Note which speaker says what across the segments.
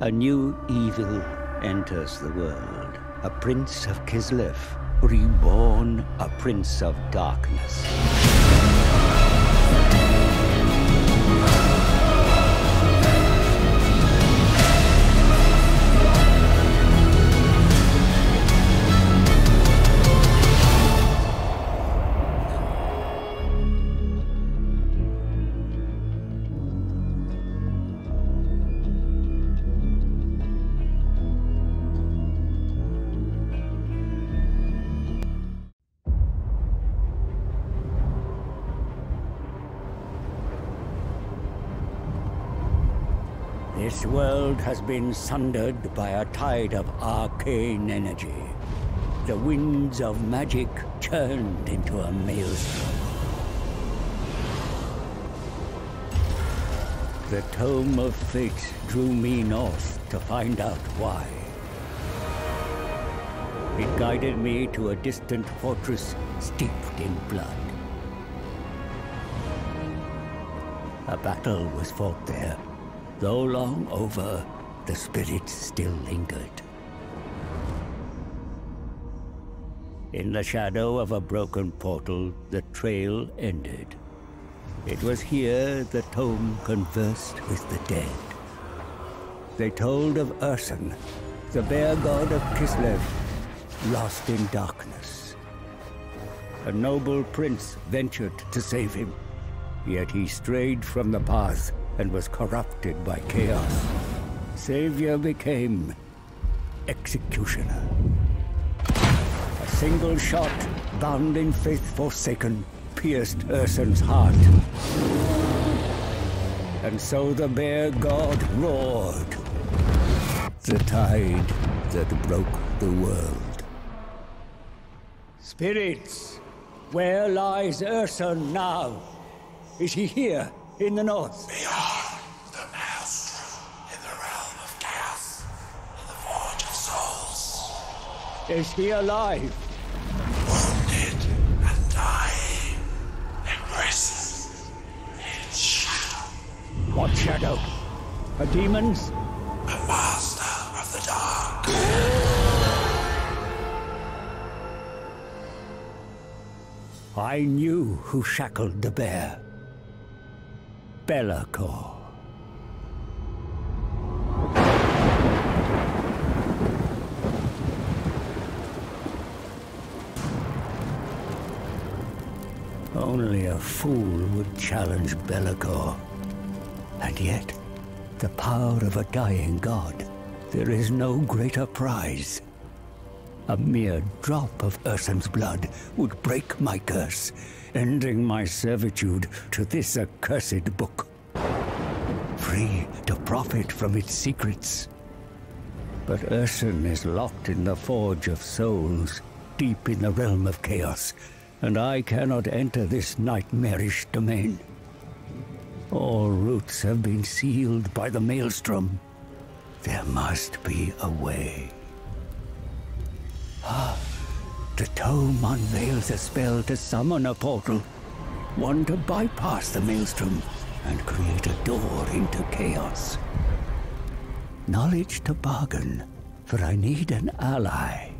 Speaker 1: A new evil enters the world. A prince of Kislev, reborn a prince of darkness. This world has been sundered by a tide of arcane energy. The winds of magic churned into a maelstrom. The Tome of Fate drew me north to find out why. It guided me to a distant fortress steeped in blood. A battle was fought there. Though long over, the spirits still lingered. In the shadow of a broken portal, the trail ended. It was here the tome conversed with the dead. They told of Urson, the bear god of Kislev, lost in darkness. A noble prince ventured to save him, yet he strayed from the path and was corrupted by chaos. Savior became executioner. A single shot, bound in faith forsaken, pierced Urson's heart. And so the bear god roared. The tide that broke the world. Spirits, where lies Urson now? Is he here in the north?
Speaker 2: Beyond the maelstrom, in the realm of chaos, in the forge of souls,
Speaker 1: Is he alive?
Speaker 2: wounded and dying, imprisoned in shadow,
Speaker 1: What shadow? A demon's?
Speaker 2: a master of the dark.
Speaker 1: I knew who shackled the bear. Be'lakor. Only a fool would challenge Be'lakor. And yet, the power of a dying god, there is no greater prize. A mere drop of Urson's blood would break my curse, ending my servitude to this accursed book. Free to profit from its secrets. But Urson is locked in the Forge of Souls, deep in the realm of chaos, and I cannot enter this nightmarish domain. All routes have been sealed by the Maelstrom. There must be a way. Ah. The tome unveils a spell to summon a portal. One to bypass the maelstrom and create a door into chaos. Knowledge to bargain, for I need an ally.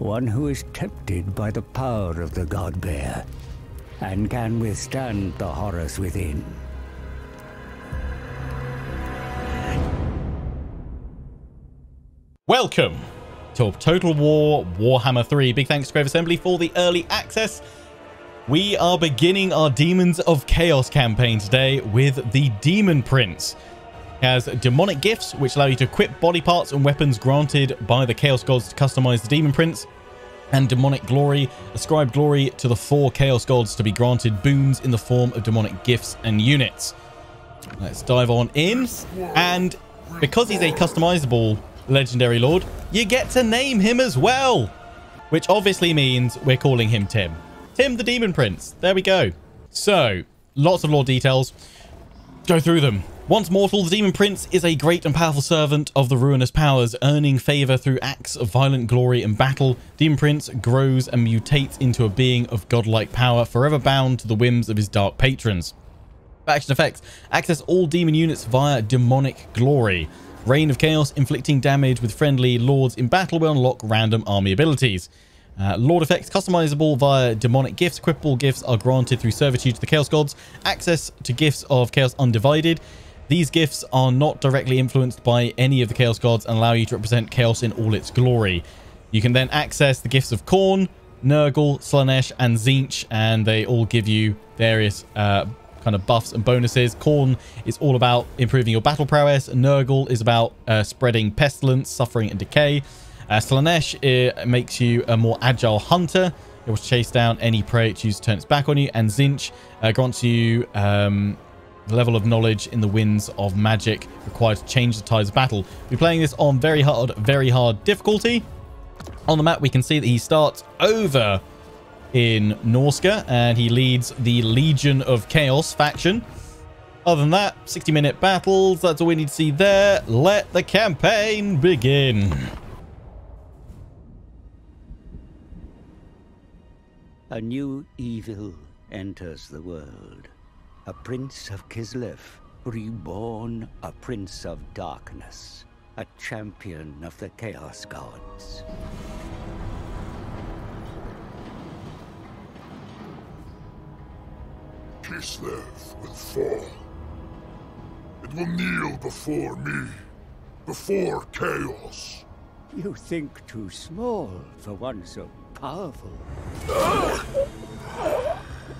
Speaker 1: One who is tempted by the power of the god bear and can withstand the horrors within.
Speaker 3: Welcome Total War Warhammer 3. Big thanks to Creative Assembly for the early access. We are beginning our Daemons of Chaos campaign today with the Daemon Prince. He has demonic gifts which allow you to equip body parts and weapons granted by the Chaos Gods to customize the Daemon Prince. And demonic glory, ascribe glory to the four Chaos Gods to be granted boons in the form of demonic gifts and units. Let's dive on in. And because he's a customizable legendary lord, you get to name him as well. Which obviously means we're calling him Tim. Tim the Daemon Prince. There we go. So, lots of lore details. Go through them. Once mortal, the Daemon Prince is a great and powerful servant of the ruinous powers, earning favor through acts of violent glory and battle. Daemon Prince grows and mutates into a being of godlike power, forever bound to the whims of his dark patrons. Faction effects. Access all demon units via demonic glory. Reign of Chaos, inflicting damage with friendly lords in battle will unlock random army abilities. Uh, Lord effects customizable via demonic gifts. Equipable gifts are granted through servitude to the Chaos Gods. Access to gifts of Chaos Undivided. These gifts are not directly influenced by any of the Chaos Gods and allow you to represent Chaos in all its glory. You can then access the gifts of Khorne, Nurgle, Slaanesh, and Tzeentch, and they all give you various uh, kind of buffs and bonuses. Khorne is all about improving your battle prowess. Nurgle is about uh, spreading pestilence, suffering, and decay. Uh, Slaanesh it makes you a more agile hunter. It will chase down any prey it chooses to turn its back on you. And Tzeentch uh, grants you um, the level of knowledge in the winds of magic required to change the tides of battle. We're playing this on very hard, very hard difficulty. On the map, we can see that he starts over in Norsca, and he leads the Legion of Chaos faction. Other than that, 60 minute battles, that's all we need to see there. Let the campaign begin.
Speaker 1: A new evil enters the world. A prince of Kislev, reborn a prince of darkness, a champion of the Chaos Gods.
Speaker 2: Kislev will fall. It will kneel before me, before chaos.
Speaker 1: You think too small for one so powerful.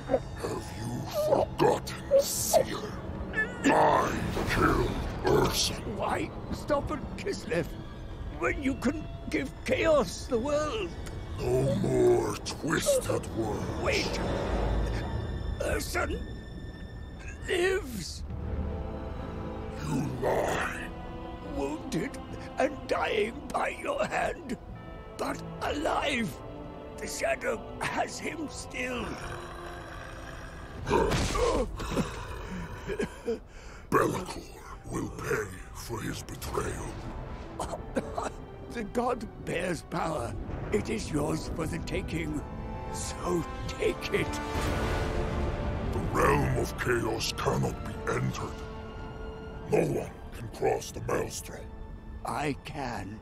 Speaker 2: Have you forgotten, Seer? I killed Urson.
Speaker 1: Why stop at Kislev when you can give chaos the world?
Speaker 2: No more twisted words.
Speaker 1: Wait! Urson lives,
Speaker 2: You lie.
Speaker 1: wounded and dying by your hand, but alive. The shadow has him still.
Speaker 2: Be'lakor will pay for his betrayal.
Speaker 1: The god bears power. It is yours for the taking. So take it.
Speaker 2: Realm of chaos cannot be entered. No one can cross the maelstrom.
Speaker 1: I can.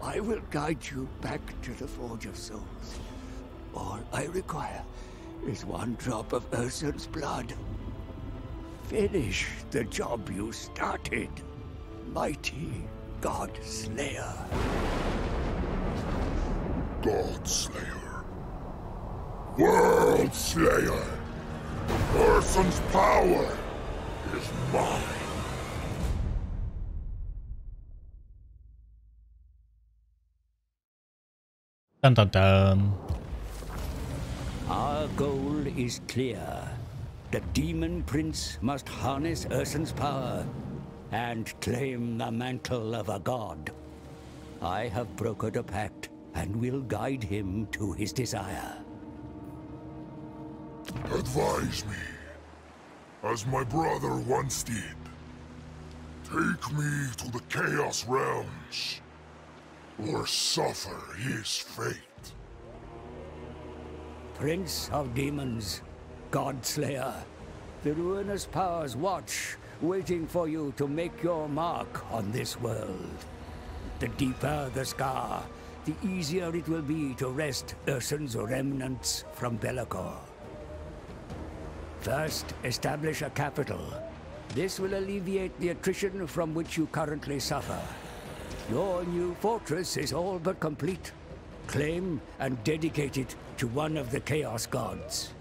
Speaker 1: I will guide you back to the Forge of Souls. All I require is one drop of Urson's blood. Finish the job you started. Mighty God Slayer.
Speaker 2: God Slayer. World Slayer. Urson's power is mine.
Speaker 3: Dun dun dun.
Speaker 1: Our goal is clear. The Daemon Prince must harness Urson's power and claim the mantle of a god. I have brokered a pact and will guide him to his desire.
Speaker 2: Advise me, as my brother once did. Take me to the Chaos Realms, or suffer his fate.
Speaker 1: Prince of Demons, God Slayer, the ruinous powers watch, waiting for you to make your mark on this world. The deeper the scar, the easier it will be to wrest Urson's remnants from Be'lakor. First, establish a capital. This will alleviate the attrition from which you currently suffer. Your new fortress is all but complete. Claim and dedicate it to one of the Chaos Gods.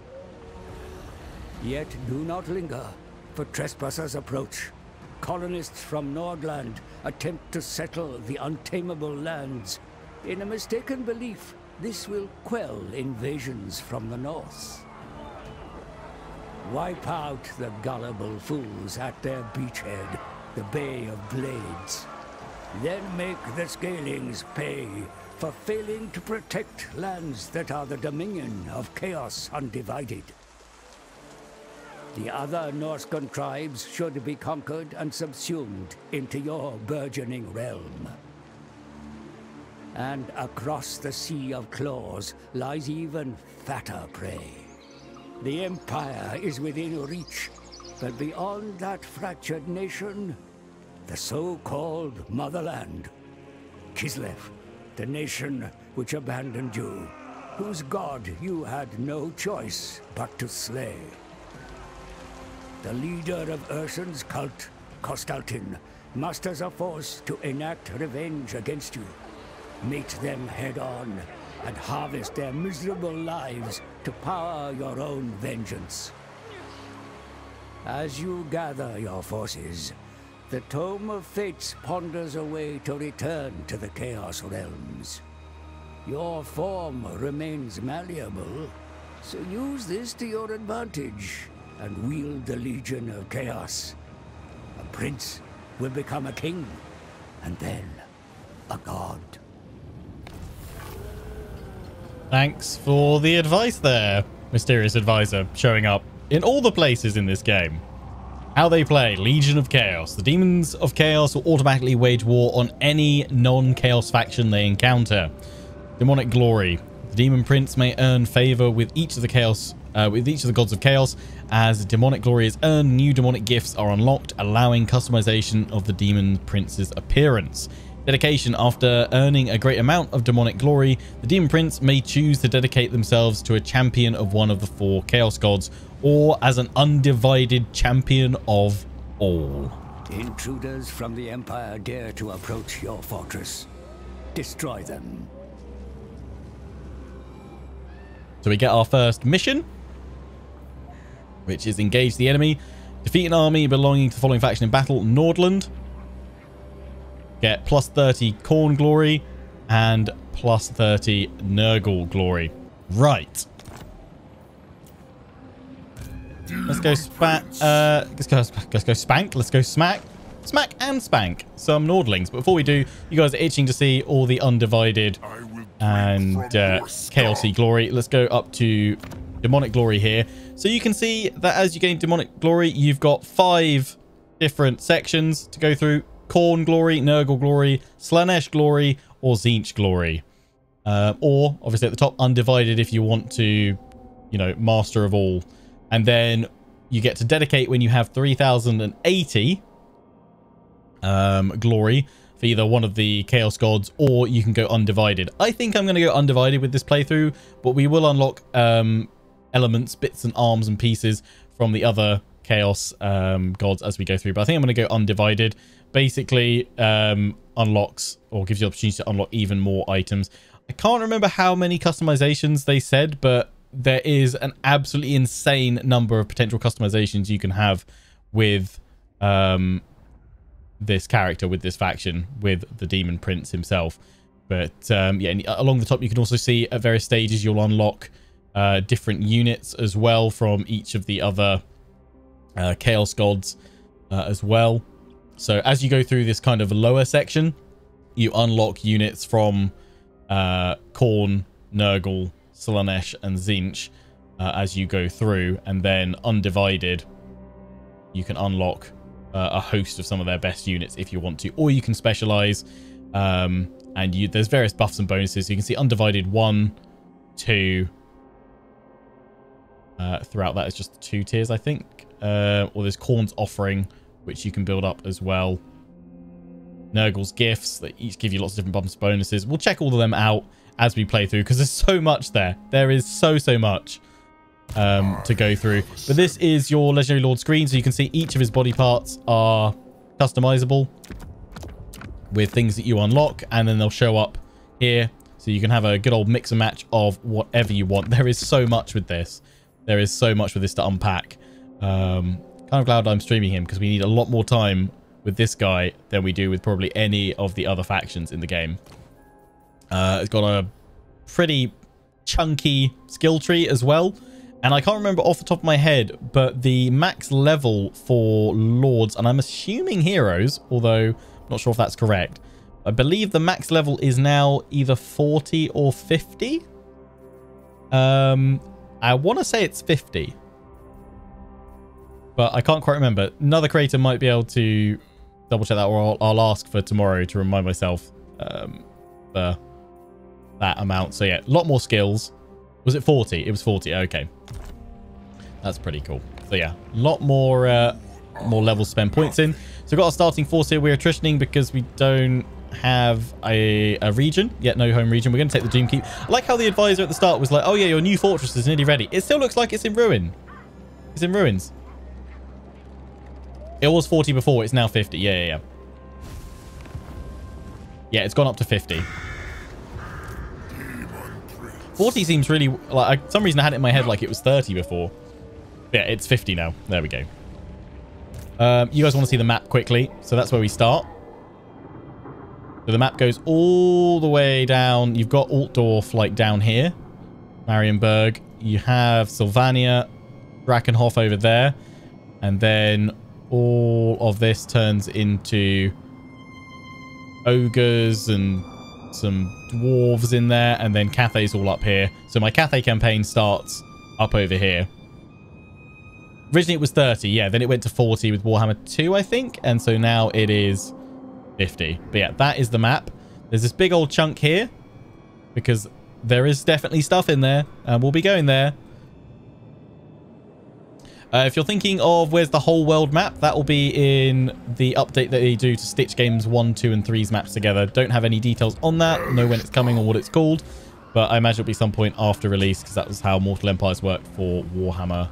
Speaker 1: Yet do not linger, for trespassers approach. Colonists from Nordland attempt to settle the untamable lands. In a mistaken belief, this will quell invasions from the north. Wipe out the gullible fools at their beachhead, the Bay of Blades. Then make the Skaelings pay for failing to protect lands that are the dominion of Chaos Undivided. The other Norscan tribes should be conquered and subsumed into your burgeoning realm. And across the Sea of Claws lies even fatter prey. The Empire is within reach, but beyond that fractured nation, the so-called motherland. Kislev, the nation which abandoned you, whose god you had no choice but to slay. The leader of Urson's cult, Kostaltyn, musters a force to enact revenge against you. Meet them head-on and harvest their miserable lives to power your own vengeance. As you gather your forces, the Tome of Fates ponders a way to return to the Chaos Realms. Your form remains malleable, so use this to your advantage and wield the Legion of Chaos. A prince will become a king, and then a god.
Speaker 3: Thanks for the advice there, mysterious advisor, showing up in all the places in this game. How they play Legion of Chaos. The Daemons of Chaos will automatically wage war on any non-Chaos faction they encounter. Demonic Glory. The Daemon Prince may earn favor with each of the Chaos, uh, with each of the gods of Chaos. As Demonic Glory is earned, new demonic gifts are unlocked, allowing customization of the Daemon Prince's appearance. Dedication. After earning a great amount of demonic glory, the Daemon Prince may choose to dedicate themselves to a champion of one of the four Chaos Gods, or as an undivided champion of all.
Speaker 1: Intruders from the Empire dare to approach your fortress. Destroy them.
Speaker 3: So we get our first mission, which is engage the enemy. Defeat an army belonging to the following faction in battle. Nordland. Get plus 30 Khorne glory and plus 30 Nurgle glory. Right. Let's go spat. Uh, let's go. Let's go spank. Let's go smack. Smack and spank some Nordlings. But before we do, you guys are itching to see all the undivided and uh, glory. Let's go up to demonic glory here. So you can see that as you gain demonic glory, you've got five different sections to go through. Khorne Glory, Nurgle Glory, Slaanesh Glory, or Tzeentch Glory. Uh, or, obviously at the top, Undivided if you want to, you know, Master of All. And then you get to dedicate when you have 3080 um, glory for either one of the Chaos Gods, or you can go Undivided. I think I'm going to go Undivided with this playthrough, but we will unlock um, elements, bits and arms and pieces from the other Chaos um, Gods as we go through. But I think I'm going to go Undivided basically um, unlocks or gives you the opportunity to unlock even more items. I can't remember how many customizations they said, but there is an absolutely insane number of potential customizations you can have with um, this character, with this faction, with the Daemon Prince himself. But um, yeah, along the top, you can also see at various stages you'll unlock uh, different units as well from each of the other uh, Chaos Gods uh, as well. So as you go through this kind of lower section, you unlock units from uh, Khorne, Nurgle, Slaanesh, and Tzeentch uh, as you go through. And then Undivided, you can unlock uh, a host of some of their best units if you want to. Or you can specialize. Um, and you, there's various buffs and bonuses. You can see Undivided 1, 2. Uh, throughout that is just two tiers, I think. Uh, or there's Khorne's Offering which you can build up as well. Nurgle's gifts that each give you lots of different bumps bonuses. We'll check all of them out as we play through because there's so much there. There is so, so much um, to go through. But this is your Legendary Lord screen, so you can see each of his body parts are customizable with things that you unlock, and then they'll show up here. So you can have a good old mix and match of whatever you want. There is so much with this. There is so much with this to unpack. Um, Kind of glad I'm streaming him because we need a lot more time with this guy than we do with probably any of the other factions in the game. Uh, it's got a pretty chunky skill tree as well. And I can't remember off the top of my head, but the max level for lords, and I'm assuming heroes, although I'm not sure if that's correct. I believe the max level is now either 40 or 50. Um, I want to say it's 50 but I can't quite remember. Another creator might be able to double check that, or I'll, I'll ask for tomorrow to remind myself um, for that amount. So yeah, a lot more skills. Was it 40? It was 40. Okay. That's pretty cool. So yeah, a lot more uh, more levels spend points in. So we've got our starting force here. We're attritioning because we don't have a, a region. Yet no home region. We're going to take the Doom Keep. I like how the advisor at the start was like, oh yeah, your new fortress is nearly ready. It still looks like it's in ruin. It's in ruins. It was 40 before. It's now 50. Yeah, yeah, yeah. Yeah, it's gone up to 50. 40 seems really... like some reason, I had it in my head like it was 30 before. Yeah, it's 50 now. There we go. Um, you guys want to see the map quickly. So that's where we start. So the map goes all the way down. You've got Altdorf like down here. Marienburg. You have Sylvania, Drakenhof over there. And then all of this turns into ogres and some dwarves in there. And then Cathay's all up here. So my Cathay campaign starts up over here. Originally it was 30, yeah. Then it went to 40 with Warhammer 2, I think. And so now it is 50. But yeah, that is the map. There's this big old chunk here because there is definitely stuff in there and we'll be going there. Uh, if you're thinking of where's the whole world map, that will be in the update that they do to Stitch Games 1, 2, and 3's maps together. Don't have any details on that, know when it's coming or what it's called, but I imagine it'll be some point after release because that was how Mortal Empires worked for Warhammer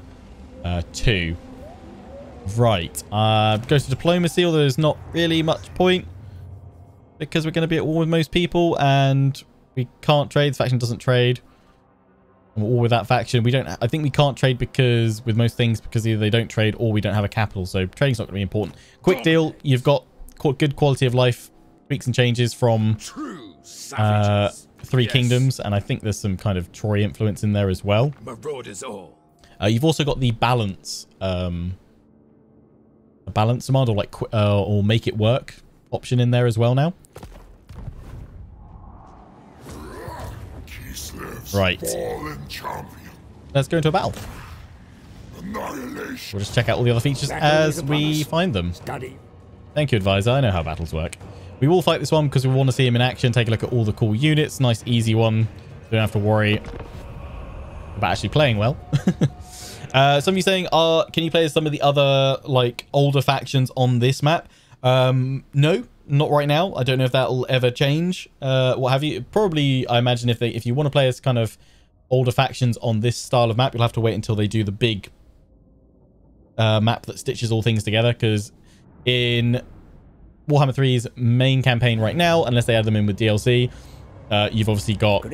Speaker 3: uh, 2. Right, uh, goes to diplomacy, although there's not really much point because we're going to be at war with most people and we can't trade. The faction doesn't trade. And we're all with that faction. We don't. I think we can't trade because with most things because either they don't trade or we don't have a capital. So trading's not going to be important. Quick deal. You've got good quality of life tweaks and changes from uh, Three yes. Kingdoms, and I think there's some kind of Troy influence in there as well. Marauders all. Uh, you've also got the balance, um, a balance command, or like, uh, or make it work option in there as well now. Right. Let's go into a battle. We'll just check out all the other features as we find them. Thank you, advisor. I know how battles work. We will fight this one because we want to see him in action. Take a look at all the cool units. Nice, easy one. Don't have to worry about actually playing well. uh, some of you saying, uh, can you play as some of the other like older factions on this map? Um, no, not right now. I don't know if that'll ever change. Uh, what have you? Probably, I imagine if they, if you want to play as kind of older factions on this style of map, you'll have to wait until they do the big uh, map that stitches all things together. Because in Warhammer 3's main campaign right now, unless they add them in with DLC, uh, you've obviously got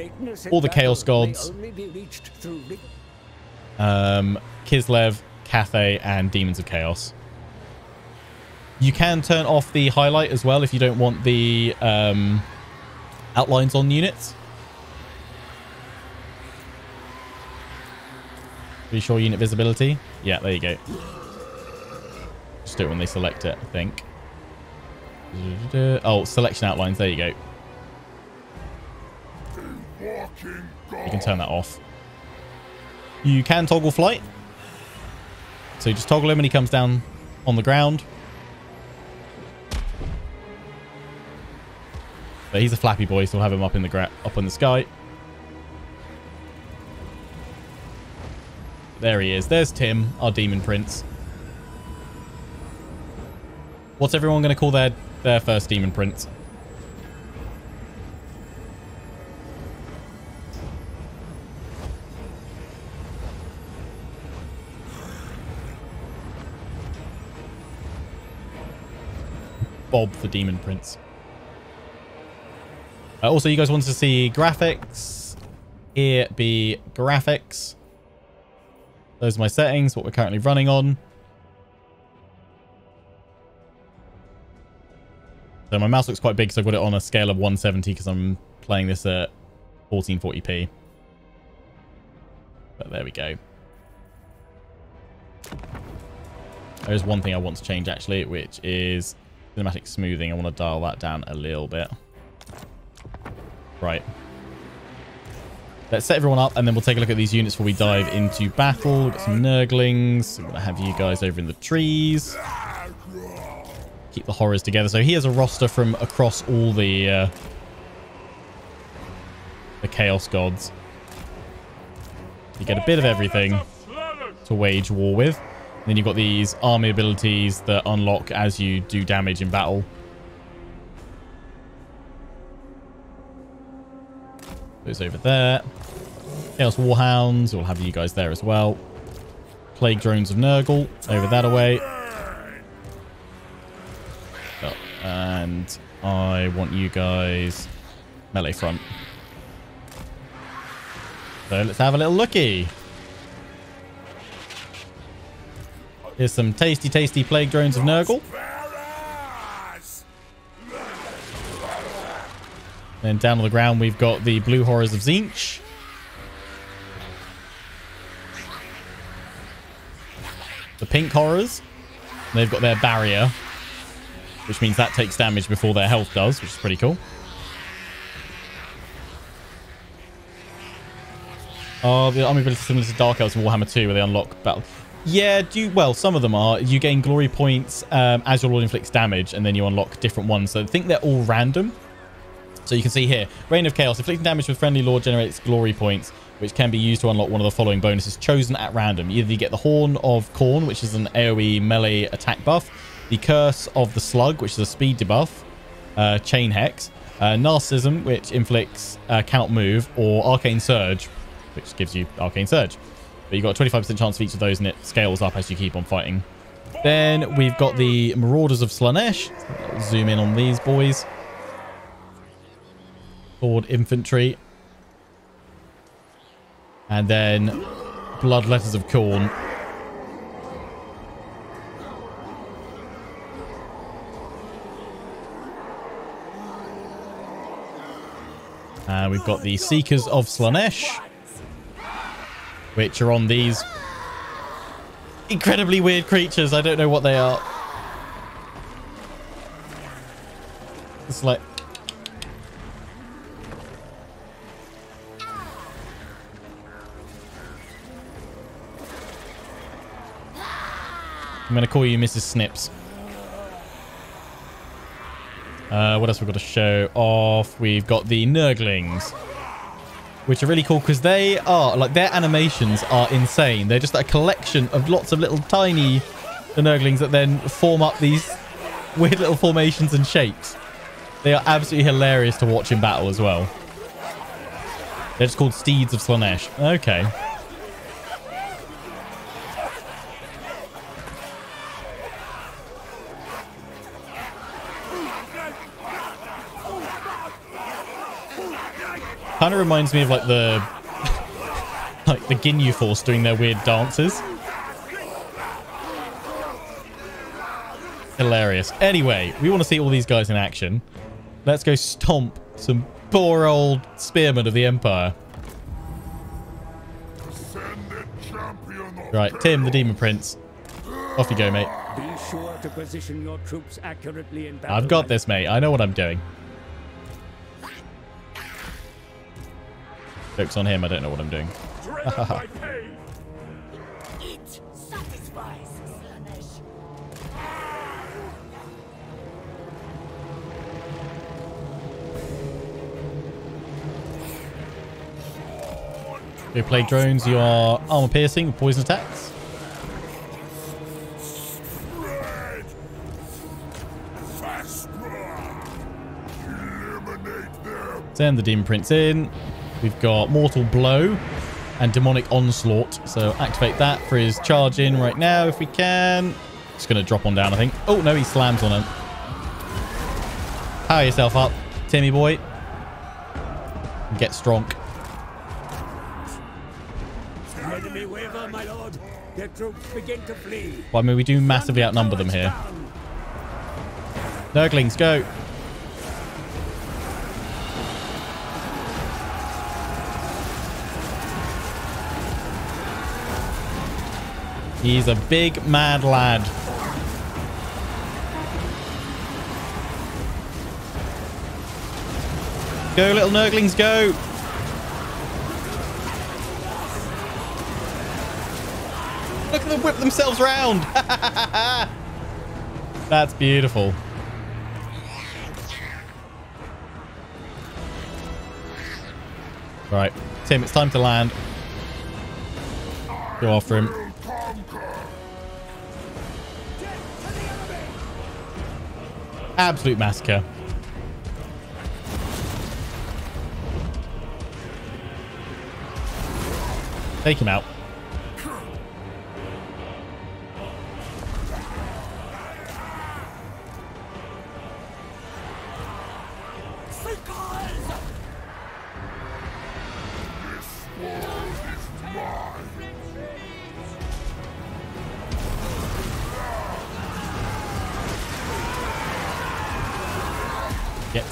Speaker 3: all the Chaos Gods, um, Kislev, Cathay, and Daemons of Chaos. You can turn off the highlight as well if you don't want the um, outlines on units. Pretty sure unit visibility. Yeah, there you go. Just do it when they select it, I think. Oh, selection outlines. There you go. You can turn that off. You can toggle flight. So you just toggle him when he comes down on the ground. But he's a flappy boy, so we'll have him up in the up in the sky. There he is. There's Tim, our daemon prince. What's everyone going to call their, their first daemon prince? Bob the Daemon Prince. Uh, also, you guys wanted to see graphics. Here be graphics. Those are my settings, what we're currently running on. So my mouse looks quite big because I've got it on a scale of 170 because I'm playing this at 1440p. But there we go. There's one thing I want to change actually, which is cinematic smoothing. I want to dial that down a little bit. Right. Let's set everyone up and then we'll take a look at these units before we dive into battle. We've got some Nurglings. I'm going to have you guys over in the trees. Keep the horrors together. So here's a roster from across all the uh, the Chaos Gods. You get a bit of everything to wage war with. Then you've got these army abilities that unlock as you do damage in battle. Those over there. Chaos Warhounds. We'll have you guys there as well. Plague Drones of Nurgle. Over that away. Oh, and I want you guys melee front. So let's have a little looky. Here's some tasty, tasty Plague Drones of Nurgle. Then down on the ground, we've got the Blue Horrors of Tzeentch. The Pink Horrors. They've got their barrier, which means that takes damage before their health does, which is pretty cool. Oh, the army ability similar to Dark Elves and Warhammer 2, where they unlock battle. Yeah, do you, well, some of them are. You gain glory points um, as your lord inflicts damage, and then you unlock different ones. So I think they're all random. So you can see here, Reign of Chaos. Inflicting damage with friendly lord generates glory points, which can be used to unlock one of the following bonuses chosen at random. Either you get the Horn of Khorne, which is an AoE melee attack buff, the Curse of the Slug, which is a speed debuff, uh, Chain Hex, uh, Narcissism, which inflicts uh, cannot move, or Arcane Surge, which gives you Arcane Surge. But you've got a 25% chance of each of those, and it scales up as you keep on fighting. Then we've got the Marauders of Slaanesh. Zoom in on these boys. Infantry. And then Bloodletters of Khorne. And we've got the Seekers of Slaanesh, which are on these incredibly weird creatures. I don't know what they are. It's like I'm going to call you Mrs. Snips. Uh, what else we've got to show off? We've got the Nurglings, which are really cool because they are, like, their animations are insane. They're just a collection of lots of little tiny Nurglings that then form up these weird little formations and shapes. They are absolutely hilarious to watch in battle as well. They're just called Steeds of Slaanesh. Okay. Kind of reminds me of like the like the Ginyu Force doing their weird dances. Hilarious. Anyway, we want to see all these guys in action. Let's go stomp some poor old spearmen of the Empire. Right, Tim, the Daemon Prince. Off you go, mate.
Speaker 1: Be sure to position your troops accurately in battle.
Speaker 3: I've got this, mate. I know what I'm doing. Joke's on him. I don't know what I'm doing.
Speaker 4: It satisfies Slaanesh.
Speaker 3: Go Plague Drones. You are armor piercing, poison attacks.
Speaker 2: Spread! Faster! Eliminate!
Speaker 3: Send the Daemon Prince in. We've got Mortal Blow and Demonic Onslaught. So activate that for his charge in right now if we can. It's going to drop on down, I think. Oh, no, he slams on him. Power yourself up, Timmy boy. Get strong.
Speaker 1: The enemy waver, my lord. Their troops begin to flee.
Speaker 3: Well, I mean, we do massively outnumber them here. Nurglings, go. He's a big mad lad. Go, little Nurglings, go. Look at them whip themselves round. That's beautiful. Right, Tim, it's time to land. Go after him. Absolute massacre. Take him out.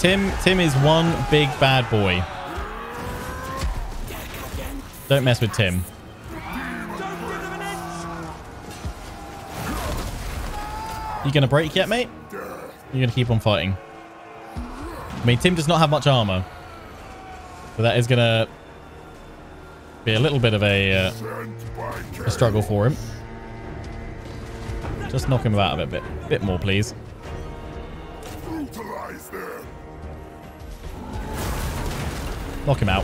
Speaker 3: Tim. Tim is one big bad boy. Don't mess with Tim. You gonna break yet, mate? You're gonna keep on fighting. I mean, Tim does not have much armor, so that is gonna be a little bit of a, uh, a struggle for him. Just knock him about a bit, bit more, please. Knock him out.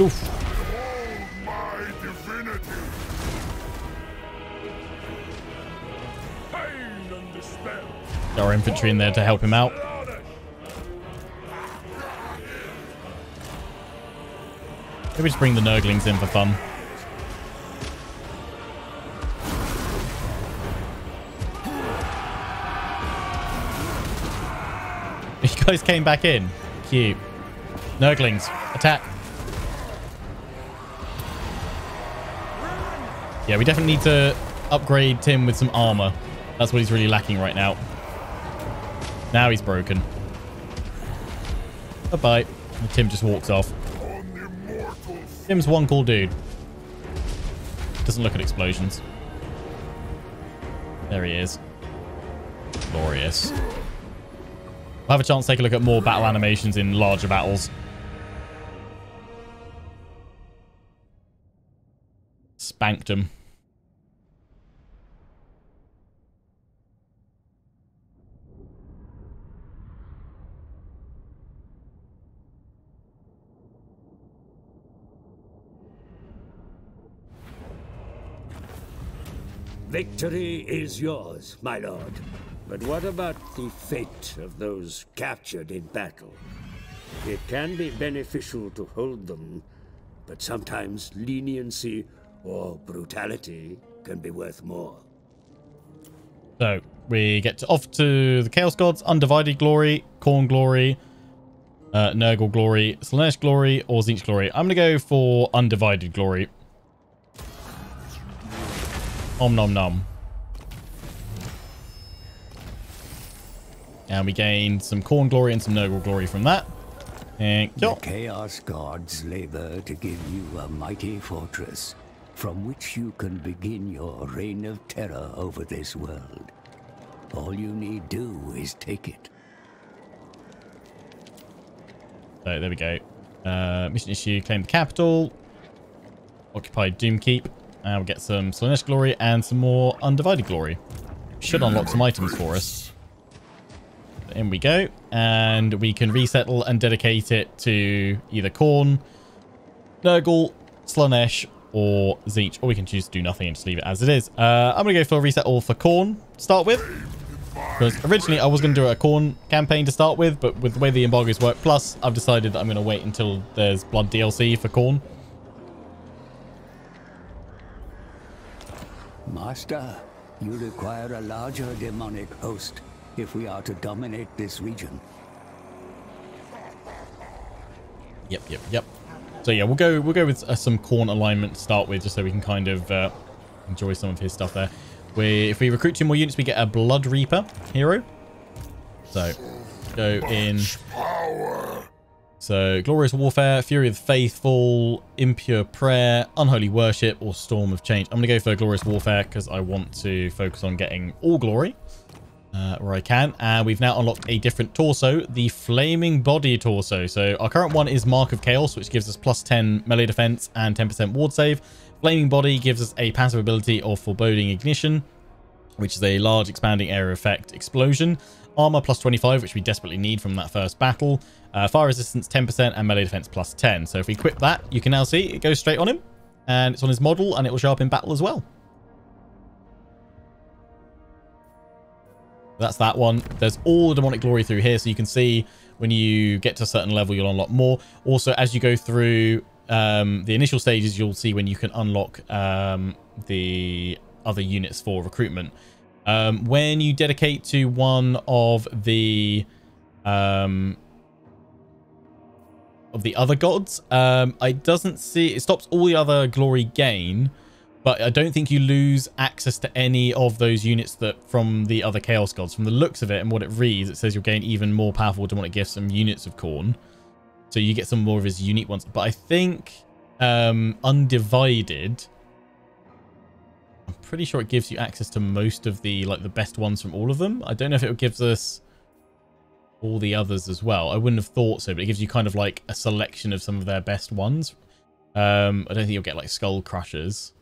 Speaker 3: Oof. Our infantry in there to help him out. Maybe just bring the Nurglings in for fun. Guys came back in. Cute. Nurglings, attack. Yeah, we definitely need to upgrade Tim with some armor. That's what he's really lacking right now. Now he's broken. Bye-bye. Tim just walks off. Tim's one cool dude. Doesn't look at explosions. There he is. Glorious. We'll have a chance to take a look at more battle animations in larger battles. Spanked him.
Speaker 1: Victory is yours, my lord. But what about the fate of those captured in battle? It can be beneficial to hold them, but sometimes leniency or brutality can be worth more.
Speaker 3: So we get to, off to the Chaos Gods, Undivided Glory, Khorne Glory, uh, Nurgle Glory, Slaanesh Glory, or Tzeentch Glory. I'm going to go for Undivided Glory. Om nom nom. And we gain some Khorne Glory and some Nurgle Glory from that. Thank
Speaker 1: The. Chaos Gods labor to give you a mighty fortress from which you can begin your reign of terror over this world. All you need do is take it.
Speaker 3: So there we go. Uh, mission issue, claim the capital. Occupy Doomkeep. And we'll get some Slaanesh Glory and some more Undivided Glory. Should unlock some items for us. In we go. And we can resettle and dedicate it to either Khorne, Nurgle, Slaanesh, or Tzeentch. Or we can choose to do nothing and just leave it as it is. Uh, I'm going to go for a resettle for Khorne to start with. Because originally I was going to do a Khorne campaign to start with, but with the way the embargoes work, plus I've decided that I'm going to wait until there's Blood DLC for Khorne.
Speaker 1: Master, you require a larger demonic host if we are to dominate this region.
Speaker 3: Yep, yep, yep. So yeah, we'll go we'll go with uh, some Khorne alignment to start with, just so we can kind of uh, enjoy some of his stuff there. We if we recruit two more units, we get a Blood Reaper hero. So go in. So Glorious Warfare, Fury of the Faithful, Impure Prayer, Unholy Worship, or Storm of Change. I'm going to go for Glorious Warfare because I want to focus on getting all glory uh, where I can. And we've now unlocked a different torso, the Flaming Body torso. So our current one is Mark of Chaos, which gives us plus 10 melee defense and 10% ward save. Flaming Body gives us a passive ability of Foreboding Ignition, which is a large expanding area effect explosion. Armor plus 25, which we desperately need from that first battle. Uh, fire resistance 10% and melee defense plus 10. So if we equip that, you can now see it goes straight on him. And it's on his model and it will show up in battle as well. That's that one. There's all the demonic glory through here. So you can see when you get to a certain level, you'll unlock more. Also, as you go through um, the initial stages, you'll see when you can unlock um, the other units for recruitment. Um, when you dedicate to one of the um, of the other gods, um, it doesn't see it stops all the other glory gain, but I don't think you lose access to any of those units that from the other chaos gods. From the looks of it and what it reads, it says you'll gain even more powerful demonic gifts and units of Khorne. So you get some more of his unique ones. But I think um, Undivided I'm pretty sure it gives you access to most of the like the best ones from all of them. I don't know if it gives us all the others as well. I wouldn't have thought so, but it gives you kind of like a selection of some of their best ones. Um, I don't think you'll get like Skull Crushers.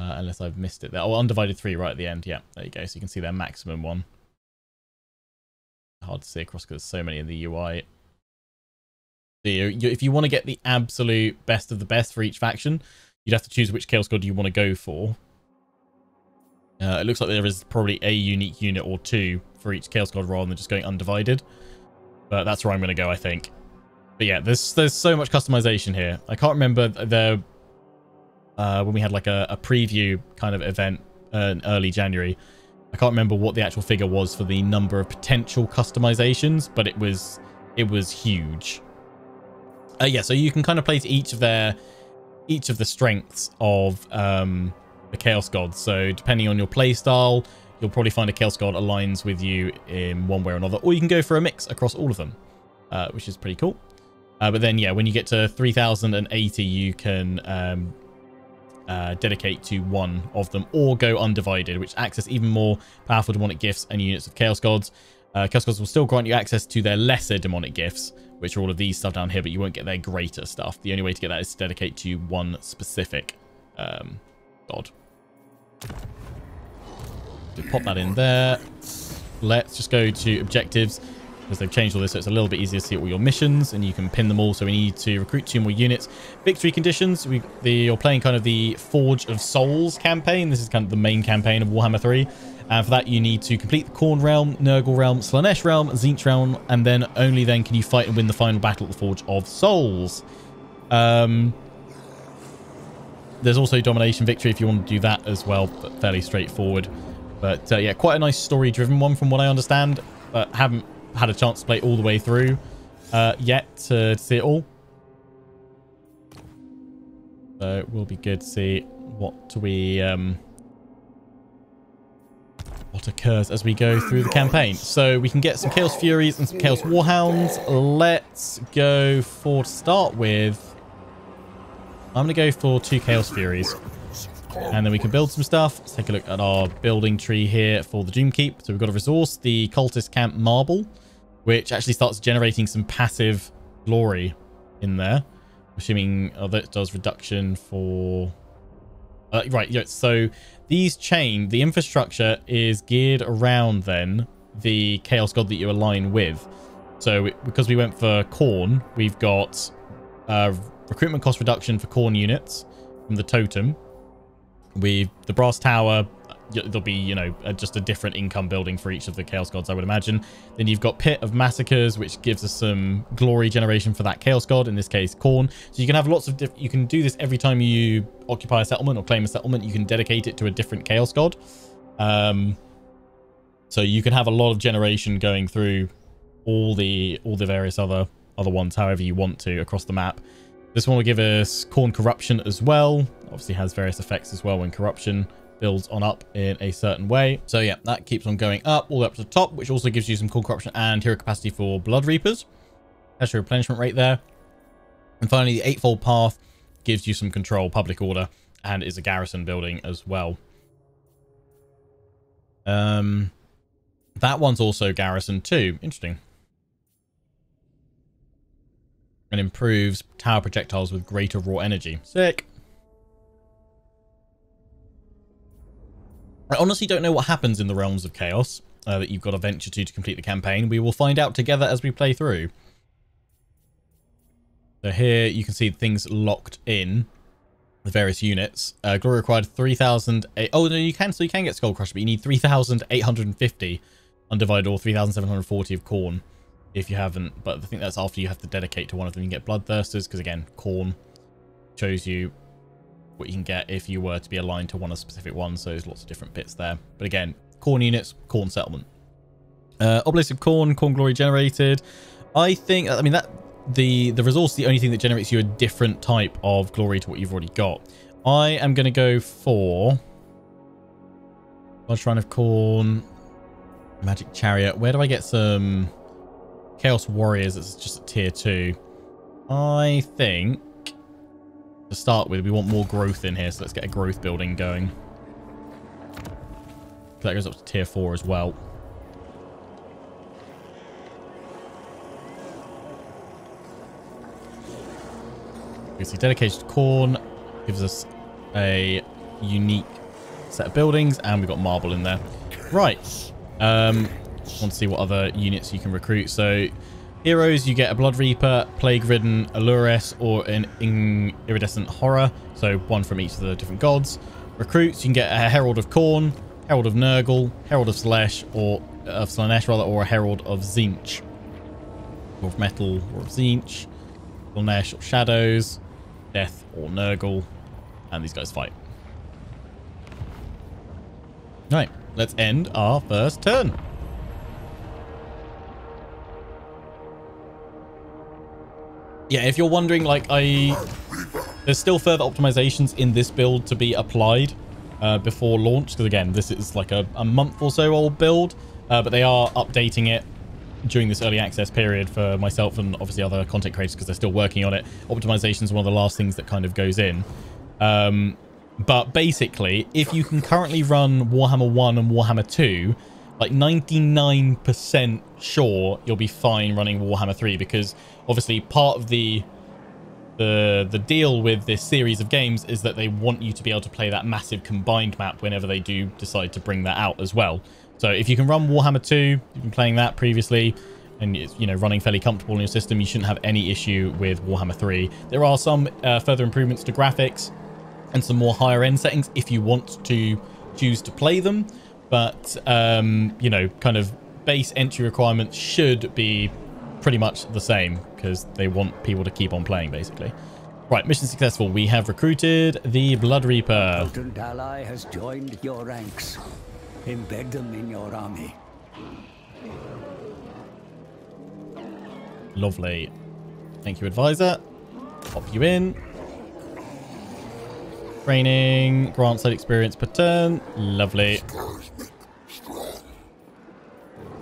Speaker 3: Uh, unless I've missed it there. Oh, Undivided 3 right at the end. Yeah, there you go. So you can see their maximum one. Hard to see across because there's so many in the UI. So you, you, if you want to get the absolute best of the best for each faction, you'd have to choose which Chaos God you want to go for. Uh, it looks like there is probably a unique unit or two for each Chaos God rather than just going undivided. But that's where I'm going to go, I think. But yeah, there's there's so much customization here. I can't remember the uh, when we had like a, a preview kind of event uh, in early January. I can't remember what the actual figure was for the number of potential customizations, but it was it was huge. Uh, yeah, so you can kind of place each of their each of the strengths of um, the Chaos Gods. So depending on your playstyle, you'll probably find a Chaos God aligns with you in one way or another, or you can go for a mix across all of them, uh, which is pretty cool. Uh, but then, yeah, when you get to 3080, you can um, uh, dedicate to one of them or go undivided, which access even more powerful demonic gifts and units of Chaos Gods. Uh, Chaos Gods will still grant you access to their lesser demonic gifts, which are all of these stuff down here, but you won't get their greater stuff. The only way to get that is to dedicate to one specific um, god. So pop that in there. Let's just go to objectives because they've changed all this so it's a little bit easier to see all your missions and you can pin them all so we need to recruit two more units. Victory conditions we the you're playing kind of the forge of souls campaign. This is kind of the main campaign of warhammer 3 and for that you need to complete the Khorne realm nurgle realm slaanesh realm tzeentch realm and then only then can you fight and win the final battle at the forge of souls. Um there's also domination victory if you want to do that as well but fairly straightforward. But uh, yeah quite a nice story driven one from what i understand but haven't had a chance to play all the way through uh, yet to, see it all. So it will be good to see what we um, what occurs as we go through the campaign. So we can get some Chaos Furies and some Chaos Warhounds. Let's go for to start with. I'm going to go for two Chaos Furies. And then we can build some stuff. Let's take a look at our building tree here for the Doom Keep. So we've got a resource, the Cultist Camp Marble which actually starts generating some passive glory in there. Assuming oh, that does reduction for... Uh, right, yeah, so these chain, the infrastructure is geared around then the Chaos God that you align with. So because we went for Khorne, we've got uh, recruitment cost reduction for Khorne units from the totem. We've the Brass Tower there'll be, you know, just a different income building for each of the Chaos Gods, I would imagine. Then you've got Pit of Massacres, which gives us some glory generation for that Chaos God, in this case, Khorne. So you can have lots of. You can do this every time you occupy a settlement or claim a settlement. You can dedicate it to a different Chaos God. Um, so you can have a lot of generation going through all the all the various other other ones, however you want to, across the map. This one will give us Khorne Corruption as well. Obviously has various effects as well when Corruption builds on up in a certain way. So yeah, that keeps on going up all the way up to the top, which also gives you some cool corruption and hero capacity for Blood Reapers. That's your replenishment rate there. And finally, the Eightfold Path gives you some control, public order, and is a garrison building as well. Um, that one's also garrison too. Interesting. And improves tower projectiles with greater raw energy. Sick. I honestly don't know what happens in the Realms of Chaos uh, that you've got to venture to to complete the campaign. We will find out together as we play through. So here you can see things locked in. the various units. Uh, glory required 3,000. Oh, no, you can. So you can get Skull Crusher, but you need 3,850 undivided or 3,740 of Khorne if you haven't. But I think that's after you have to dedicate to one of them. You get Bloodthirsters because, again, Khorne shows you what you can get if you were to be aligned to one of specific ones. So there's lots of different bits there. But again, Khorne units, Khorne settlement. Uh, Obelisk of Khorne, Khorne Glory generated. I think, I mean, that the the resource is the only thing that generates you a different type of glory to what you've already got. I am going to go for Large Shrine of Khorne, Magic Chariot. Where do I get some Chaos Warriors that's just a tier 2? I think to start with, we want more growth in here, so let's get a growth building going. That goes up to tier 4 as well. We see dedicated Khorne gives us a unique set of buildings, and we've got marble in there. Right. Um, want to see what other units you can recruit. So, heroes, you get a Blood Reaper, Plague Ridden, Alluress, or an Iridescent Horror. So, one from each of the different gods. Recruits, you can get a Herald of Khorne, Herald of Nurgle, Herald of Slaanesh, or of Slaanesh rather, or a Herald of Tzeentch. Or of Metal, or of Tzeentch. Slaanesh, or Shadows. Death or Nurgle, and these guys fight. Right, let's end our first turn. Yeah, if you're wondering, like, I... There's still further optimizations in this build to be applied uh, before launch, because again, this is like a, a month or so old build, uh, but they are updating it during this early access period for myself and obviously other content creators because they're still working on it. Optimization is one of the last things that kind of goes in. Um, but basically, if you can currently run Warhammer 1 and Warhammer 2, like 99% sure you'll be fine running Warhammer 3 because obviously part of the the the deal with this series of games is that they want you to be able to play that massive combined map whenever they do decide to bring that out as well. So if you can run Warhammer 2, you've been playing that previously, and you know running fairly comfortable in your system, you shouldn't have any issue with Warhammer 3. There are some uh, further improvements to graphics and some more higher end settings if you want to choose to play them. But, um, you know, kind of base entry requirements should be pretty much the same because they want people to keep on playing, basically. Right, mission successful. We have recruited the Blood Reaper.
Speaker 1: Potent ally has joined your ranks. Embed them in your army.
Speaker 3: Lovely. Thank you, advisor. Pop you in. Training. grants side experience per turn. Lovely.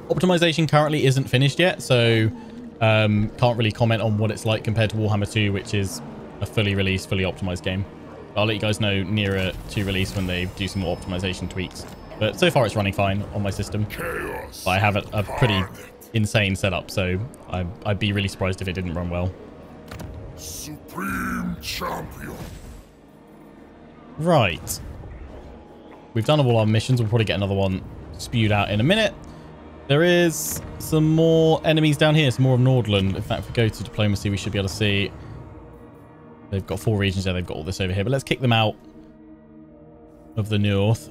Speaker 3: Optimization currently isn't finished yet, so um, can't really comment on what it's like compared to Warhammer 2, which is a fully released, fully optimized game. I'll let you guys know nearer to release when they do some more optimization tweaks. But so far it's running fine on my system.
Speaker 2: Chaos.
Speaker 3: But I have a, a pretty insane setup, so I, I'd be really surprised if it didn't run well.
Speaker 2: Supreme champion.
Speaker 3: Right. We've done all our missions. We'll probably get another one spewed out in a minute. There is some more enemies down here. Some more of Nordland. In fact, if we go to diplomacy, we should be able to see... They've got four regions there. They've got all this over here. But let's kick them out of the north.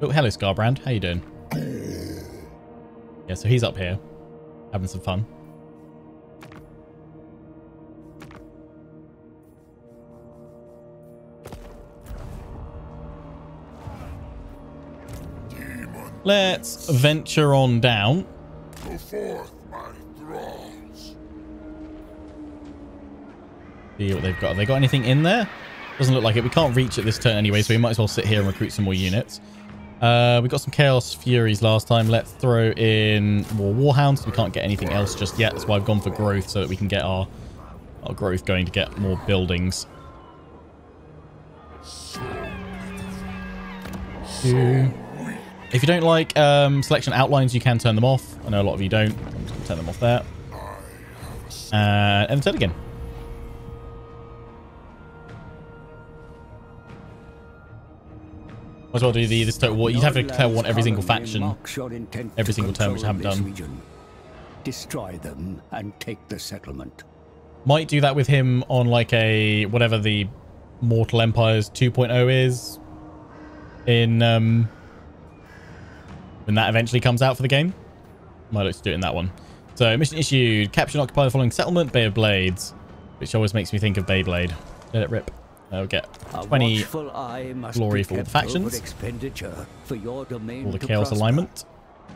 Speaker 3: Oh, hello, Skarbrand. How you doing? Yeah, so he's up here. Having some fun. Let's venture on down.
Speaker 2: go forth, my thralls.
Speaker 3: See what they've got. Have they got anything in there? Doesn't look like it. We can't reach it this turn anyway, so we might as well sit here and recruit some more units. Uh, we got some Chaos Furies last time. Let's throw in more Warhounds. We can't get anything else just yet. That's why I've gone for growth so that we can get our, our growth going to get more buildings. Two. If you don't like um, selection outlines, you can turn them off. I know a lot of you don't. I'm just going to turn them off there. Uh, and turn again. Might as well do the this total war. You'd have to declare one every single faction. every single turn, which I haven't done.
Speaker 1: Region. Destroy them and take the settlement.
Speaker 3: Might do that with him on like a whatever the Mortal Empires 2.0 is in um, when that eventually comes out for the game. Might look to do it in that one. So mission issued. Capture and occupy the following settlement, Bay of Blades. Which always makes me think of Beyblade. Let it rip. I'll get 20
Speaker 1: watchful eye must
Speaker 3: glory for all the factions.
Speaker 1: expenditure for your domain
Speaker 3: all the chaos alignment.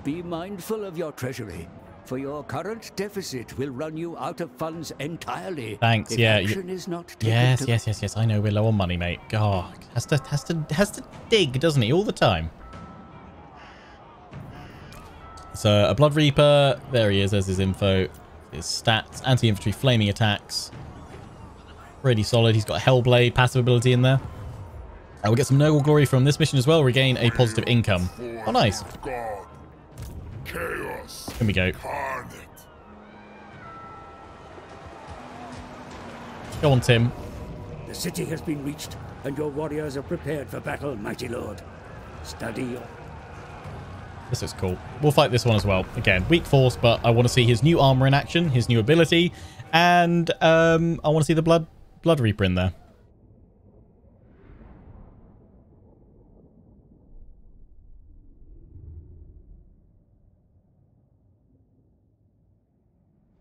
Speaker 1: Be mindful of your treasury, for your current deficit will run you out of funds entirely.
Speaker 3: Thanks,
Speaker 1: if
Speaker 3: yeah, you-
Speaker 1: is not
Speaker 3: Yes, yes, yes, yes. I know we're low on money, mate. God, has to, has to, has to dig, doesn't he, all the time? So a Blood Reaper, there he is. There's his info, his stats, anti-infantry, flaming attacks. Pretty solid. He's got Hellblade passive ability in there. Uh, and we'll get some noble glory from this mission as well. Regain a positive income. Oh, nice. Here we go. Go on, Tim.
Speaker 1: The city has been reached, and your warriors are prepared for battle, mighty lord. Study your
Speaker 3: This looks cool. We'll fight this one as well. Again, weak force, but I want to see his new armor in action, his new ability, and um, I want to see the blood blood reaper in there.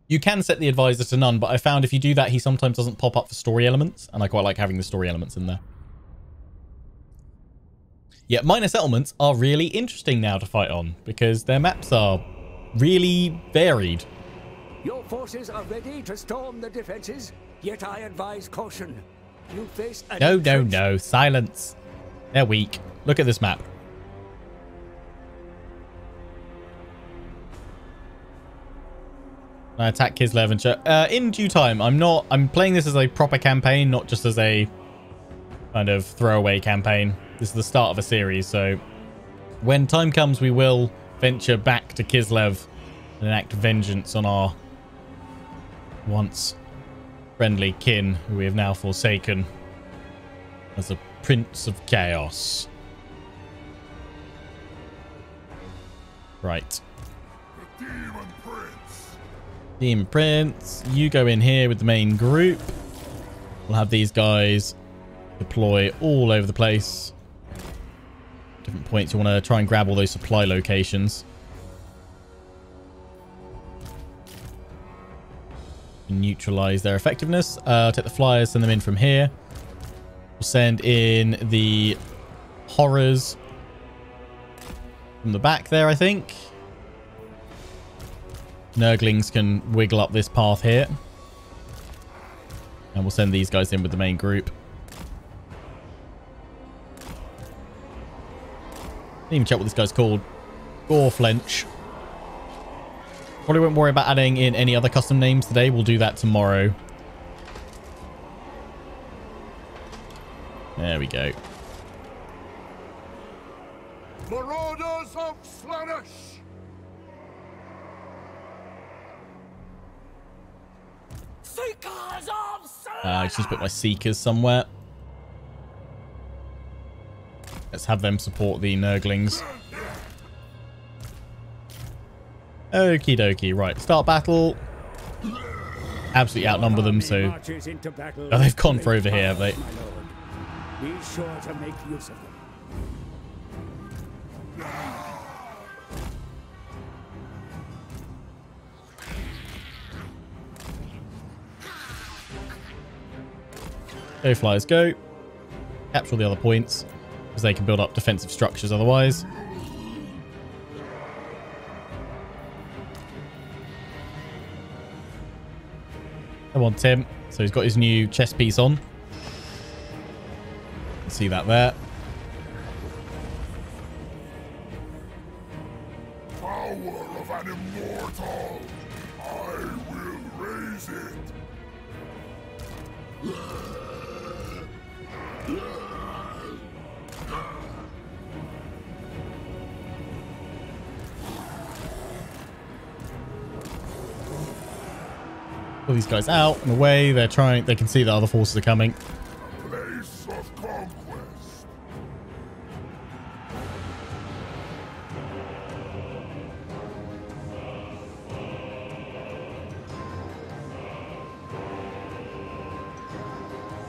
Speaker 3: You can set the advisor to none, but I found if you do that, he sometimes doesn't pop up for story elements, and I quite like having the story elements in there. Yeah, minor settlements are really interesting now to fight on because their maps are really varied.
Speaker 1: Your forces are ready to storm the defenses, yet I advise caution. You face a
Speaker 3: No, no, no. Silence. They're weak. Look at this map. I attack Kislev and Ch- uh, in due time. I'm not. I'm playing this as a proper campaign, not just as a kind of throwaway campaign. This is the start of a series, so when time comes, we will venture back to Kislev and enact vengeance on our once friendly kin, who we have now forsaken as a prince of chaos. Right.
Speaker 2: Daemon Prince.
Speaker 3: Daemon Prince, you go in here with the main group. We'll have these guys deploy all over the place. Different points. You want to try and grab all those supply locations. Neutralize their effectiveness. Uh, take the flyers, send them in from here. We'll send in the horrors from the back there, I think. Nurglings can wiggle up this path here. And we'll send these guys in with the main group. Didn't even check what this guy's called. Gore Flinch. Probably won't worry about adding in any other custom names today. We'll do that tomorrow. There we go.
Speaker 2: Marauders of Slaanesh.
Speaker 4: Seekers of
Speaker 3: Uh, I just put my Seekers somewhere. Let's have them support the Nurglings. Okie dokie. Right, start battle. Absolutely outnumber them, so...
Speaker 1: Marches into battle
Speaker 3: Oh, they've gone for over here, have they?
Speaker 1: Be sure to make use of them.
Speaker 3: Go flyers, go. Capture all the other points, because they can build up defensive structures otherwise. Come on, Tim. So he's got his new chess piece on. See that there. Pull these guys out and away. They're trying. They can see that other forces are coming.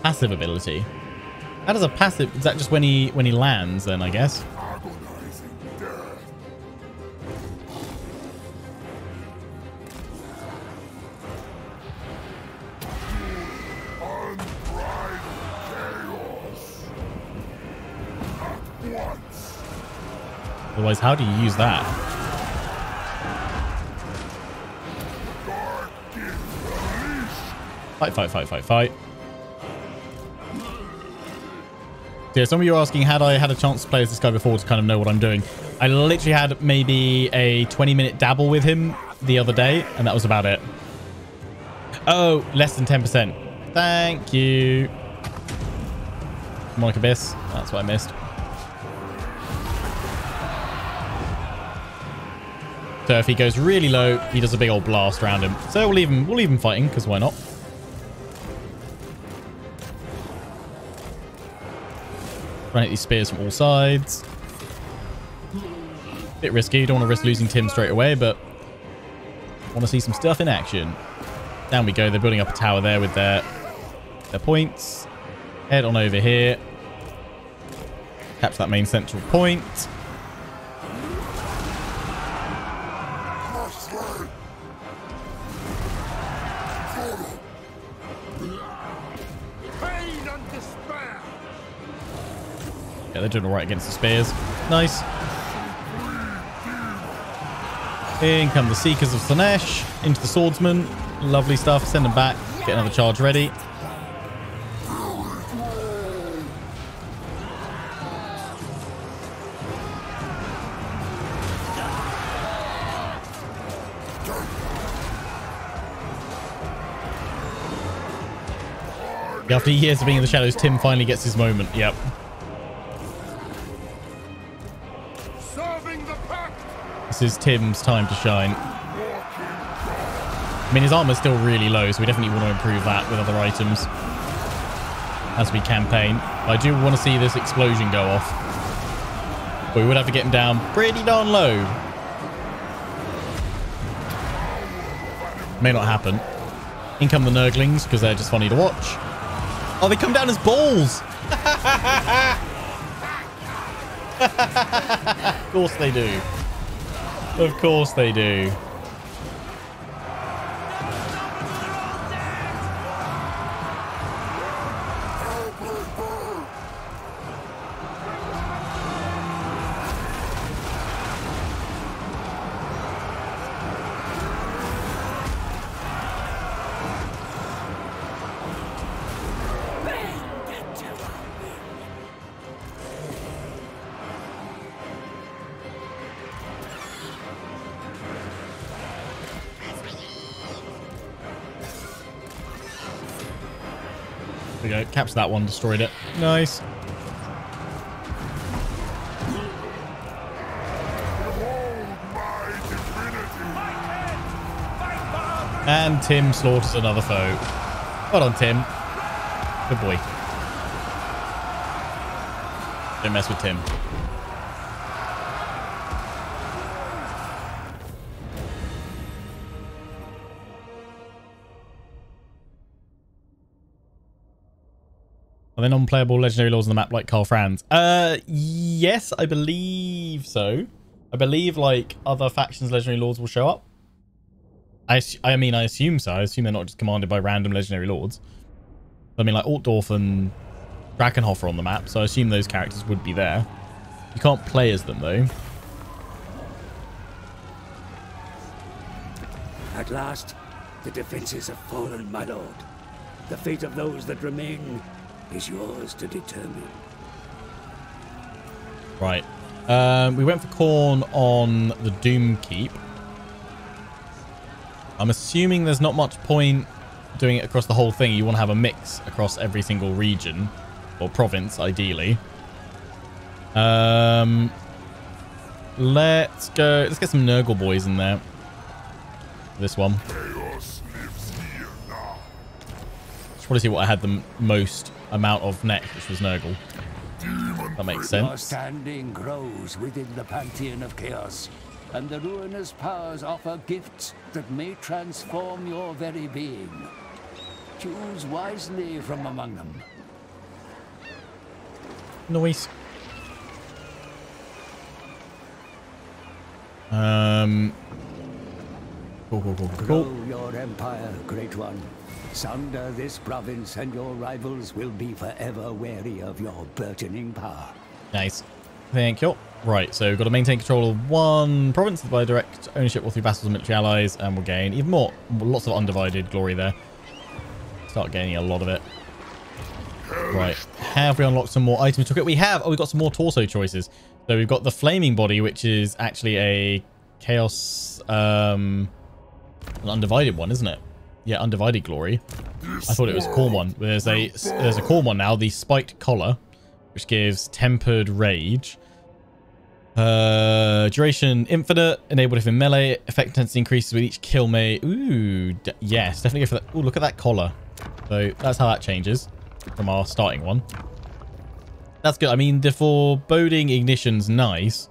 Speaker 3: Passive ability. How does a passive? Is that just when he when he lands? Then I guess. Otherwise, how do you use that? Fight, fight, fight, fight, fight. Yeah, some of you are asking, had I had a chance to play as this guy before to kind of know what I'm doing? I literally had maybe a 20 minute dabble with him the other day, and that was about it. Oh, less than 10%. Thank you. Demonic Abyss. That's what I missed. So uh, if he goes really low, he does a big old blast around him. So we'll leave him, we'll leave him fighting, because why not? Run at these spears from all sides. Bit risky. Don't want to risk losing Tim straight away, but want to see some stuff in action. Down we go. They're building up a tower there with their their points. Head on over here. Capture that main central point. Doing all right against the spears. Nice. In come the Seekers of Slaanesh. Into the Swordsman. Lovely stuff. Send them back. Get another charge ready. After years of being in the shadows, Tim finally gets his moment. Yep. This is Tim's time to shine. I mean, his armor's still really low, so we definitely want to improve that with other items as we campaign. But I do want to see this explosion go off. But we would have to get him down pretty darn low. May not happen. In come the Nurglings, because they're just funny to watch. Oh, they come down as balls! of course they do. Of course they do. That one. Destroyed it. Nice.
Speaker 2: Behold my divinity.
Speaker 3: And Tim slaughters another foe. Well done, Tim. Good boy. Don't mess with Tim. Are non-playable legendary laws on the map like Karl Franz? Uh, yes, I believe so. I believe like other factions' legendary lords will show up. I, I mean, I assume so. I assume they're not just commanded by random legendary lords. I mean, like Altdorf and Drakenhof are on the map, so I assume those characters would be there. You can't play as them, though.
Speaker 1: At last, the defenses have fallen, my lord. The fate of those that remain is yours to determine.
Speaker 3: Right. Um, we went for Khorne on the Doom Keep. I'm assuming there's not much point doing it across the whole thing. You want to have a mix across every single region or province, ideally. Um, let's go. Let's get some Nurgle boys in there. This one.
Speaker 2: Chaos lives.
Speaker 3: Just want to see what I had the most amount of next, which was Nurgle.
Speaker 2: Demon
Speaker 3: That makes
Speaker 1: Your
Speaker 3: sense.
Speaker 1: standing grows within the pantheon of chaos, and the ruinous powers offer gifts that may transform your very being. Choose wisely from among them.
Speaker 3: Noise. Um. Cool, cool, cool, cool, cool.
Speaker 1: Grow your empire, great one. Sunder this province, and your rivals will be forever wary of your burgeoning power.
Speaker 3: Nice. Thank you. Right, so we've got to maintain control of one province by direct ownership or through vassals and military allies, and we'll gain even more, lots of undivided glory there. Start gaining a lot of it. Right, have we unlocked some more items? to We have. Oh, we've got some more torso choices. So we've got the flaming body, which is actually a chaos, um, an undivided one, isn't it? Yeah, undivided glory. I thought it was Khorne one. There's a there's a Khorne one now, the spiked collar, which gives tempered rage. Uh, duration infinite, enabled if in melee. Effect intensity increases with each kill may. Ooh, yes, definitely go for that. Ooh, look at that collar. So that's how that changes from our starting one. That's good. I mean, the foreboding ignition's nice.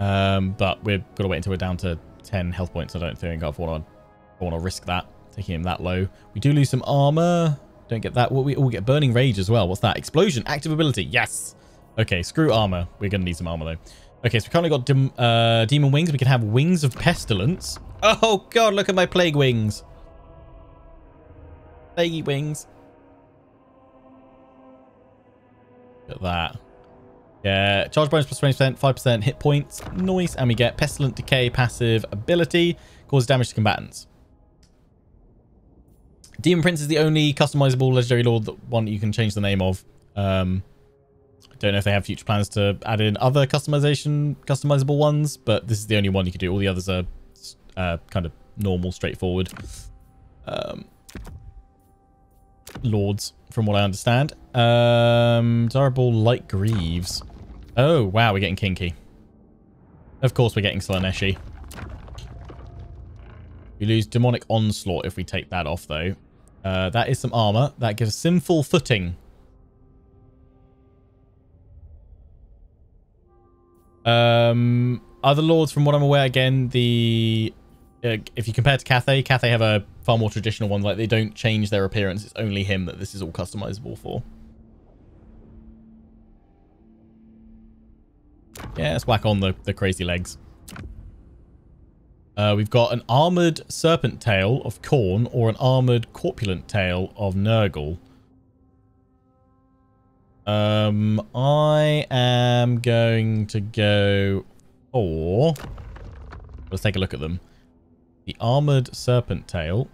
Speaker 3: Um, but we've got to wait until we're down to 10 health points. I don't think I want to want to risk that, taking him that low. We do lose some armor. Don't get that. We all get burning rage as well. What's that? Explosion. Active ability. Yes. Okay, screw armor. We're going to need some armor, though. Okay, so we currently got dim, uh, demon wings. We can have wings of pestilence. Oh, God, look at my plague wings. Plaguey wings. Look at that. Yeah, charge bonus plus 20%, 5% hit points. Noise. And we get Pestilent Decay passive ability. Causes damage to combatants. Daemon Prince is the only customizable legendary lord that one you can change the name of. Um, don't know if they have future plans to add in other customization, customizable ones, but this is the only one you can do. All the others are uh, kind of normal, straightforward um, lords, from what I understand. Um, desirable light greaves. Oh, wow, we're getting kinky. Of course we're getting Slaaneshi. We lose Demonic Onslaught if we take that off, though. Uh, that is some armor. That gives Sinful Footing. Um, other lords, from what I'm aware, again, the uh, if you compare to Cathay, Cathay have a far more traditional one. Like they don't change their appearance. It's only him that this is all customizable for. Yeah, let's whack on the, the crazy legs. Uh, we've got an armored serpent tail of Khorne or an armored corpulent tail of Nurgle. Um, I am going to go for... Let's take a look at them. The armored serpent tail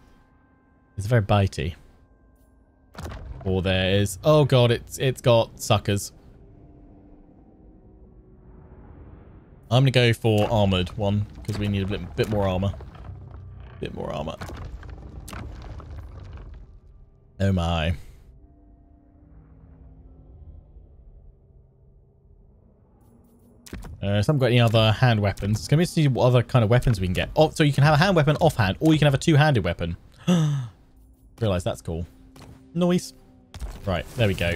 Speaker 3: is very bitey. Or there is... Oh god, it's it's got suckers. I'm going to go for armored one because we need a bit, bit more armor. Bit more armor. Oh my. Uh, so I haven't got any other hand weapons. To be see what other kind of weapons we can get. Oh, so you can have a hand weapon offhand, or you can have a two-handed weapon. Realize that's cool. Noise. Right, there we go.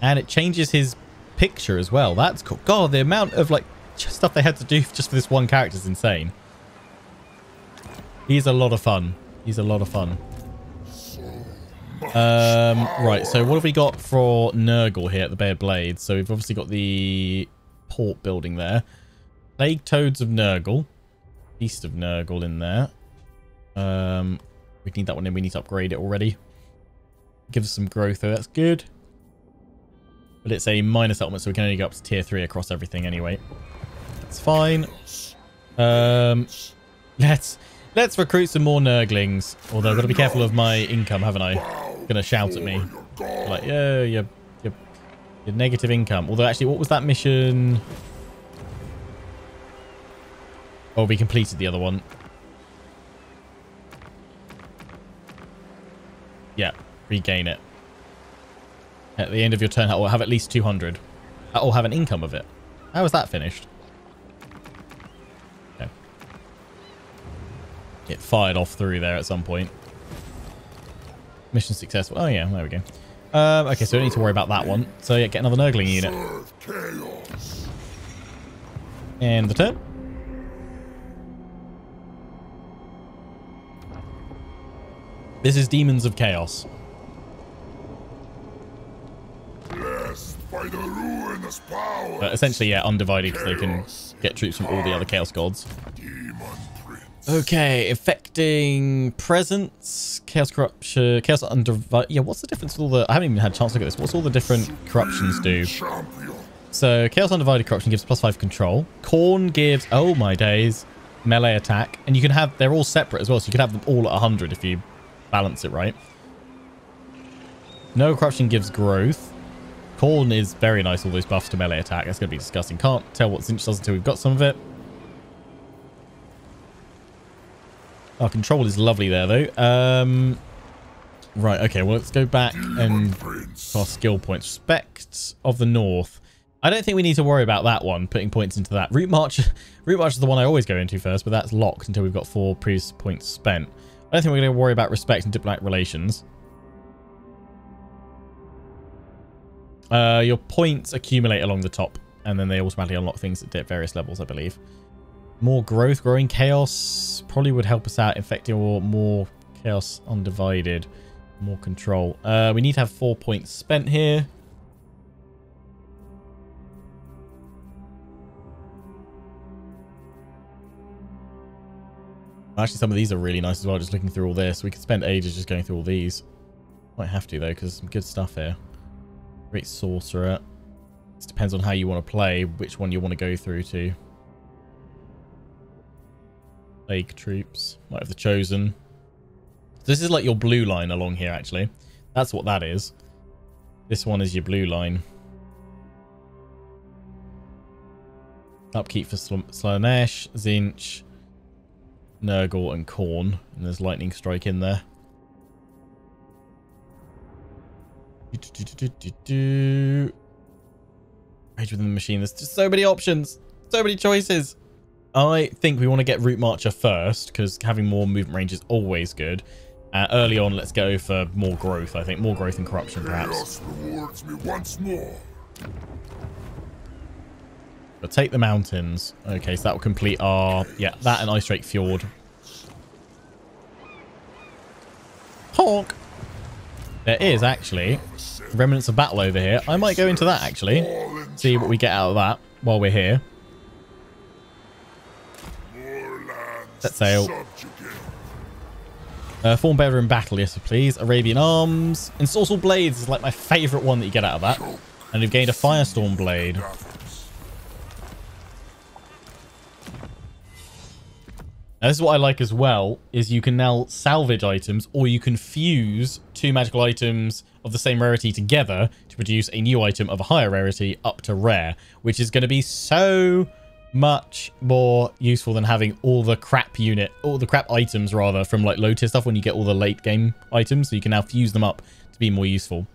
Speaker 3: And it changes his picture as well. That's cool. God, the amount of like stuff they had to do just for this one character is insane. He's a lot of fun. He's a lot of fun. Um, right, so what have we got for Nurgle here at the Bay of Blades? So we've obviously got the port building there. Plague Toads of Nurgle. East of Nurgle in there. Um, we need that one in. We need to upgrade it already. Give us some growth, though. That's good. But it's a minor settlement, so we can only go up to tier 3 across everything anyway. That's fine. Um, let's let's recruit some more Nurglings. Although I've got to be careful of my income, haven't I? Gonna shout at me. Like, yeah, yeah, yeah, negative income. Although actually, what was that mission? Oh, we completed the other one. Yeah, regain it. At the end of your turn, or have at least 200. Or have an income of it. How was that finished? It fired off through there at some point. Mission successful. Oh, yeah, there we go. Um, okay, so we don't need to worry about that one. So, yeah, get another Nurgling unit. And the turn. This is Daemons of Chaos.
Speaker 2: Bless by the ruinous power.
Speaker 3: But uh, essentially, yeah, undivided because they can get troops from all the other Chaos Gods. Okay, affecting presence, chaos corruption, chaos undivided. Yeah, what's the difference with all the? I haven't even had a chance to look at this. What's all the different corruptions do? So chaos undivided corruption gives plus five control. Khorne gives oh my days melee attack, and you can have they're all separate as well. So you can have them all at hundred if you balance it right. No corruption gives growth. Khorne is very nice. All those buffs to melee attack. That's gonna be disgusting. Can't tell what Tzeentch does until we've got some of it. Our control is lovely there, though. Um, right, okay, well, let's go back and our skill points. Respect of the North. I don't think we need to worry about that one, putting points into that. Route March Route March is the one I always go into first, but that's locked until we've got four previous points spent. I don't think we're going to worry about respect and diplomatic relations. Uh, your points accumulate along the top, and then they automatically unlock things at various levels, I believe. More growth, growing chaos probably would help us out, infecting or more chaos undivided, more control. Uh, we need to have four points spent here. Actually, some of these are really nice as well, just looking through all this. We could spend ages just going through all these. Might have to, though, because some good stuff here. Great Sorcerer. This depends on how you want to play, which one you want to go through to. Plague Troops. Might have the Chosen. This is like your blue line along here, actually. That's what that is. This one is your blue line. Upkeep for Sl Slaanesh, Tzeentch, Nurgle, and Khorne. And there's Lightning Strike in there. Rage within the machine. There's just so many options. So many choices. I think we want to get Route Marcher first because having more movement range is always good. Uh, early on, let's go for more growth. I think more growth and corruption, perhaps.
Speaker 2: Me once more.
Speaker 3: But take the mountains. Okay, so that will complete our... Yeah, that and Ice Drake Fjord. Honk! There is, actually, remnants of battle over here. I might go into that, actually. See what we get out of that while we're here. Set sail. Uh, form bearer in battle, yes please. Arabian Arms. Ensorcel Blades is like my favourite one that you get out of that. And you've gained a Firestorm Blade. Now, this is what I like as well, is you can now salvage items or you can fuse two magical items of the same rarity together to produce a new item of a higher rarity up to rare, which is going to be so much more useful than having all the crap unit, all the crap items rather from like low tier stuff when you get all the late game items. So you can now fuse them up to be more useful,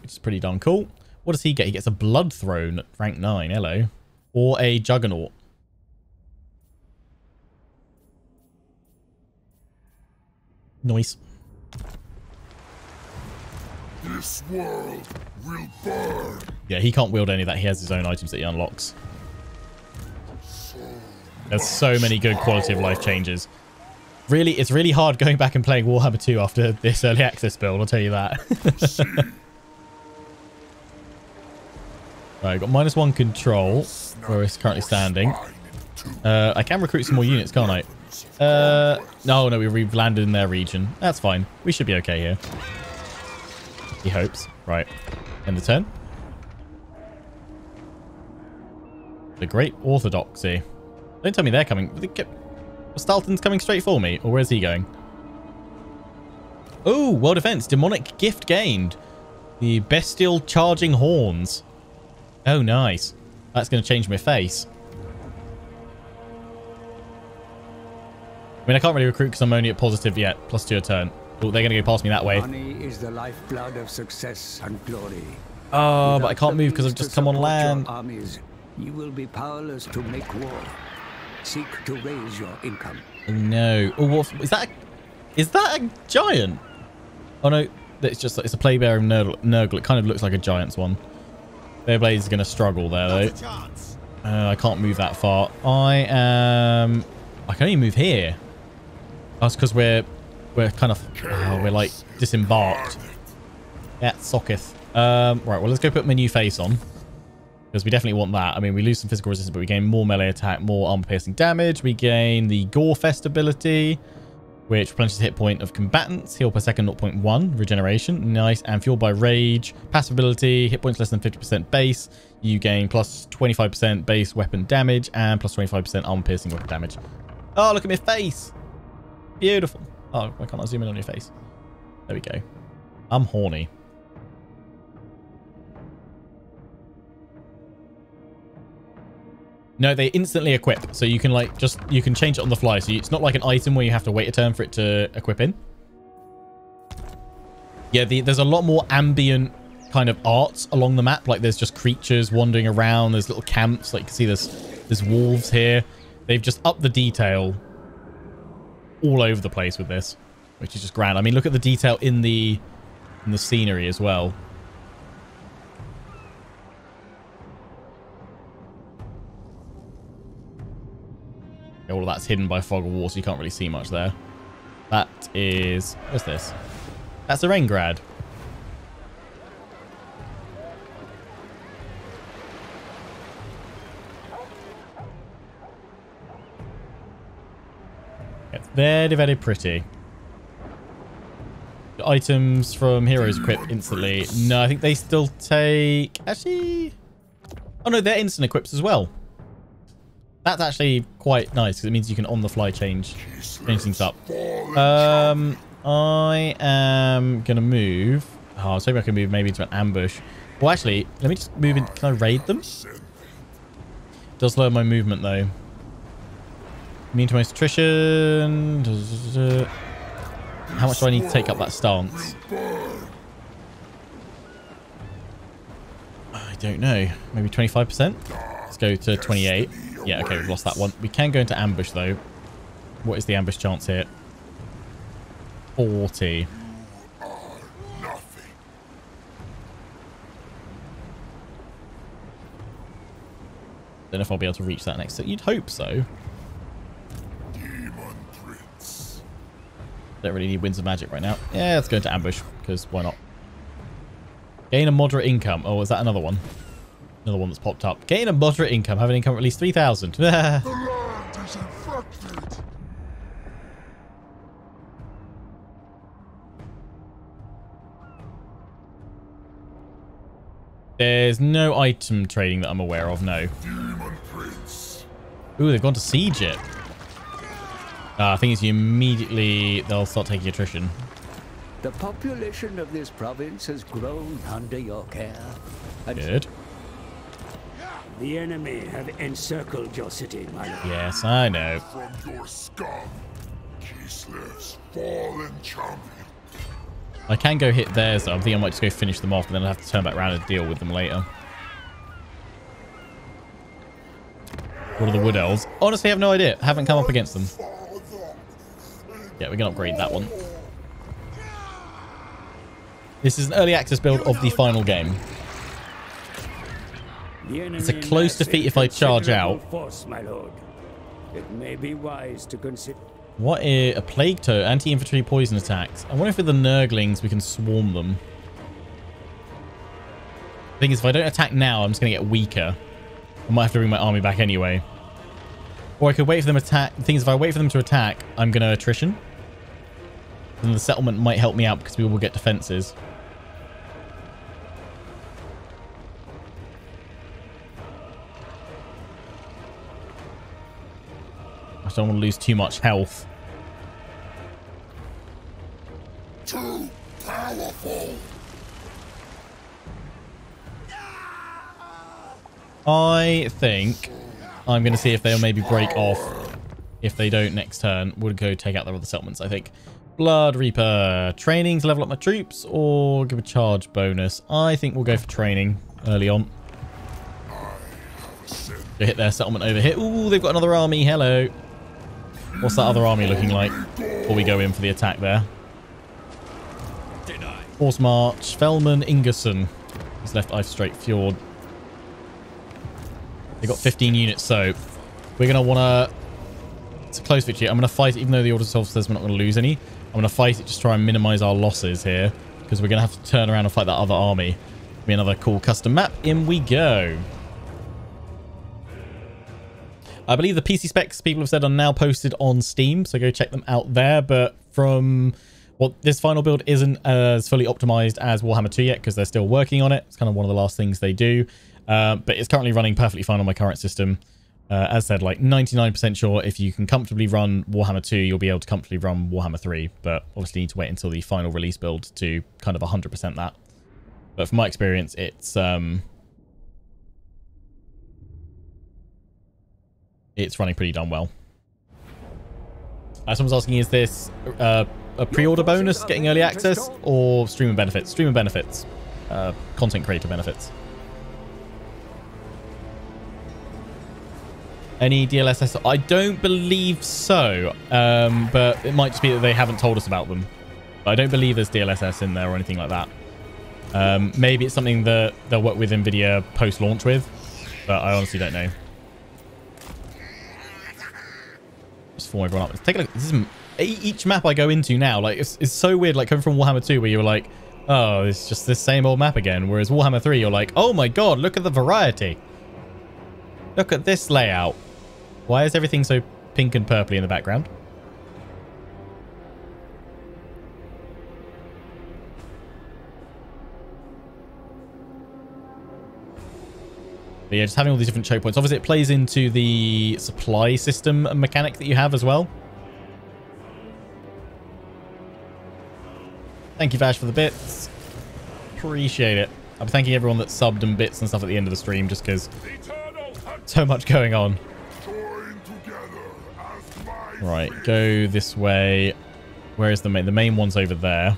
Speaker 3: which is pretty darn cool. What does he get? He gets a Blood Throne at rank 9. Hello. Or a Juggernaut. Nice.
Speaker 2: This world will burn.
Speaker 3: Yeah, he can't wield any of that. He has his own items that he unlocks. There's so many good quality of life changes. Really, it's really hard going back and playing Warhammer 2 after this early access build, I'll tell you that. right, got minus one control, where it's currently standing. Uh, I can recruit some more units, can't I? Uh, no, no, we've landed in their region. That's fine. We should be okay here. He hopes. Right. End the turn. The Great Orthodoxy. Don't tell me they're coming. Stalton's coming straight for me, or where's he going? Oh, well defense. Demonic gift gained. The bestial charging horns. Oh, nice. That's going to change my face. I mean, I can't really recruit because I'm only at positive yet. Plus two a turn. Oh, they're going to go past me that way.
Speaker 1: Money is the lifeblood of success and glory.
Speaker 3: Oh, but I can't move because I've just come on land.
Speaker 1: Armies, you will be powerless to make war. Seek to raise your income.
Speaker 3: No. Oh, what, is that? A, is that a giant? Oh no, it's just it's a play bearing Nurgle. Nurgle. It kind of looks like a giant's one. Bearblade is going to struggle there though. Uh, I can't move that far. I am. I can only move here. That's because we're we're kind of oh, we're like disembarked. Yeah, Socketh. Um, right, well, let's go put my new face on. Because we definitely want that. I mean, we lose some physical resistance, but we gain more melee attack, more armor-piercing damage. We gain the Gorefest ability, which replenishes hit point of combatants. Heal per second 0.1. Regeneration. Nice. And fueled by rage. Passive ability. Hit points less than 50% base. You gain plus 25% base weapon damage and plus 25% armor-piercing weapon damage. Oh, look at my face. Beautiful. Oh, why can't I zoom in on your face? There we go. I'm horny. No, they instantly equip. So you can like just, you can change it on the fly. So it's not like an item where you have to wait a turn for it to equip in. Yeah, the, there's a lot more ambient kind of arts along the map. Like there's just creatures wandering around. There's little camps. Like you can see there's, there's wolves here. They've just upped the detail all over the place with this, which is just grand. I mean, look at the detail in the, in the scenery as well. all of that's hidden by fog of war, so you can't really see much there. That is... What's this? That's a Rengrad. Very, very pretty. Items from heroes equip instantly. No, I think they still take... Actually... Oh no, they're instant equips as well. That's actually quite nice because it means you can on the fly change change things up. Um, I am gonna move. Oh, I was hoping I could move maybe into an ambush. Well, actually, let me just move in. Can I raid them? Does lower my movement though. Immune to most attrition. How much do I need to take up that stance? I don't know. Maybe 25%? Let's go to 28. Yeah, okay, we've lost that one. We can go into ambush, though. What is the ambush chance here? 40. Don't know if I'll be able to reach that next. You'd hope so. Don't really need winds of magic right now. Yeah, let's go into ambush, because why not? Gain a moderate income. Oh, is that another one? Another one that's popped up. Gain a moderate income. Have an income of at least 3,000.
Speaker 2: The land is infected.
Speaker 3: There's no item trading that I'm aware of, no.
Speaker 2: Daemon Prince.
Speaker 3: Ooh, they've gone to siege it. Uh, I think it's you immediately, they'll start taking attrition.
Speaker 1: The population of this province has grown under your care. And
Speaker 3: Good.
Speaker 5: The enemy have encircled your city, my lord.
Speaker 3: Yes, I know.
Speaker 2: From your scum. Kislev's fallen champion.
Speaker 3: I can go hit theirs, though. I think I might just go finish them off, and then I'll have to turn back around and deal with them later. What are the Wood Elves? Honestly, I have no idea. Haven't come up against them. Yeah, we can upgrade that one. This is an early access build of the final game. It's a close defeat if I charge out.
Speaker 5: Force, my lord. It may be wise to consider.
Speaker 3: What is a plague toe? Anti-infantry poison attacks. I wonder if with the Nurglings we can swarm them. The Thing is, if I don't attack now, I'm just going to get weaker. I might have to bring my army back anyway. Or I could wait for them to attack. The thing is, if I wait for them to attack, I'm going to attrition. Then the settlement might help me out because we will get defenses. I don't want to lose too much health.
Speaker 2: Too powerful.
Speaker 3: I think I'm going to see if they'll maybe break off. If they don't next turn, we'll go take out their other settlements, I think. Blood Reaper. Training to level up my troops or give a charge bonus? I think we'll go for training early on. Go hit their settlement over here. Ooh, they've got another army. Hello. What's that other army looking like? Before we go in for the attack there. Force March. Felman Ingerson. He's left Ice Drake Fjord. They got 15 units, so we're going to want to... It's a close victory. I'm going to fight, even though the order of itself says we're not going to lose any. I'm going to fight it, just try and minimize our losses here, because we're going to have to turn around and fight that other army. Be another cool custom map. In we go. I believe the PC specs people have said are now posted on Steam, so go check them out there. But from well, this final build isn't as fully optimized as Warhammer 2 yet because they're still working on it. It's kind of one of the last things they do. Uh, but it's currently running perfectly fine on my current system. Uh, as said, like 99% sure if you can comfortably run Warhammer 2, you'll be able to comfortably run Warhammer 3. But obviously you need to wait until the final release build to kind of 100% that. But from my experience, it's... um It's running pretty darn well. Uh, someone's asking, is this uh, a pre-order bonus, getting early access, or streamer benefits? Streamer benefits. Uh, content creator benefits. Any DLSS? I don't believe so, um, but it might just be that they haven't told us about them. But I don't believe there's DLSS in there or anything like that. Um, maybe it's something that they'll work with NVIDIA post-launch with, but I honestly don't know. Just form everyone up. Take a look. This is each map I go into now. Like it's, it's so weird. Like coming from Warhammer 2, where you were like, oh, it's just this same old map again. Whereas Warhammer 3, you're like, oh my god, look at the variety. Look at this layout. Why is everything so pink and purpley in the background? But yeah, just having all these different choke points. Obviously, it plays into the supply system mechanic that you have as well. Thank you, Vash, for the bits. Appreciate it. I'm thanking everyone that subbed and bits and stuff at the end of the stream just because so much going on. Right, go this way. Where is the main? The main one's over there.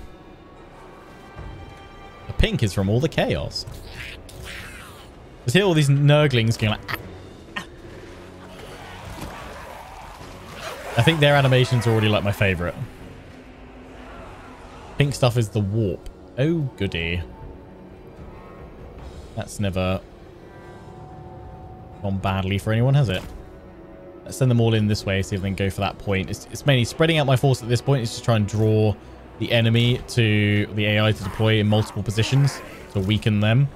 Speaker 3: The pink is from all the chaos. Just hear all these nurglings going like... Ah, I think their animations are already like my favorite. Pink stuff is the warp. Oh, goody. That's never gone badly for anyone, has it? Send them all in this way, see if they can go for that point. It's, it's mainly spreading out my force at this point. It's just trying to draw the enemy to the AI to deploy in multiple positions to weaken them.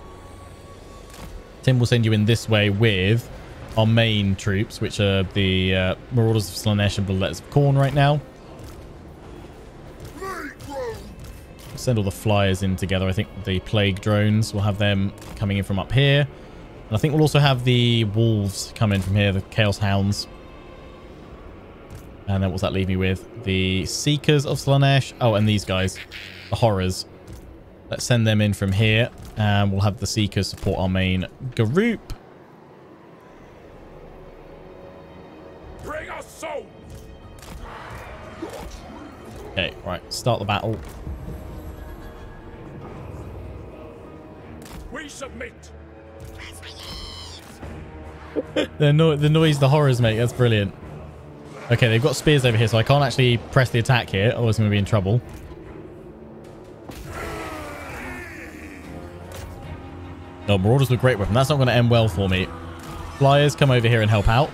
Speaker 3: Tim will send you in this way with our main troops, which are the uh, Marauders of Slaanesh and Bloodletters of Khorne right now. Send all the flyers in together. I think the Plague drones, we'll have them coming in from up here. And I think we'll also have the Wolves come in from here, the Chaos Hounds. And then what's that leave me with? The Seekers of Slaanesh. Oh, and these guys. The Horrors. Let's send them in from here. And we'll have the Seekers support our main group.
Speaker 2: Bring us so.
Speaker 3: Okay, right. Start the battle.
Speaker 2: We submit.
Speaker 3: the, no the noise the horrors make. That's brilliant. Okay, they've got spears over here, so I can't actually press the attack here. Otherwise, I'm going to be in trouble. No, Marauders with great weapon. That's not going to end well for me. Flyers, come over here and help out.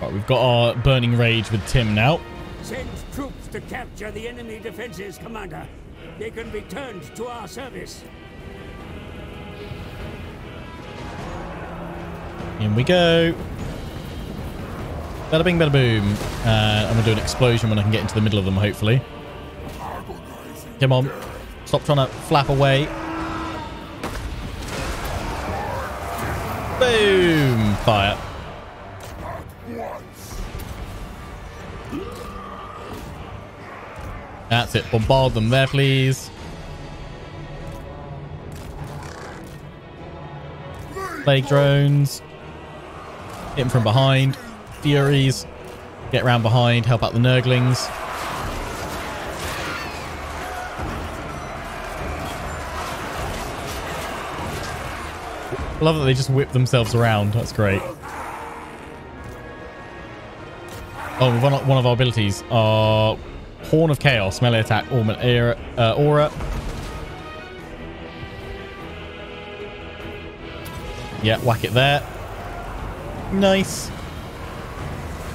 Speaker 3: Right, we've got our Burning Rage with Tim now.
Speaker 5: To capture the enemy defenses, Commander. They can be turned to our service.
Speaker 3: In we go. Bada bing, bada boom. Uh, I'm going to do an explosion when I can get into the middle of them, hopefully. Come on. Stop trying to flap away. Boom! Fire. That's it. Bombard them there, please. Plague drones. Hit them from behind. Furies. Get around behind. Help out the Nurglings. Love that they just whip themselves around. That's great. Oh, one of our abilities. Our Horn of Chaos. Melee attack. Aura. Uh, aura. Yeah, whack it there. Nice.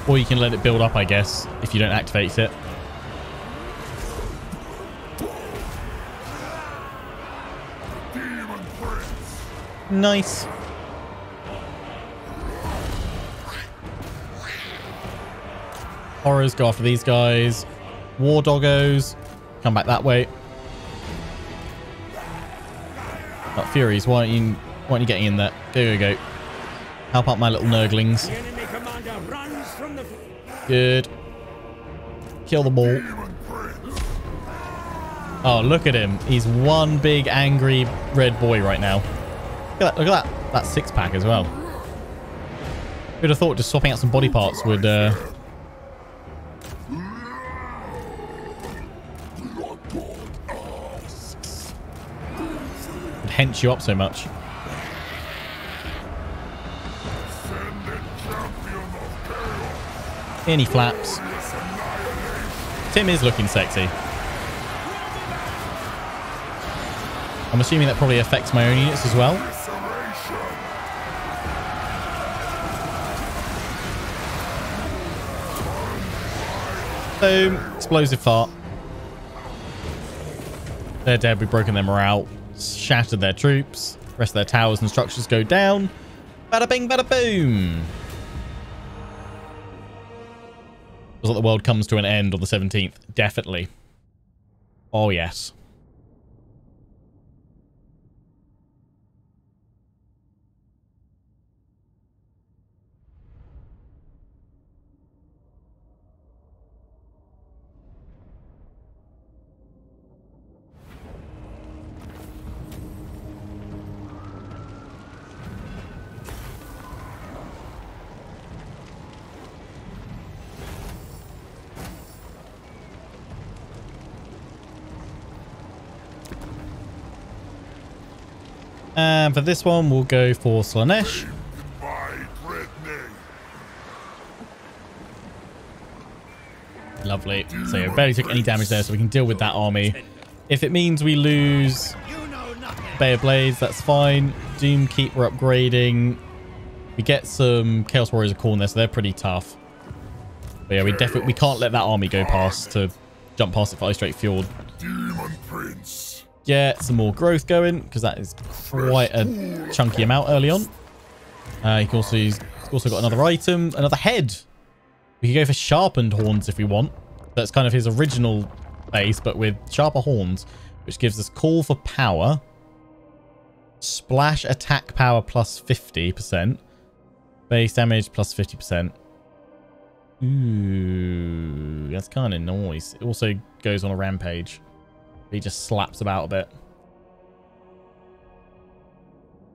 Speaker 3: Or you can let it build up, I guess, if you don't activate it. Nice. Horrors, go after these guys. War doggos, come back that way. Oh, Furies, why aren't you, why aren't you getting in there? Go, we go. Help out my little nurglings.
Speaker 5: The enemy commander runs from the...
Speaker 3: Good. Kill them all. Oh, look at him. He's one big angry red boy right now. Look at that. Look at that. That six pack as well. Who'd have thought just swapping out some body parts would uh, hench you up so much. He flaps. Tim is looking sexy. I'm assuming that probably affects my own units as well. Boom. Explosive fart. They're dead. We've broken their morale. Shattered their troops. Rest of their towers and structures go down. Bada bing, bada boom. Feels like the world comes to an end on the 17th. Definitely. Oh, yes. And for this one, we'll go for
Speaker 2: Slaanesh.
Speaker 3: Lovely. So yeah, barely took any damage there, so we can deal with that army. If it means we lose Bay of Blades, that's fine. Doom Keeper upgrading. We get some Chaos Warriors of Khorne there, so they're pretty tough. But yeah, we definitely we can't let that army go past to jump past it for Ice Drake Fjord.
Speaker 2: Daemon Prince!
Speaker 3: Get some more growth going, because that is quite a chunky amount early on. Uh, can also use, also got another item, another head. We could go for sharpened horns if we want. That's kind of his original base, but with sharper horns, which gives us call for power, splash attack power plus 50%, base damage plus 50%. Ooh, that's kind of nice. It also goes on a rampage. He just slaps about a bit.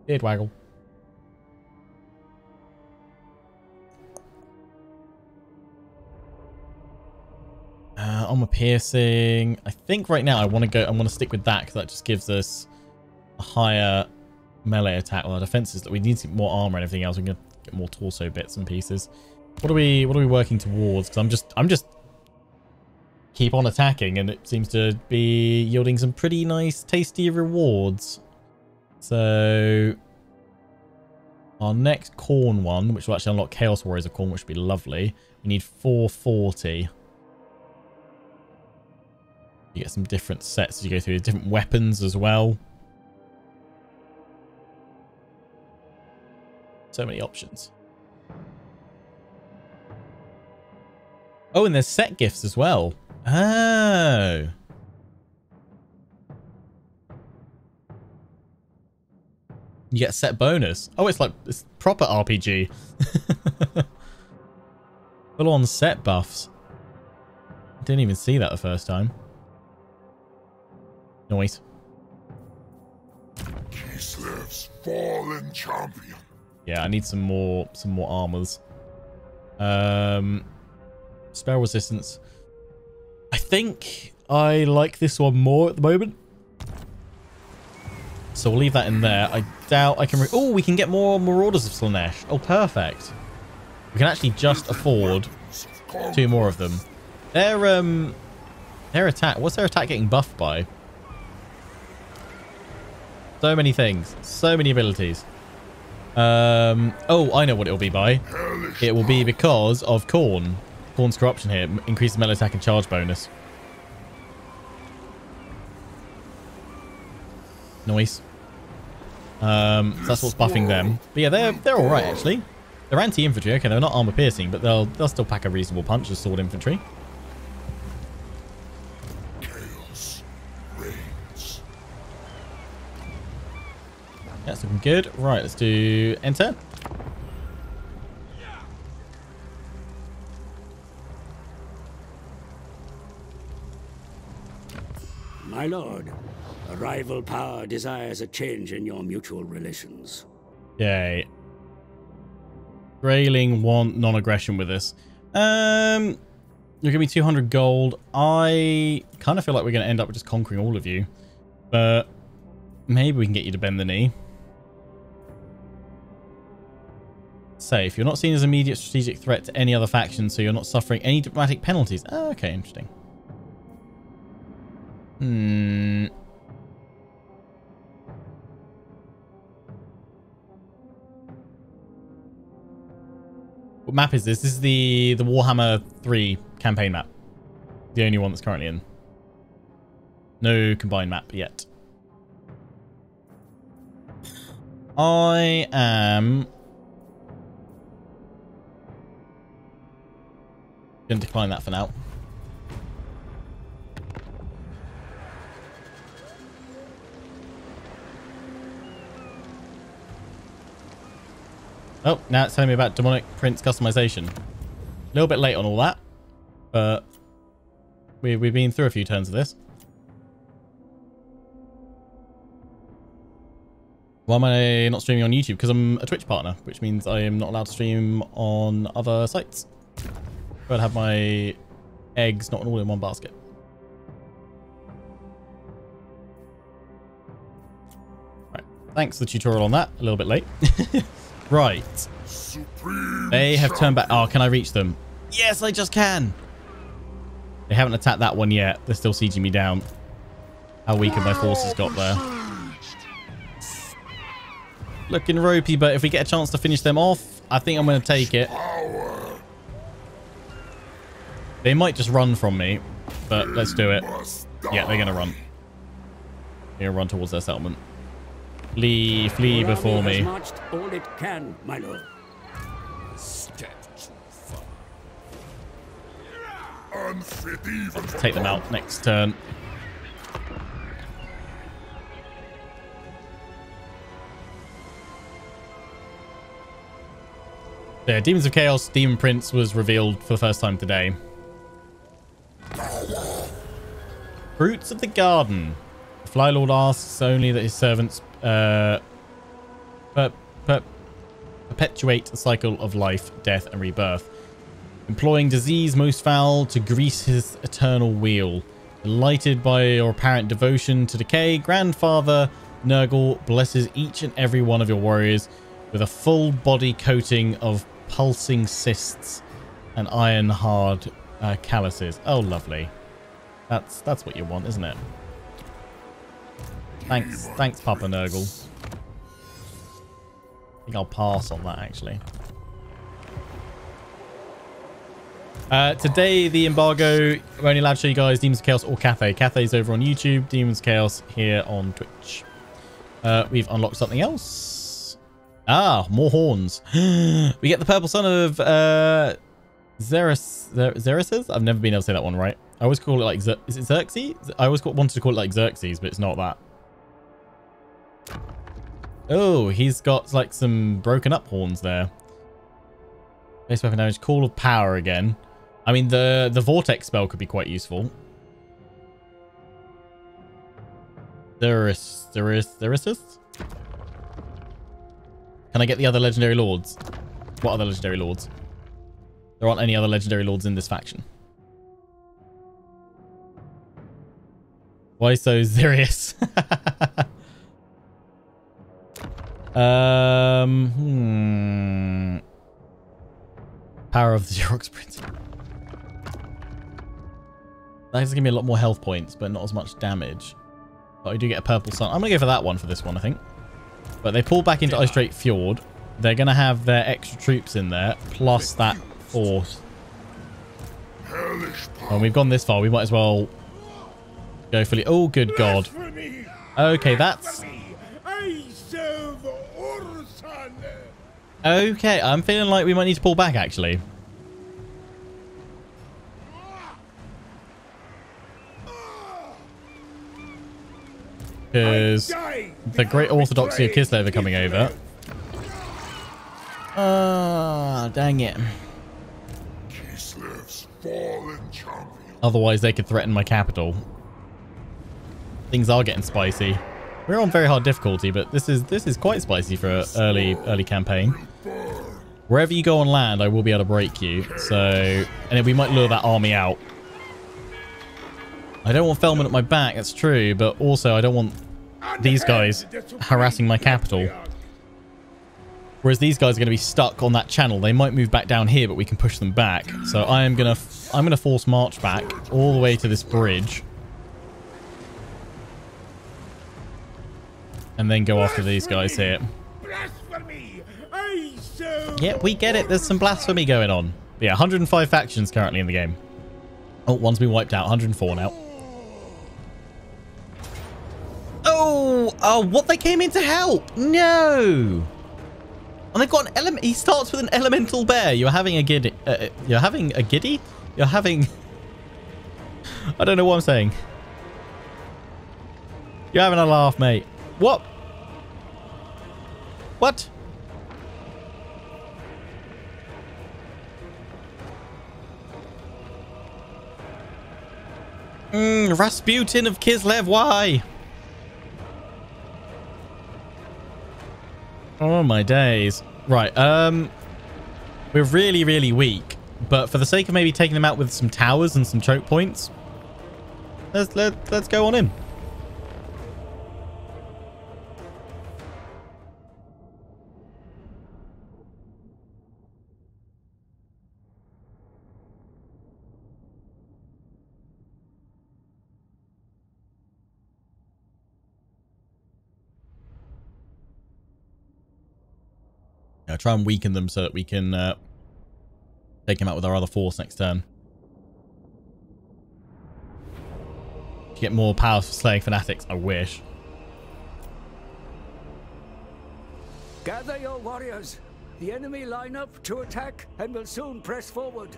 Speaker 3: Beard waggle. Uh, armor piercing. I think right now I want to go. I want to stick with that because that just gives us a higher melee attack. Well, our defenses that we need more armor and everything else. We can get more torso bits and pieces. What are we? What are we working towards? Because I'm just. I'm just keep on attacking and it seems to be yielding some pretty nice tasty rewards. So our next Khorne one which will actually unlock chaos warriors of Khorne which would be lovely. We need 440 you get some different sets as you go through different weapons as well. So many options. Oh and there's set gifts as well Oh. You get a set bonus. Oh, it's like it's proper RPG. Full on set buffs. Didn't even see that the first time. Noise.
Speaker 2: Kislev's fallen champion.
Speaker 3: Yeah, I need some more some more armors. Um spell resistance. I think I like this one more at the moment. So we'll leave that in there. I doubt I can... Oh, we can get more Marauders of Slaanesh. Oh, perfect. We can actually just afford two more of them. Their, um... Their attack... What's their attack getting buffed by? So many things. So many abilities. Um, oh, I know what it will be by. It will be because of Khorne. Khorne's corruption here increases melee attack and charge bonus. Noise. Um, so that's what's buffing them. But yeah, they're they're all right actually. They're anti-infantry. Okay, they're not armor piercing, but they'll they'll still pack a reasonable punch as sword infantry.
Speaker 2: chaos reigns.
Speaker 3: That's looking good. Right, let's do enter.
Speaker 5: My lord, a rival power desires a change in your mutual relations.
Speaker 3: Yay. Grayling want non-aggression with us. Um, you're giving me 200 gold. I kind of feel like we're going to end up just conquering all of you. But maybe we can get you to bend the knee. Safe. You're not seen as immediate strategic threat to any other faction, so you're not suffering any diplomatic penalties. Oh, okay, interesting. Hmm. What map is this? This is the the Warhammer 3 campaign map. The only one that's currently in. No combined map yet. I am going to decline that for now. Oh, now it's telling me about Demonic Prince customization. A little bit late on all that, but we, we've been through a few turns of this. Why am I not streaming on YouTube? Because I'm a Twitch partner, which means I am not allowed to stream on other sites. But have my eggs not all in one basket. Right. Thanks for the tutorial on that. A little bit late. right.
Speaker 2: Supreme
Speaker 3: They have turned back. Oh, can I reach them? Yes, I just can. They haven't attacked that one yet. They're still sieging me down. How weak have my forces got there? Looking ropey, but if we get a chance to finish them off, I think I'm going to take it. They might just run from me, but let's do it. Yeah, they're going to run. They're going to run towards their settlement. Flee, flee
Speaker 5: Your
Speaker 3: before me.
Speaker 5: has marched all it can, my lord.
Speaker 2: step too far. Unfit even for
Speaker 3: Take them out next turn. Yeah, Daemons of Chaos, Daemon Prince was revealed for the first time today. Fruits of the Garden. The Fly Lord asks only that his servants uh, per, per, perpetuate the cycle of life, death, and rebirth employing disease most foul to grease his eternal wheel. Delighted by your apparent devotion to decay, Grandfather Nurgle blesses each and every one of your warriors with a full body coating of pulsing cysts and iron hard uh, calluses. Oh, lovely. That's that's what you want, isn't it? Thanks, thanks, Papa Nurgle. I think I'll pass on that actually. Uh, today, the embargo, we're only allowed to show you guys Daemons of Chaos or Cathay. Cathay's over on YouTube, Daemons of Chaos here on Twitch. Uh, we've unlocked something else. Ah, more horns. we get the purple sun of uh, Xeris, Xer- Xeris? I've never been able to say that one right. I always call it like, is it Xerxes? I always wanted to call it like Xerxes, but it's not that. Oh, he's got like some broken up horns there. Base weapon damage, Call of Power again. I mean, the, the Vortex spell could be quite useful. There is, there is, there is this? Can I get the other Legendary Lords? What other Legendary Lords? There aren't any other Legendary Lords in this faction. Why so serious? um, hmm. Power of the Xerox printer. That's gonna be a lot more health points, but not as much damage. But I do get a purple sun. I'm gonna go for that one for this one, I think. But they pull back into Ice Drake Fjord. they're going to have their extra troops in there, plus that force.
Speaker 2: Power.
Speaker 3: We've gone this far, we might as well go fully... Oh, good God. Okay, that's... Okay, I'm feeling like we might need to pull back, actually. Because the Great Orthodoxy of Kislev are coming over. Ah, dang it.
Speaker 2: Kislev's fallen champion.
Speaker 3: Otherwise, they could threaten my capital. Things are getting spicy. We're on very hard difficulty, but this is this is quite spicy for an early early campaign. Wherever you go on land, I will be able to break you. So, and then we might lure that army out. I don't want Felman at my back, that's true, but also I don't want these guys harassing my capital. Whereas these guys are going to be stuck on that channel. They might move back down here, but we can push them back. So I am going to I'm going to force march back all the way to this bridge. And then go after these guys here. Yeah, we get it. There's some blasphemy going on. But yeah, 105 factions currently in the game. Oh, one's been wiped out. 104 now. Oh, oh, what? They came in to help. No. And they've got an element. He starts with an elemental bear. You're having a giddy. Uh, uh, you're having a giddy? You're having... I don't know what I'm saying. You're having a laugh, mate. What? What? Mm, Rasputin of Kislev, why? Oh my days. Right, um we're really, really weak. But for the sake of maybe taking them out with some towers and some choke points, let's let, let's go on in. Try and weaken them so that we can uh, take them out with our other force next turn. Get more power for slaying fanatics. I wish.
Speaker 5: Gather your warriors. The enemy line up to attack and will soon press forward.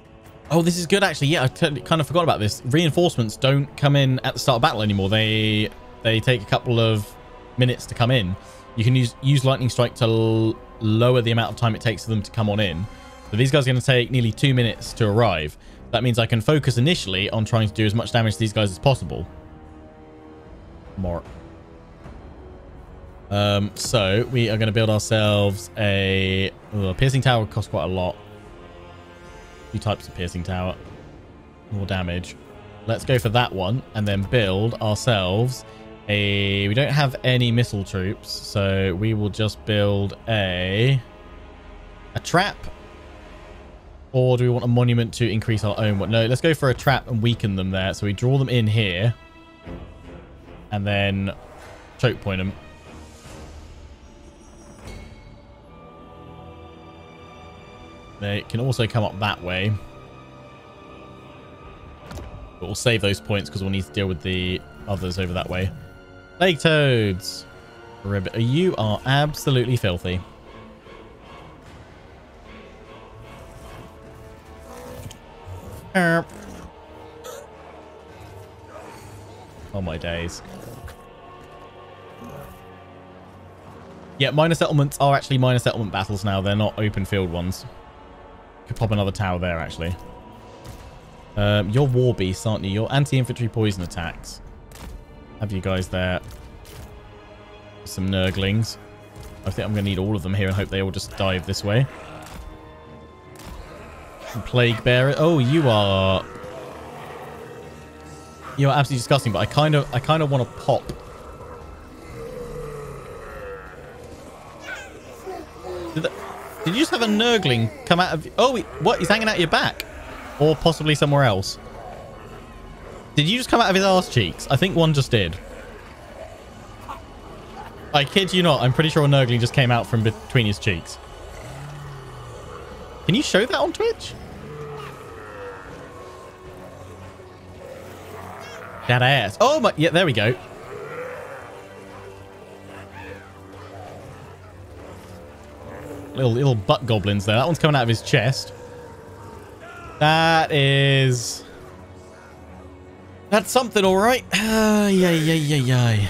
Speaker 3: Oh, this is good actually. Yeah, I kind of forgot about this. Reinforcements don't come in at the start of battle anymore. They they take a couple of minutes to come in. You can use use lightning strike to lower the amount of time it takes for them to come on in. So these guys are going to take nearly two minutes to arrive. That means I can focus initially on trying to do as much damage to these guys as possible. More. Um, so we are going to build ourselves a, oh, piercing tower. Cost quite a lot. Two types of piercing tower. More damage. Let's go for that one and then build ourselves a... We don't have any missile troops, so we will just build a... A trap. Or do we want a monument to increase our own one? No, let's go for a trap and weaken them there. So we draw them in here. And then choke point them. They can also come up that way. But we'll save those points because we'll need to deal with the others over that way. Plague Toads. Ribbit, you are absolutely filthy. Oh my days. Yeah, minor settlements are actually minor settlement battles now. They're not open field ones. Could pop another tower there, actually. Um, you're war beasts, aren't you? You're anti-infantry poison attacks. Have you guys there. Some nurglings. I think I'm going to need all of them here and hope they all just dive this way. Plague bearer. Oh, you are... You are absolutely disgusting, but I kind of, I kind of want to pop. Did, did you just have a nurgling come out of... Oh, what? He's hanging out your back. Or possibly somewhere else. Did you just come out of his ass cheeks? I think one just did. I kid you not. I'm pretty sure nurgling just came out from between his cheeks. Can you show that on Twitch? That ass. Oh my, yeah, there we go. Little little butt goblins there. That one's coming out of his chest. That is... That's something, all right. Uh, yeah, yeah, yeah, yeah.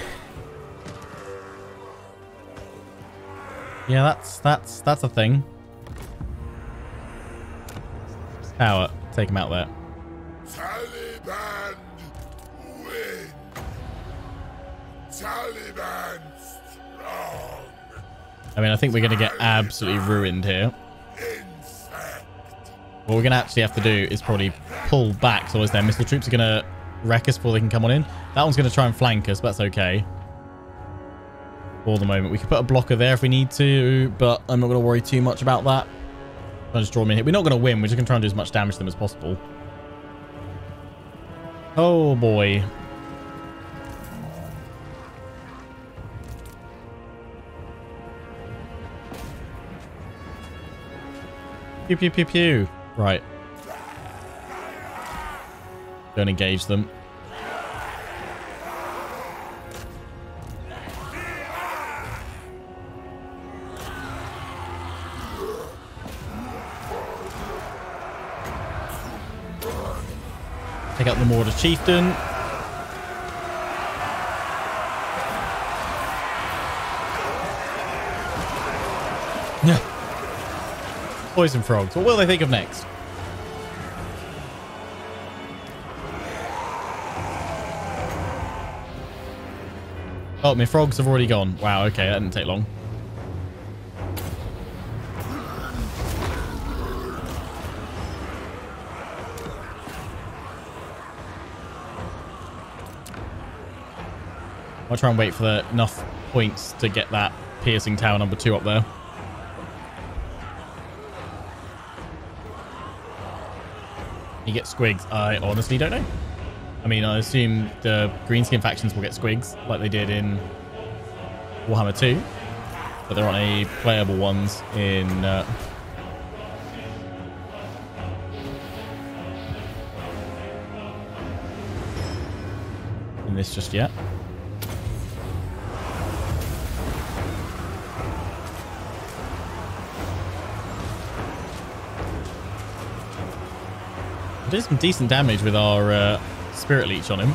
Speaker 3: Yeah, that's that's that's a thing. Power. Take him out there.
Speaker 2: Taliban win. Taliban strong.
Speaker 3: I mean, I think we're going to get absolutely ruined here.
Speaker 2: Insect.
Speaker 3: What we're going to actually have to do is probably pull back. So, as their missile troops are going to wreck us before they can come on in. That one's going to try and flank us, but that's okay. For the moment. We can put a blocker there if we need to, but I'm not going to worry too much about that. I'll just draw them in here. We're not going to win. We're just going to try and do as much damage to them as possible. Oh, boy. Pew, pew, pew, pew. Right. Don't engage them. Take out the Mortar Chieftain. Poison frogs. What will they think of next? Oh, my frogs have already gone. Wow, okay, that didn't take long. I'll try and wait for the enough points to get that piercing tower number two up there. You get squigs. I honestly don't know. I mean, I assume the greenskin factions will get squigs like they did in Warhammer 2. But there aren't any playable ones in... Uh, in this just yet. did some decent damage with our uh, spirit leech on him.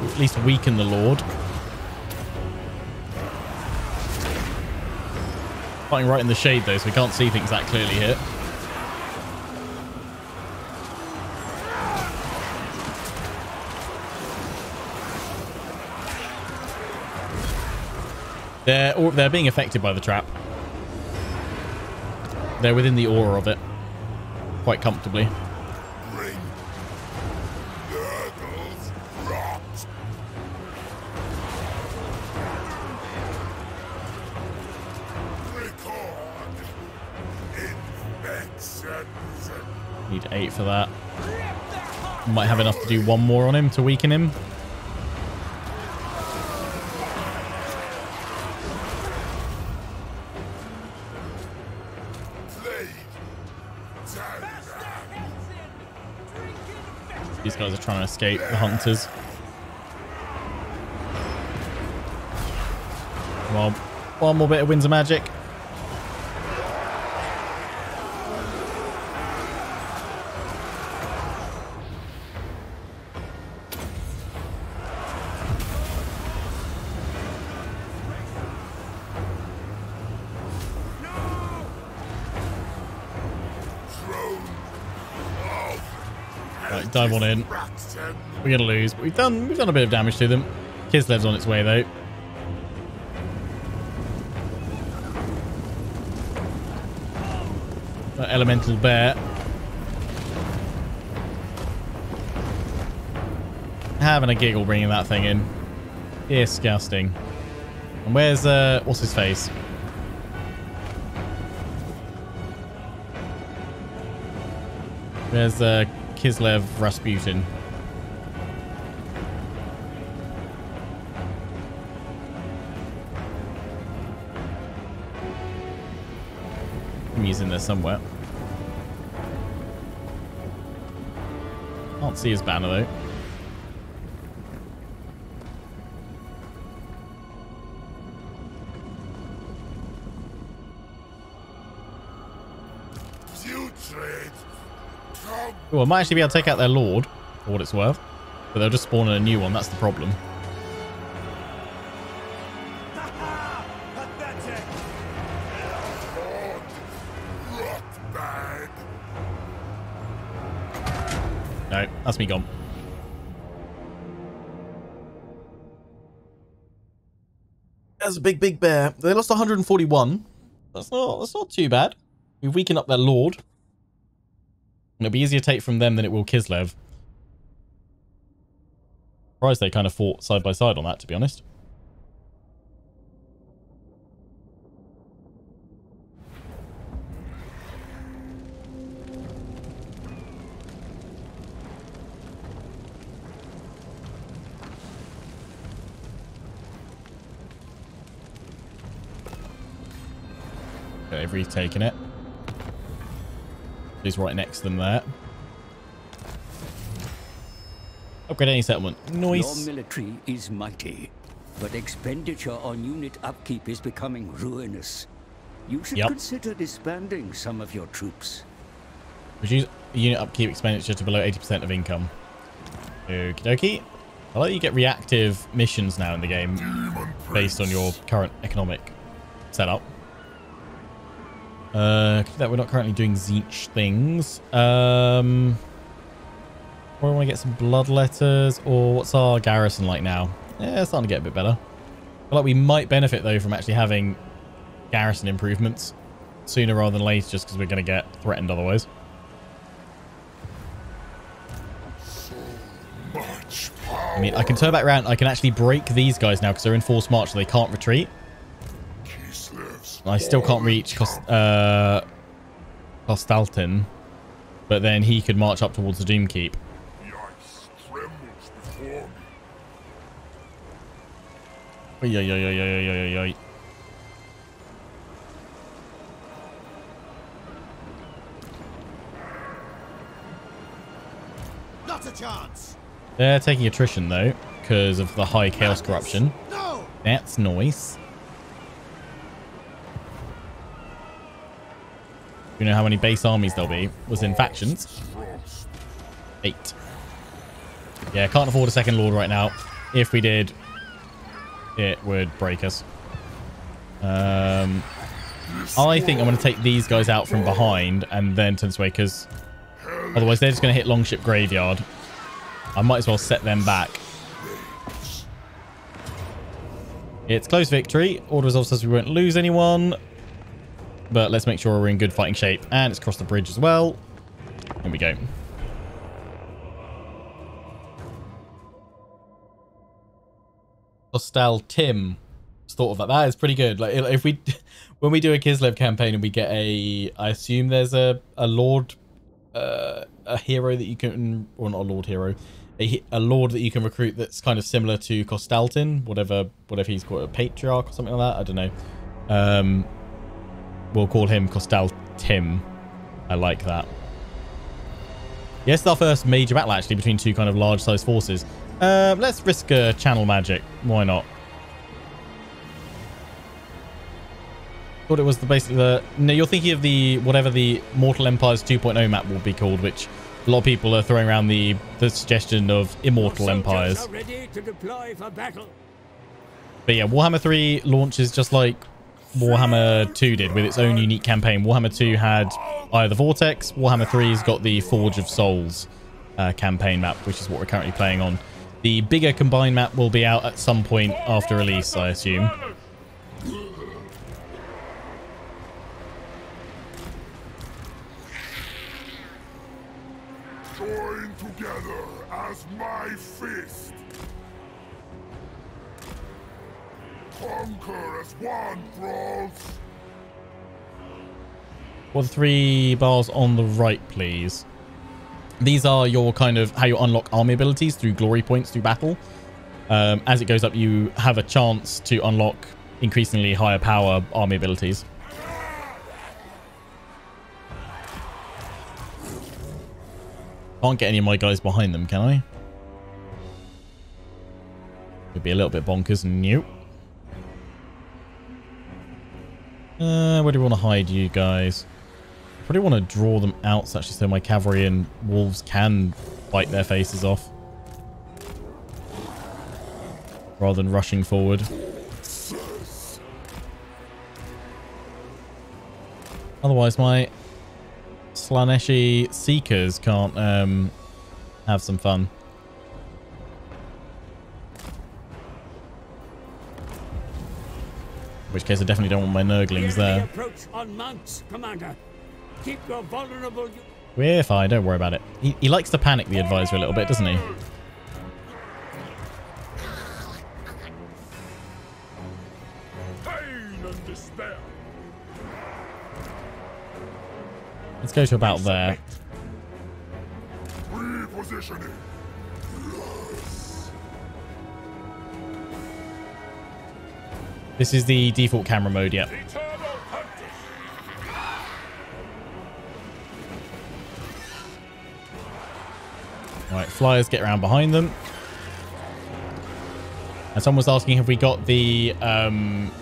Speaker 3: Or at least weaken the lord. Fighting right in the shade though, so we can't see things that clearly here. They're, or they're being affected by the trap. They're within the aura of it. Quite comfortably. Eight for that. Might have enough to do one more on him to weaken him. These guys are trying to escape the hunters. On. One more bit of Winds of Magic. Dive on in. We're gonna lose, but we've done we've done a bit of damage to them. Kislev's on its way though. That elemental bear. Having a giggle bringing that thing in. Disgusting. And where's uh what's his face? Where's uh Kislev Rasputin? enemies in there somewhere. Can't see his banner though. Well, I might actually be able to take out their lord, for what it's worth. But they'll just spawn in a new one, that's the problem. No, that's me gone. That's a big, big bear. They lost 141. That's not, that's not too bad. We've weakened up their lord. It'll be easier to take from them than it will Kislev. Surprised they kind of fought side by side on that, to be honest. They've retaken it. He's right next to them there. Upgrade any settlement. Nice.
Speaker 5: Your military is mighty, but expenditure on unit upkeep is becoming ruinous. You should
Speaker 3: Yep.
Speaker 5: consider disbanding some of your troops.
Speaker 3: Reduce unit upkeep expenditure to below 80% of income. Okie dokie. I like you get reactive missions now in the game based on your current economic setup. Uh, that we're not currently doing Tzeentch things. Um, or I want to get some blood letters, or what's our garrison like now? Yeah, it's starting to get a bit better. Feel like we might benefit though from actually having garrison improvements sooner rather than later, just because we're going to get threatened otherwise. I mean, I can turn back around. I can actually break these guys now because they're in forced march, so they can't retreat. I still can't reach Cost uh, Kostaltyn, but then he could march up towards the Doom Keep.
Speaker 2: The ice trembles before me.
Speaker 3: Oy, oy, oy, oy, oy, oy, oy, oy.
Speaker 6: Not a chance.
Speaker 3: They're taking attrition though, because of the high chaos corruption.
Speaker 6: No.
Speaker 3: That's nice. You know how many base armies there'll be? Was in factions. Eight. Yeah, can't afford a second lord right now. If we did, it would break us. Um, I think I'm going to take these guys out from behind and then way because otherwise they're just going to hit Longship Graveyard. I might as well set them back. It's close victory. Order resolve says we won't lose anyone. But let's make sure we're in good fighting shape. And it's across the bridge as well. Here we go. Hostel Tim. Thought of that. That is pretty good. Like if we, when we do a Kislev campaign and we get a, I assume there's a a lord, uh, a hero that you can, or not a lord hero, a, a lord that you can recruit that's kind of similar to Kostaltyn, whatever whatever he's called, a patriarch or something like that. I don't know. Um, we'll call him Costal Tim. I like that. Yes, it's our first major battle actually between two kind of large-sized forces. Um, let's risk a channel magic. Why not? Thought it was the basically the. No, you're thinking of the whatever the Mortal Empires 2.0 map will be called, which a lot of people are throwing around the the suggestion of Immortal Empires.
Speaker 5: ready to deploy for battle.
Speaker 3: But yeah, Warhammer 3 launches just like Warhammer 2 did with its own unique campaign. Warhammer 2 had Eye of the Vortex. Warhammer 3's got the Forge of Souls uh, campaign map, which is what we're currently playing on. The bigger combined map will be out at some point after release, I assume. Well, three bars on the right, please? These are your kind of how you unlock army abilities through glory points through battle. Um, as it goes up, you have a chance to unlock increasingly higher power army abilities. Can't get any of my guys behind them, can I? Would be a little bit bonkers. Nope. Uh, where do we want to hide you guys? I probably want to draw them out actually so my cavalry and wolves can bite their faces off. Rather than rushing forward. Otherwise my Slaaneshi Seekers can't um, have some fun. Which case I definitely don't want my Nurglings there.
Speaker 5: Approach on mounts, Keep your vulnerable.
Speaker 3: We're fine, don't worry about it. He, he likes to panic the advisor a little bit, doesn't he?
Speaker 2: Pain and despair.
Speaker 3: Let's go to about there. This is the default camera mode,
Speaker 2: Hunters.
Speaker 3: Alright, flyers get around behind them. And someone was asking have we got the um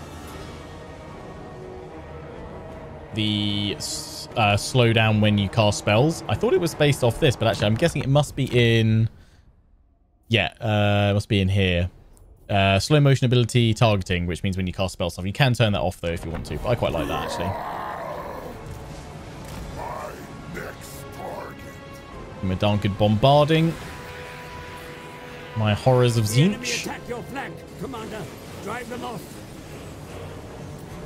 Speaker 3: the uh, slow down when you cast spells. I thought it was based off this, but actually I'm guessing it must be in yeah, uh, it must be in here. Uh, slow motion ability targeting, which means when you cast spell stuff, you can turn that off though if you want to. But I quite like that actually.
Speaker 2: My next
Speaker 3: bombarding. My horrors of Tzeentch.
Speaker 5: attack your flank, Commander. Drive them off.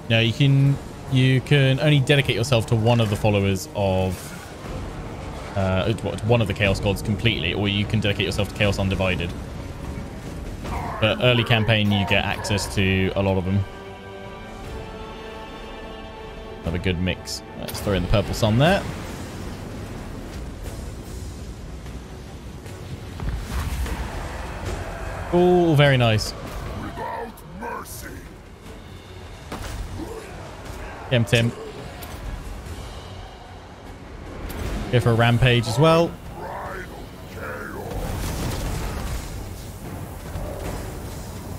Speaker 3: No, you can you can only dedicate yourself to one of the followers of uh, one of the Chaos Gods completely, or you can dedicate yourself to Chaos Undivided. But early campaign, you get access to a lot of them. Have a good mix. Let's throw in the Purple Sun there. Oh, very nice. Get Tim. Go for a rampage as well.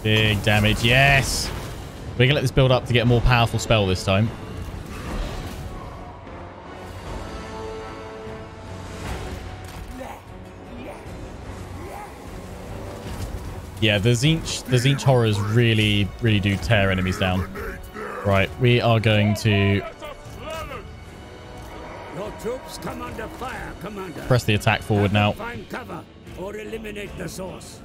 Speaker 3: Big damage. Yes. We're going to let this build up to get a more powerful spell this time. Yeah, the Tzeentch, the Tzeentch horrors really, really do tear enemies down. Right, we are going to
Speaker 2: Let us Slaanesh.
Speaker 5: Your troops come under fire, Commander.
Speaker 3: press the attack forward now.
Speaker 5: Find cover or eliminate the source.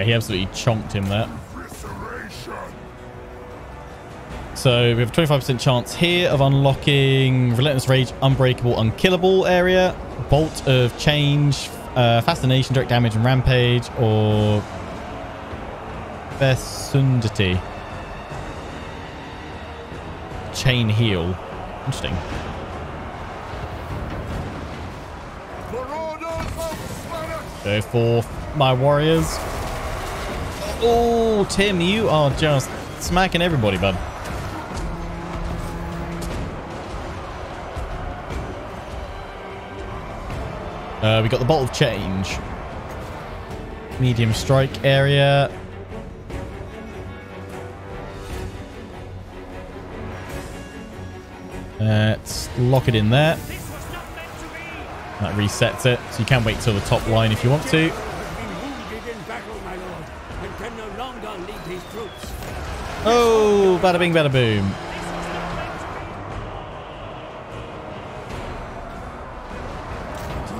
Speaker 3: Yeah, he absolutely chonked him there. So we have a 25% chance here of unlocking Relentless Rage, Unbreakable, Unkillable area, Bolt of Change, uh, Fascination, Direct Damage, and Rampage, or Fecundity. Chain Heal. Interesting. Go for my warriors. Oh, Tim, you are just smacking everybody, bud. Uh, we got the Bolt of Change. Medium strike area. Let's lock it in there. That resets it, so you can wait till the top line if you want to. Oh, bada bing, bada boom.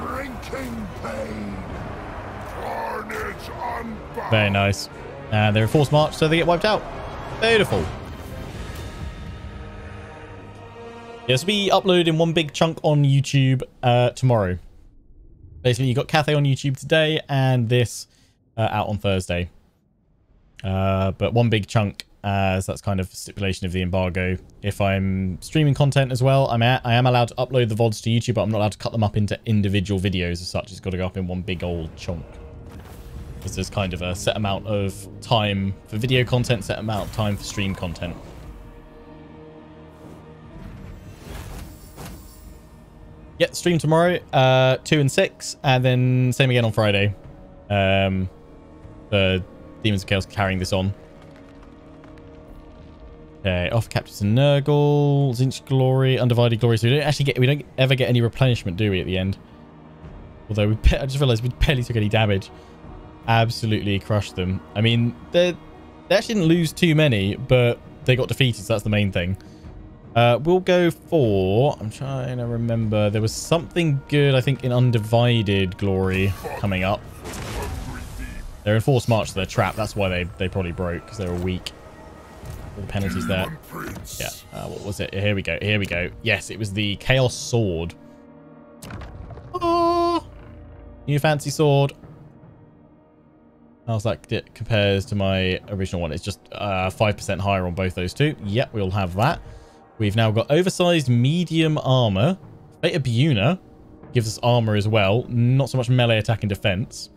Speaker 2: Drinking pain. Carnage.
Speaker 3: Very nice. And they're in force march, so they get wiped out. Beautiful. Yes, we'll be uploaded in one big chunk on YouTube uh, tomorrow. Basically, you got Cathay on YouTube today and this uh, out on Thursday. Uh, but one big chunk as that's kind of stipulation of the embargo. If I'm streaming content as well, I'm a I am allowed to upload the VODs to YouTube, but I'm not allowed to cut them up into individual videos as such. It's got to go up in one big old chunk. Because there's kind of a set amount of time for video content, set amount of time for stream content. Yeah, stream tomorrow, uh, 2 and 6, and then same again on Friday. Um, the Daemons of Chaos carrying this on. Okay, off captures and Nurgle, Tzeentch Glory, Undivided Glory. So we don't actually get, we don't ever get any replenishment, do we, at the end? Although we, I just realized we barely took any damage. Absolutely crushed them. I mean, they they actually didn't lose too many, but they got defeated, so that's the main thing. Uh, we'll go for... I'm trying to remember. There was something good, I think, in Undivided Glory coming up. They're in forced march, so they're trapped. That's why they, they probably broke, because they were weak. All the penalties there. Yeah. Uh, what was it? Here we go. Here we go. Yes, it was the Chaos Sword. Oh, new fancy sword. How's that it compares to my original one? It's just uh, 5% higher on both those two. Yep, we'll have that. We've now got oversized medium armor. Fate of Buna gives us armor as well. Not so much melee attack and defense.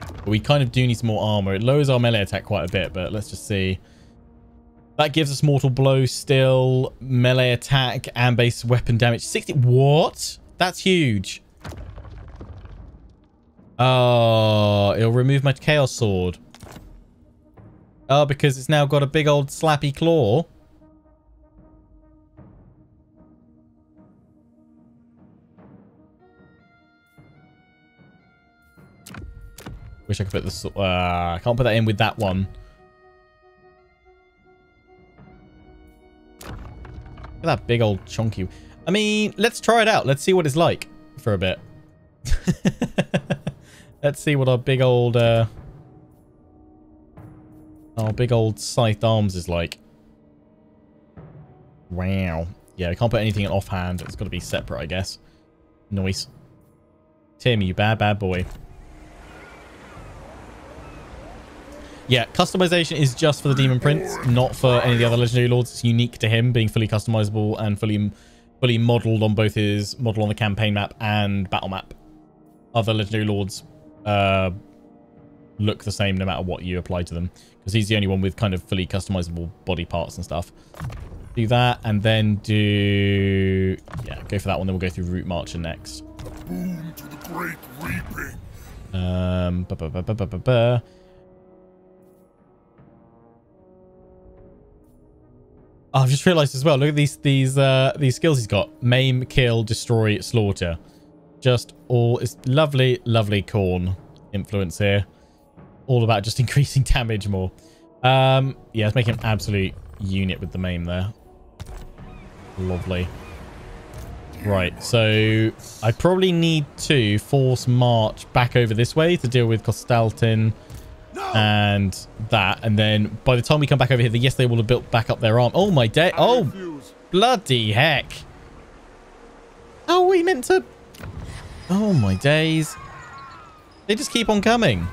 Speaker 3: But we kind of do need some more armor. It lowers our melee attack quite a bit, but let's just see. That gives us mortal blow still, melee attack, and base weapon damage. 60. What? That's huge. Oh, it'll remove my chaos sword. Oh, because it's now got a big old slappy claw. Wish I could put this. Uh, I can't put that in with that one. Look at that big old chunky. I mean, let's try it out. Let's see what it's like for a bit. let's see what our big old, uh, our big old scythe arms is like. Wow. Yeah, I can't put anything in offhand. It's got to be separate, I guess. Noise. Tim, you bad, bad boy. Yeah, customization is just for the Daemon Prince, not for any of the other Legendary Lords. It's unique to him, being fully customizable and fully fully modeled on both his model on the campaign map and battle map. Other Legendary Lords uh, look the same no matter what you apply to them, because he's the only one with kind of fully customizable body parts and stuff. Do that, and then do... Yeah, go for that one, then we'll go through Route Marcher next.
Speaker 2: Boon to the great reaping.
Speaker 3: Um, ba -ba -ba Oh, I've just realised as well. Look at these these uh these skills he's got: maim, kill, destroy, slaughter. Just all it's lovely, lovely Khorne influence here. All about just increasing damage more. Um, yeah, let's make an absolute unit with the maim there. Lovely. Right, so I probably need to force march back over this way to deal with Kostaltyn and that. And then by the time we come back over here, the yes, they will have built back up their arm. Oh, my day. Oh, bloody heck. How are we meant to... Oh, my days. They just keep on coming.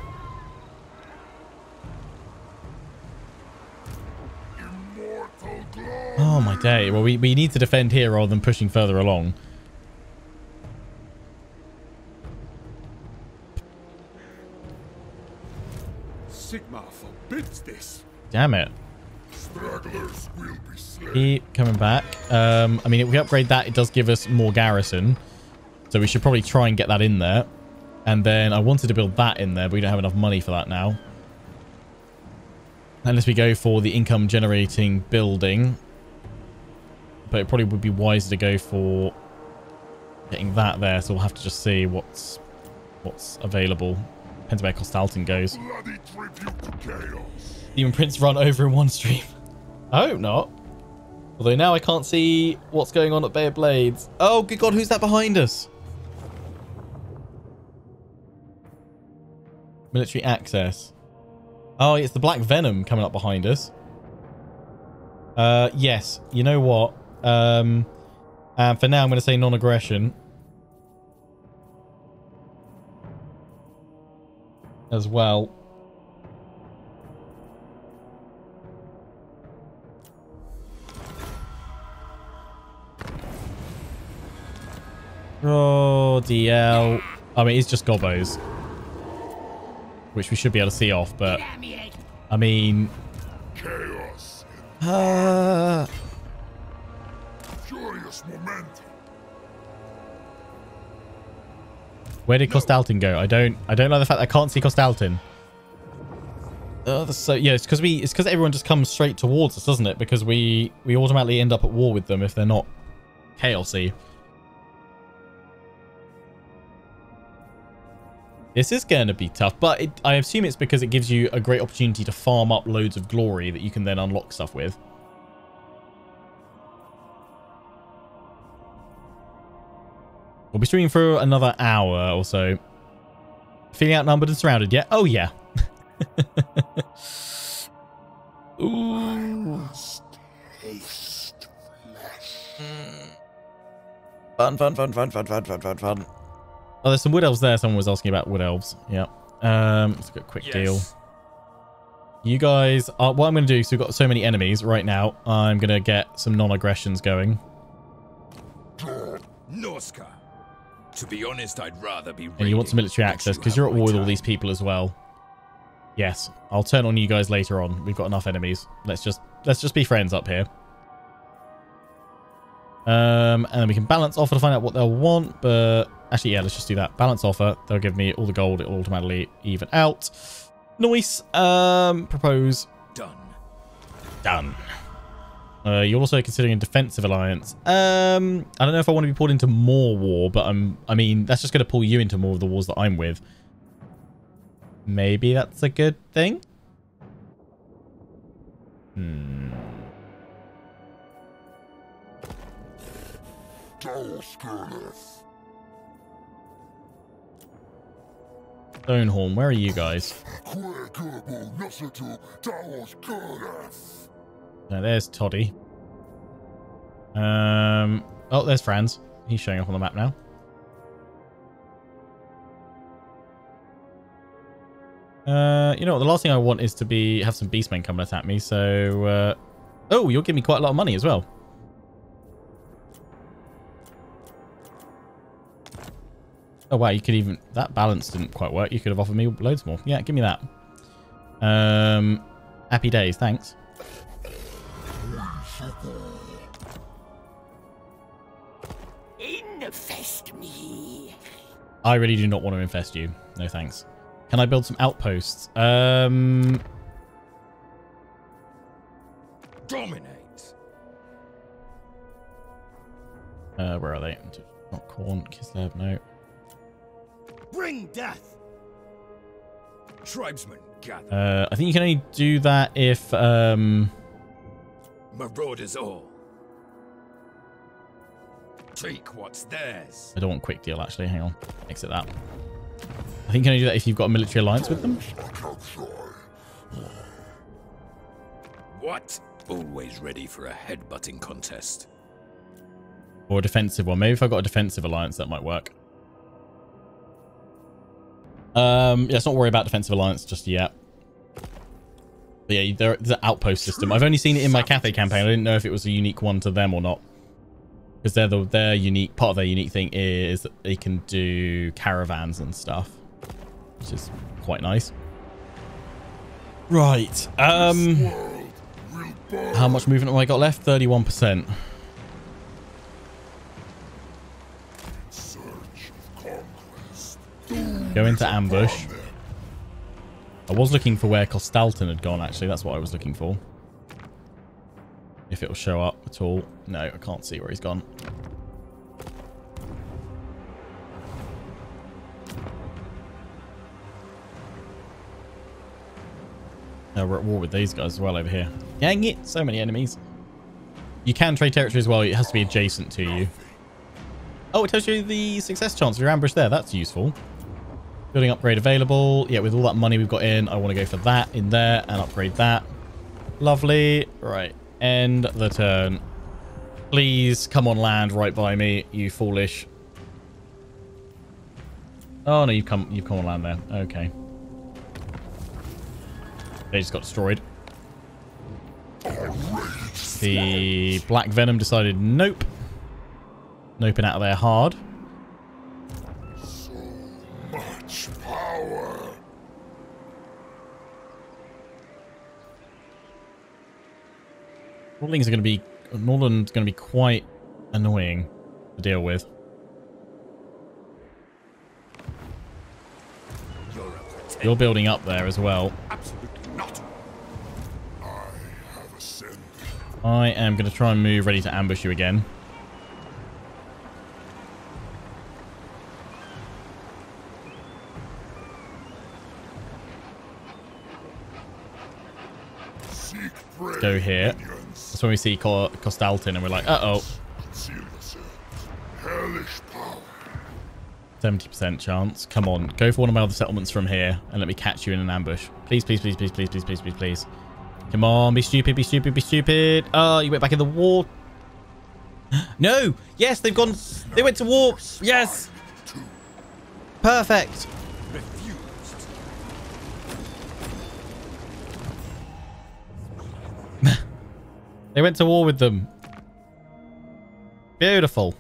Speaker 3: Oh, my day. Well, we, we need to defend here rather than pushing further along.
Speaker 2: Sigmar forbids this.
Speaker 3: Damn it.
Speaker 2: Stragglers will be slain.
Speaker 3: Keep coming back. Um, I mean, if we upgrade that, it does give us more garrison. So we should probably try and get that in there. And then I wanted to build that in there, but we don't have enough money for that now. Unless we go for the income generating building. But it probably would be wiser to go for getting that there. So we'll have to just see what's what's available. Depends where Kostaltyn goes.
Speaker 2: Bloody tribute to chaos.
Speaker 3: Daemon Prince run over in one stream. I hope not. Although now I can't see what's going on at Bay of Blades. Oh, good God, who's that behind us? Military access. Oh, it's the Black Venom coming up behind us. Uh, yes. You know what? Um, and for now, I'm going to say non-aggression. as well. Oh, DL. I mean, it's just gobos. Which we should be able to see off, but... I mean...
Speaker 2: Chaos.
Speaker 3: Uh...
Speaker 2: Momentum.
Speaker 3: Where did Kostaltyn go? I don't I don't like the fact that I can't see Kostaltyn. Oh, uh, that's so yeah, it's because we it's because everyone just comes straight towards us, doesn't it? Because we we automatically end up at war with them if they're not chaosy. This is going to be tough, but it, I assume it's because it gives you a great opportunity to farm up loads of glory that you can then unlock stuff with. We'll be streaming for another hour or so. Feeling outnumbered and surrounded, yeah? Oh, yeah. Ooh.
Speaker 2: Taste flesh.
Speaker 3: Fun, fun, fun, fun, fun, fun, fun, fun, fun. Oh, there's some wood elves there. Someone was asking about wood elves. Yeah. Um, let's get a quick deal. You guys, are, what I'm going to do, so we've got so many enemies right now, I'm going to get some non-aggressions going.
Speaker 6: Norsca. To be honest, I'd rather be.
Speaker 3: And you want some military access because
Speaker 6: have
Speaker 3: you're at war with all these people as well. Yes, I'll turn on you guys later on. We've got enough enemies. Let's just let's just be friends up here. Um, and then we can balance offer to find out what they'll want. But actually, yeah, let's just do that. Balance offer. They'll give me all the gold. It'll automatically even out. Nice. Um, propose.
Speaker 6: Done.
Speaker 3: Done. Uh, you're also considering a defensive alliance. Um, I don't know if I want to be pulled into more war, but I'm. I mean, that's just going to pull you into more of the wars that I'm with. Maybe that's a good thing. Hmm.
Speaker 2: Dalskurleth.
Speaker 3: Stonehorn, where are you guys?
Speaker 2: Quakerbo Nusitu Dalskurleth.
Speaker 3: No, there's Toddy. Um. Oh, there's Franz. He's showing up on the map now. Uh, you know what? The last thing I want is to be have some beastmen come and attack me. So, uh, oh, you'll give me quite a lot of money as well. Oh wow, you could even that balance didn't quite work. You could have offered me loads more. Yeah, give me that. Um, happy days. Thanks. I really do not want to infest you. No thanks. Can I build some outposts? Um,
Speaker 6: Dominate.
Speaker 3: uh, where are they? Not Khorne, Kislev, no.
Speaker 6: Bring death. Tribesmen gather.
Speaker 3: Uh, I think you can only do that if, um,
Speaker 6: Marauders all. Take what's theirs.
Speaker 3: I don't want quick deal actually. Hang on. Exit that. I think you can only do that if you've got a military alliance with them.
Speaker 6: What? Always ready for a headbutting contest.
Speaker 3: Or a defensive one. Maybe if I got a defensive alliance, that might work. Um, yeah, let's not worry about defensive alliance just yet. But yeah, there- there's an outpost system. I've only seen it in my Cathay campaign. I didn't know if it was a unique one to them or not. Because they're the their unique part of their unique thing is that they can do caravans and stuff, which is quite nice. Right. Um, how much movement have I got left? Thirty-one percent.
Speaker 2: Search of conquest.
Speaker 3: Go into ambush. I was looking for where Kostaltyn had gone, actually. That's what I was looking for. If it'll show up at all. No, I can't see where he's gone. No, we're at war with these guys as well over here. Dang it! So many enemies. You can trade territory as well. It has to be adjacent to you. Oh, it tells you the success chance of your ambush there. That's useful. Building upgrade available. Yeah, with all that money we've got in, I want to go for that in there and upgrade that. Lovely. Right. End the turn. Please come on land right by me, you foolish. Oh no, you've come you've come on land there. Okay. They just got destroyed. The Black Venom decided nope. Noping out of there hard. So much power. Norlings are going to be... Norland's going to be quite annoying to deal with.
Speaker 6: You're.
Speaker 3: Building up there as well.
Speaker 6: Absolutely not.
Speaker 2: I have ascended.
Speaker 3: I am going to try and move ready to ambush you again. Go here. When we see Co Kostaltyn and we're like, uh-oh.
Speaker 2: Conceal yourselves. Hellish power.
Speaker 3: 70% chance. Come on. Go for one of my other settlements from here and let me catch you in an ambush. Please, please, please, please, please, please, please, please, please. Come on. Be stupid, be stupid, be stupid. Oh, you went back in the war. No. Yes, they've gone. They went to war. Yes. Perfect. They went to war with them. Beautiful.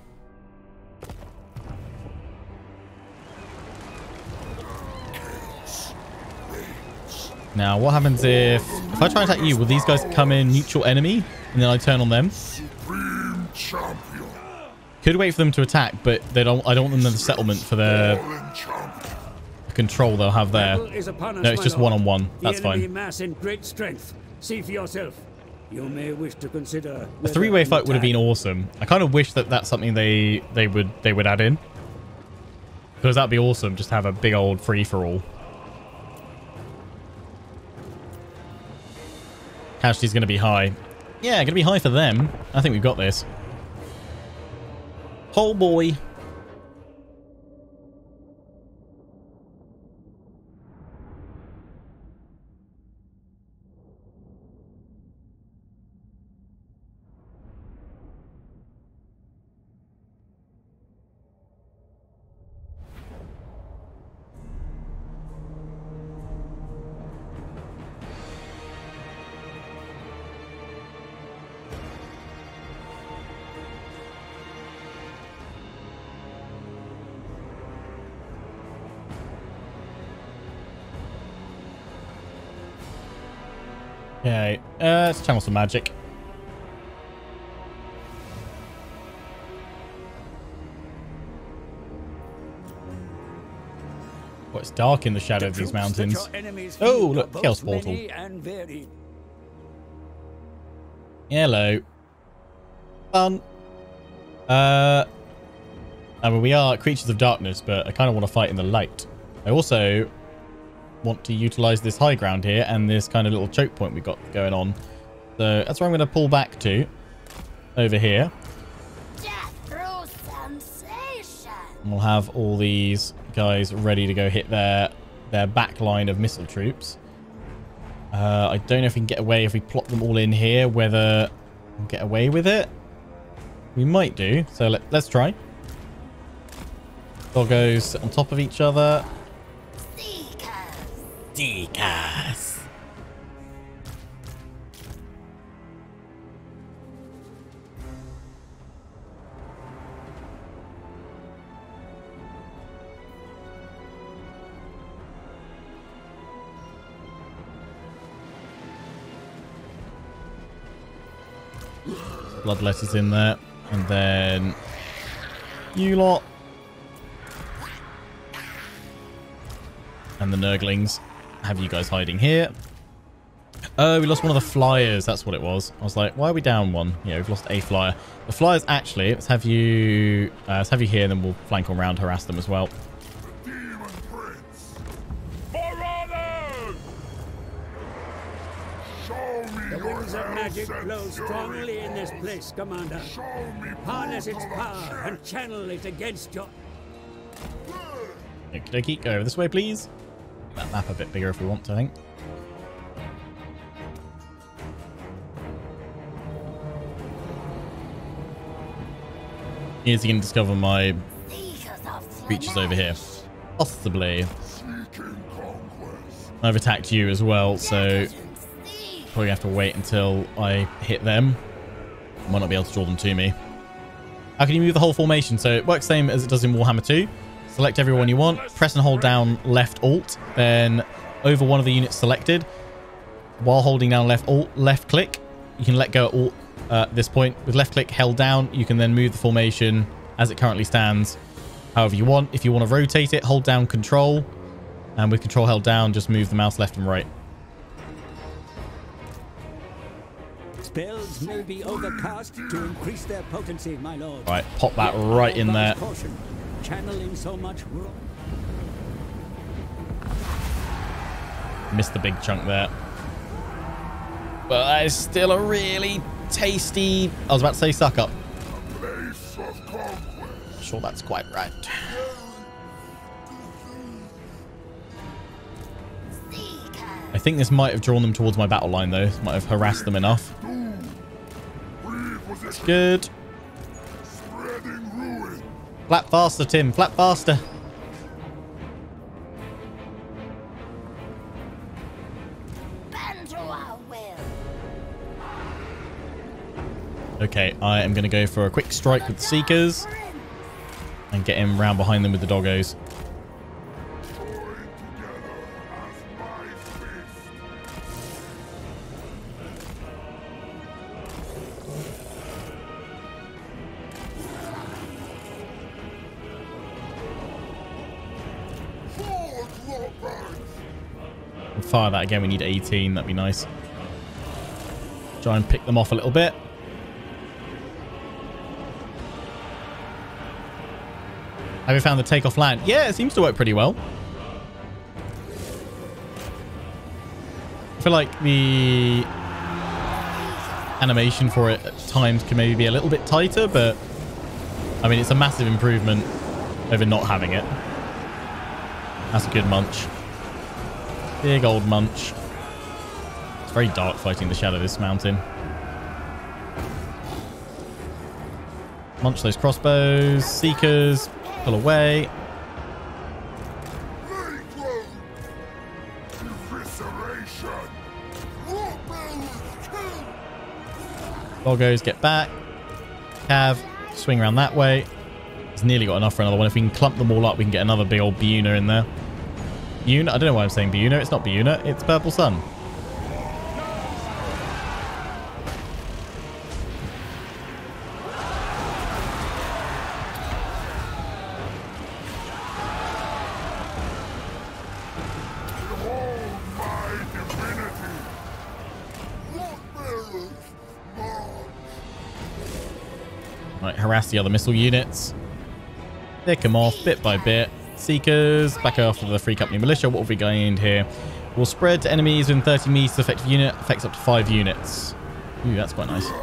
Speaker 3: Now, what happens if... If I try and attack you, will these guys come in neutral enemy? And then I turn on them? Could wait for them to attack, but they don't. I don't want them in the settlement for
Speaker 2: their
Speaker 3: control they'll have there.
Speaker 5: Battle is upon us,
Speaker 3: No, it's
Speaker 5: my
Speaker 3: just
Speaker 5: lord.
Speaker 3: one-on-one. That's fine.
Speaker 5: mass in great strength. See for yourself. You may wish to consider
Speaker 3: A three-way fight would have been awesome. I kind of wish that that's something they they would they would add in because that'd be awesome. Just have a big old free for all. Casualty's going to be high. Yeah, going to be high for them. I think we've got this. Oh boy. Okay, uh, let's channel some magic. Oh, it's dark in the shadow of these mountains. Oh, look, Chaos Portal.
Speaker 5: many and varied.
Speaker 3: Hello. Fun. Uh, I mean, we are creatures of darkness, but I kind of want to fight in the light. I also want to utilize this high ground here and this kind of little choke point we've got going on. So that's where I'm going to pull back to. Over here.
Speaker 7: Death through sensation.
Speaker 3: And we'll have all these guys ready to go hit their their back line of missile troops. Uh, I don't know if we can get away if we plop them all in here, whether we'll get away with it. We might do. So let, let's try. Doggos sit on top of each other.
Speaker 7: Seekers.
Speaker 3: Bloodletters in there. And then you lot. And the Nurglings have you guys hiding here. Oh, we lost one of the flyers. That's what it was. I was like, why are we down one? Yeah, we've lost a flyer. The flyers actually, let's have you uh, let's have you here and then we'll flank around, harass them as well.
Speaker 2: Daemon Prince.
Speaker 6: Forever!
Speaker 2: Show me
Speaker 5: The winds of magic blow strongly in this place, Commander. Harness its power and channel it against your...
Speaker 3: Okie dokie, go over this way, please. That map a bit bigger if we want to, I think. Is he going to discover my creatures over here? Possibly. I've attacked you as well, so probably have to wait until I hit them. Might not be able to draw them to me. How can you move the whole formation? So it works same as it does in Warhammer 2. Select everyone you want, press and hold down left alt, then over one of the units selected. While holding down left alt, left click, you can let go alt uh, at this point. With left click held down, you can then move the formation as it currently stands however you want. If you want to rotate it, hold down control. And with control held down, just move the mouse left and right.
Speaker 5: Spells may be overcast to increase their potency, my lord.
Speaker 3: All right, pop that right in there.
Speaker 5: Caution. Channeling so much ro-
Speaker 3: Missed the big chunk there. But that is still a really tasty... I was about to say suck up.
Speaker 2: Place of.
Speaker 3: Sure, that's quite right. I think this might have drawn them towards my battle line, though. Might have harassed them enough.
Speaker 2: Reposition.
Speaker 3: Good. Flap faster, Tim. Flap faster.
Speaker 7: Bend to our will.
Speaker 3: Okay, I am going to go for a quick strike with the Seekers and get him round behind them with the doggos. Fire that again. We need 18. That'd be nice. Try and pick them off a little bit. Have you found the takeoff land? Yeah, it seems to work pretty well. I feel like the animation for it at times can maybe be a little bit tighter, but I mean, it's a massive improvement over not having it. That's a good munch. Big old munch. It's very dark fighting the shadow of this mountain. Munch those crossbows. Seekers. Pull away. Doggos get back. Cav. Swing around that way. He's nearly got enough for another one. If we can clump them all up, we can get another big old Biuna in there. Biuna? I don't know why I'm saying Biuna. It's not Biuna. It's Purple Sun. Right, harass the other missile units. Pick them off bit by bit. Seekers, back after the Free Company Militia. What have we gained here? Will spread to enemies within 30 meters. Effective unit affects up to 5 units. Ooh, that's quite nice.
Speaker 2: Of.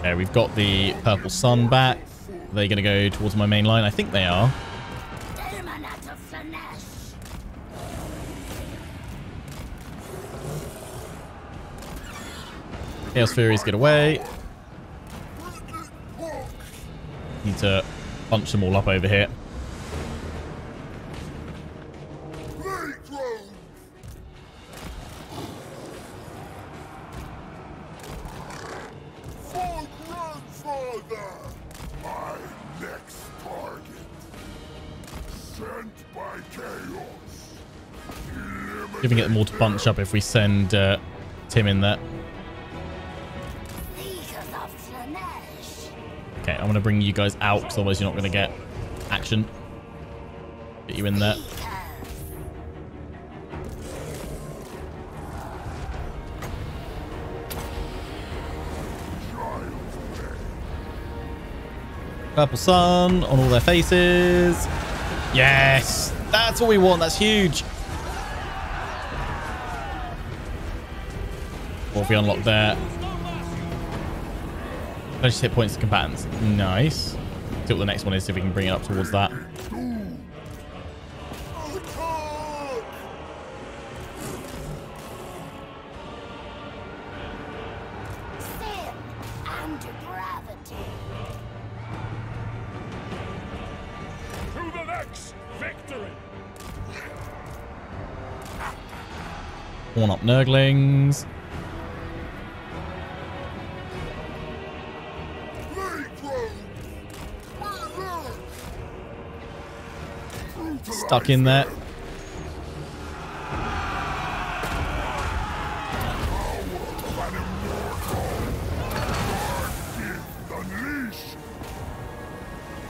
Speaker 3: Okay, we've got the Purple Sun back. Are going to go towards my main line? I think they are.
Speaker 7: Of.
Speaker 3: Chaos Furies get away. Need to bunch them all up over here.
Speaker 2: Regrowth. For grandfather. My next target. Sent by chaos.
Speaker 3: Giving it more to bunch up if we send uh, Tim in there. I'm going to bring you guys out because otherwise you're not going to get action. Get you in there. Purple sun on all their faces. Yes, that's what we want. That's huge. What have we unlocked there? Finish hit points to combatants. Nice. See what the next one is, see if we can bring it up towards that.
Speaker 2: Attack!
Speaker 7: Sin and
Speaker 3: stuck in that.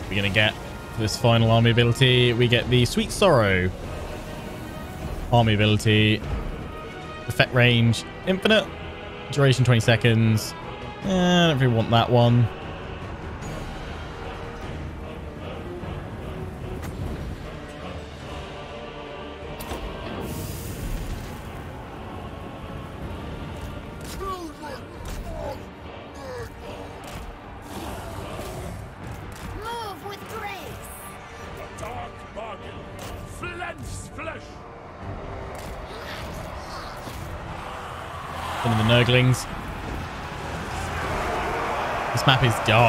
Speaker 3: We're going to get this final army ability. We get the Sweet Sorrow army ability. Effect range, infinite. Duration 20 seconds. Eh, I don't really want that one.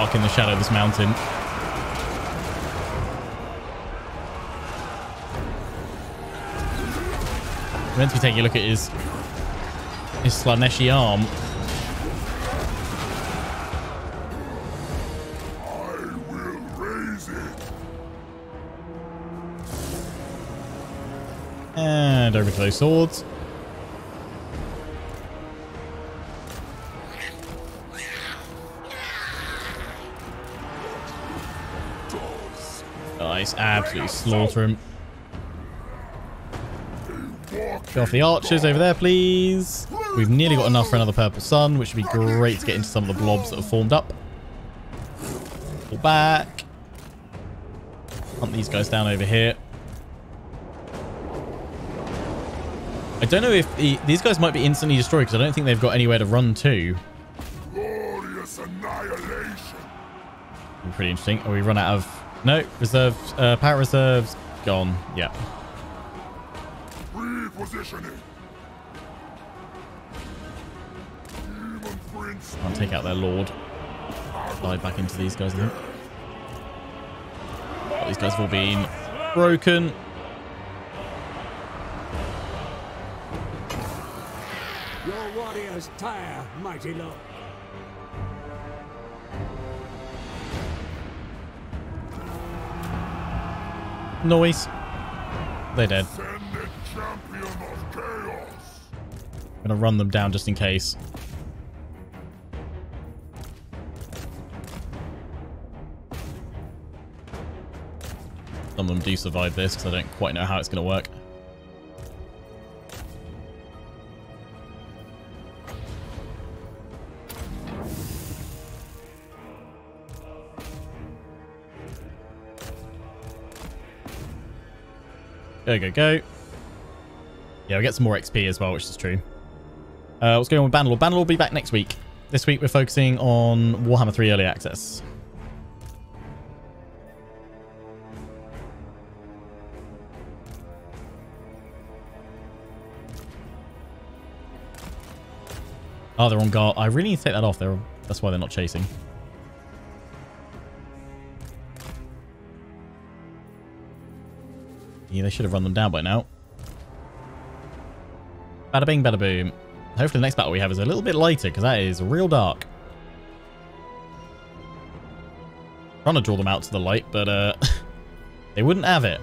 Speaker 4: Dark
Speaker 3: in the shadow of this mountain. We're meant to be taking a look at his his Slaaneshi arm. And over to those swords. Absolutely slaughter him. Go off the archers over there, please. We've nearly got enough for another purple sun, which would be great to get into some of the blobs that have formed up. Pull back. Hunt these guys down over here. I don't know if the, these guys might be instantly destroyed because I don't think they've got anywhere to run to.
Speaker 2: Glorious annihilation.
Speaker 3: Pretty interesting. Oh, we run out of... No, reserves. Uh, power reserves gone. Yeah.
Speaker 2: Repositioning. Daemon Prince.
Speaker 3: Can't take out their lord. Slide back into these guys, I think. Oh, these guys have all been broken.
Speaker 5: Your warriors tire, mighty lord.
Speaker 3: Noise. They're dead. I'm to run them down just in case. Some of them do survive this because I don't quite know how it's to work. Go, go, go. Yeah, we get some more XP as well, which is true. Uh, what's going on with Bannerlord? Bannerlord will be back next week. This week we're focusing on Warhammer 3 Early Access. Oh, they're on guard. I really need to take that off. They're, that's why they're not chasing. They should have run them down by now. Bada bing, bada boom. Hopefully the next battle we have is a little bit lighter, because that is real dark. Trying to draw them out to the light, but uh, they wouldn't have it.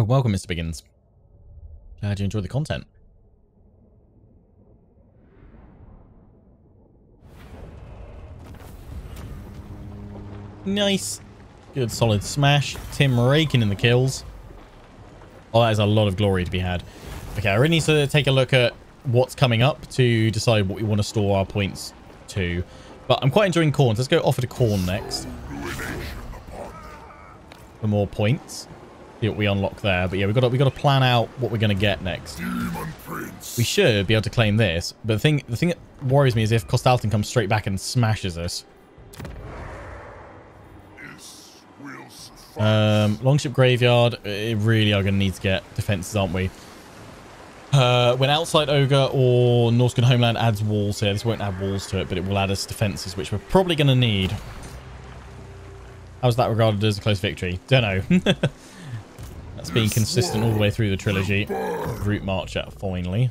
Speaker 3: Well, welcome, Mr. Biggins. Glad you enjoyed the content. Nice. Good solid smash. Tim raking in the kills. Oh, that is a lot of glory to be had. Okay, I really need to take a look at what's coming up to decide what we want to store our points to. But I'm quite enjoying Khorne. Let's go offer to Khorne next for more points. See what we unlock there. But yeah, we've got to, we got to plan out what we're going to get next. We should be able to claim this. But the thing, the thing that worries me is if Kostaltyn comes straight back and smashes us.
Speaker 2: This will suffice.
Speaker 3: Um, Longship Graveyard, eh, really are going to need to get defenses, aren't we? Uh, when Outside Ogre or Norscan Homeland adds walls here, this won't add walls to it, but it will add us defenses, which we're probably going to need. How's that regarded as a close victory? Don't know. That's been consistent all the way through the trilogy. Route March finally.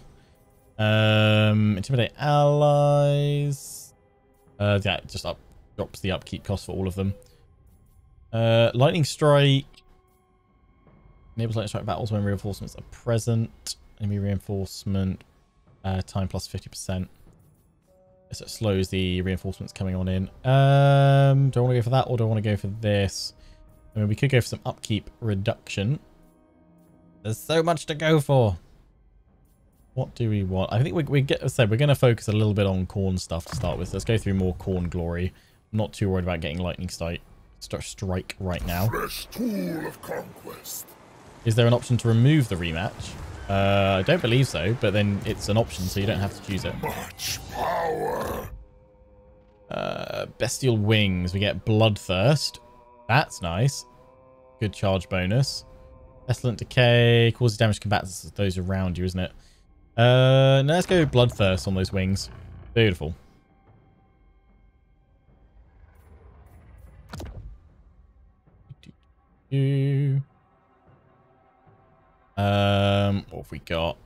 Speaker 3: Um, intimidate allies. Uh, yeah, just up drops the upkeep cost for all of them. Uh, lightning strike enables lightning strike battles when reinforcements are present. Enemy reinforcement uh, time plus 50%. So it slows the reinforcements coming on in. Um, do I want to go for that or do I want to go for this? I mean, we could go for some upkeep reduction. There's so much to go for. What do we want? I think we, we get so we're going to focus a little bit on Khorne stuff to start with. Let's go through more Khorne glory. I'm not too worried about getting lightning strike, strike right now.
Speaker 2: Fresh tool of conquest.
Speaker 3: Is there an option to remove the rematch? Uh, I don't believe so, but then it's an option, so you don't have to choose it.
Speaker 2: Much power.
Speaker 3: Uh, bestial wings. We get bloodthirst. That's nice. Good charge bonus. Pestilent decay causes damage to combatants those around you, isn't it? Uh, no, let's go bloodthirst on those wings. Beautiful. Um, what have we got?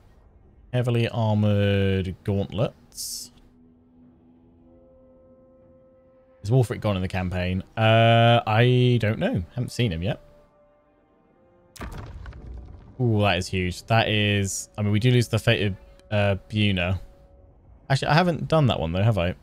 Speaker 3: Heavily armored gauntlets. Is Wulfric gone in the campaign? Uh, I don't know. Haven't seen him yet. Ooh, that is huge. That is... I mean, we do lose the fated uh, Buna. Actually, I haven't done that one, though, have I?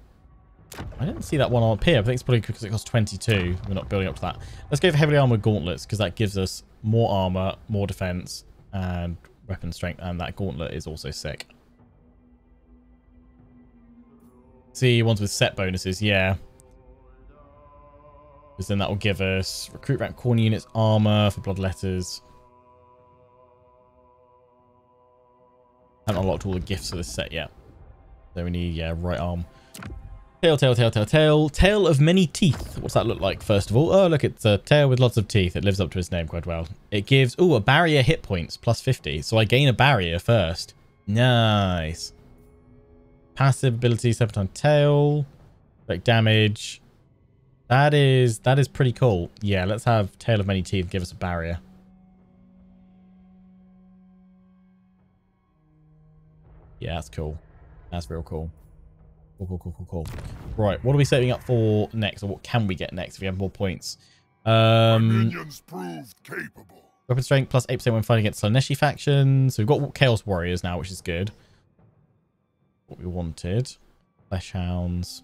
Speaker 3: I didn't see that one on here. I think it's probably because it costs 22. We're not building up to that. Let's go for heavily armored gauntlets, because that gives us more armor, more defense, and weapon strength. And that gauntlet is also sick. See, ones with set bonuses. Yeah. Because then that will give us recruit rank Khorne units, armor for blood letters. Haven't unlocked all the gifts for this set yet. So we need, yeah, right arm. Tail, tail, tail, tail, tail. Tail of many teeth. What's that look like, first of all? Oh, look, it's a tail with lots of teeth. It lives up to its name quite well. It gives, oh, a barrier hit points, plus 50. So I gain a barrier first. Nice. Passive ability, Serpentine Tail. Like damage. That is, that is pretty cool. Yeah, let's have Tail of Many Teeth give us a barrier. Yeah, that's cool. That's real cool. Cool, cool, cool, cool, cool. Right, what are we setting up for next? Or what can we get next if we have more points? Um,
Speaker 2: Minions proved capable.
Speaker 3: weapon strength plus 8% when fighting against Slaaneshi factions. So we've got Chaos Warriors now, which is good. What we wanted. Flesh Hounds.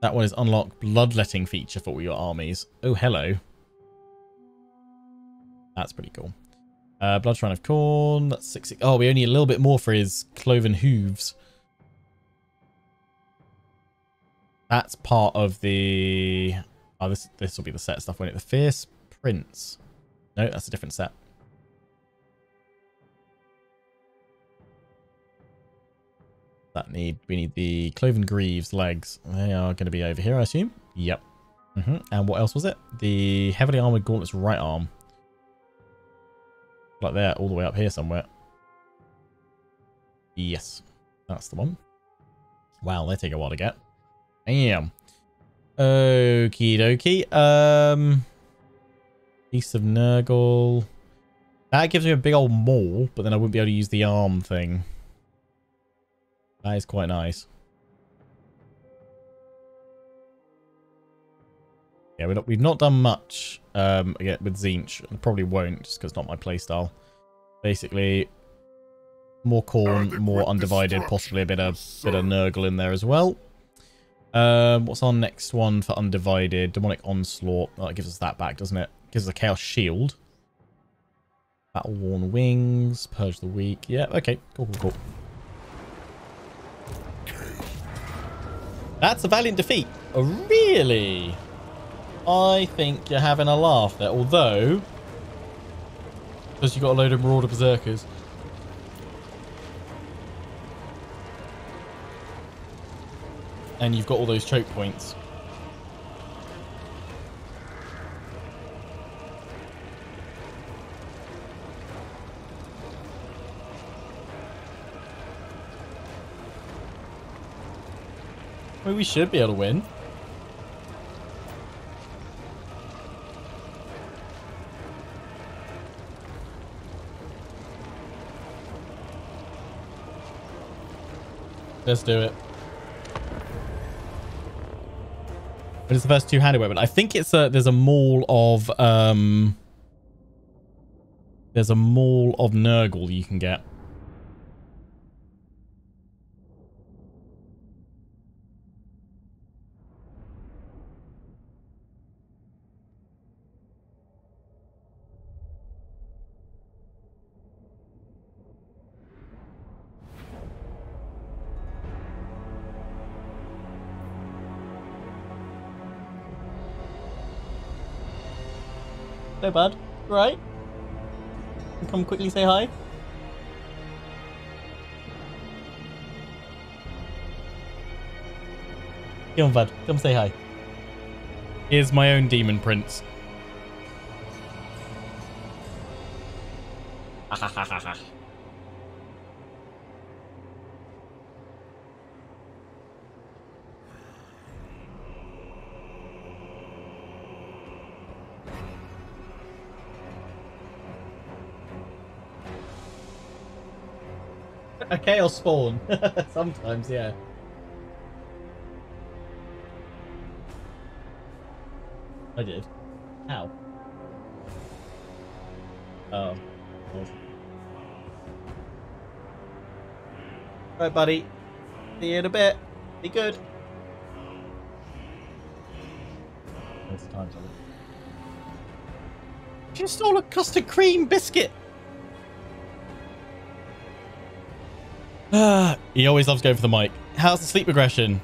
Speaker 3: That one is unlock bloodletting feature for all your armies. Oh, hello. That's pretty cool. Uh, Blood Shrine of Khorne. That's six. Oh, we only need a little bit more for his cloven hooves. That's part of the. Oh, this this will be the set stuff, won't it? The Fierce Prince. No, that's a different set. That need we need the Cloven Greaves legs. They are going to be over here, I assume. Yep. Mm -hmm. And what else was it? The heavily armored gauntlets right arm. Like there, all the way up here somewhere. Yes, that's the one. Wow, they take a while to get. Damn. Okie dokie. Um, piece of Nurgle. That gives me a big old maul, but then I wouldn't be able to use the arm thing. That is quite nice. Yeah, we've not, we've not done much um, again with Tzeentch. I probably won't, just because it's not my playstyle. Basically, more Khorne, more undivided, possibly a bit of bit of Nurgle in there as well. Um, what's our next one for undivided? Demonic Onslaught. Oh, that gives us that back, doesn't it? Gives us a Chaos Shield. Battle Worn Wings. Purge the Weak. Yeah, okay. Cool, cool, cool. That's a valiant defeat. Oh, really? I think you're having a laugh there. Although, because you've got a load of Marauder Berserkers. And you've got all those choke points. We should be able to win. Let's do it. But it's the first two-handed weapon. I think it's a there's a mall of um there's a mall of Nurgle you can get. Quickly say hi. Come on, bud. Come say hi. Here's my own demon prince. A chaos spawn. Sometimes, yeah. I did. How? Oh. Right, buddy. See you in a bit. Be good. Time? You stole a custard cream biscuit. Ah, he always loves going for the mic. How's the sleep regression?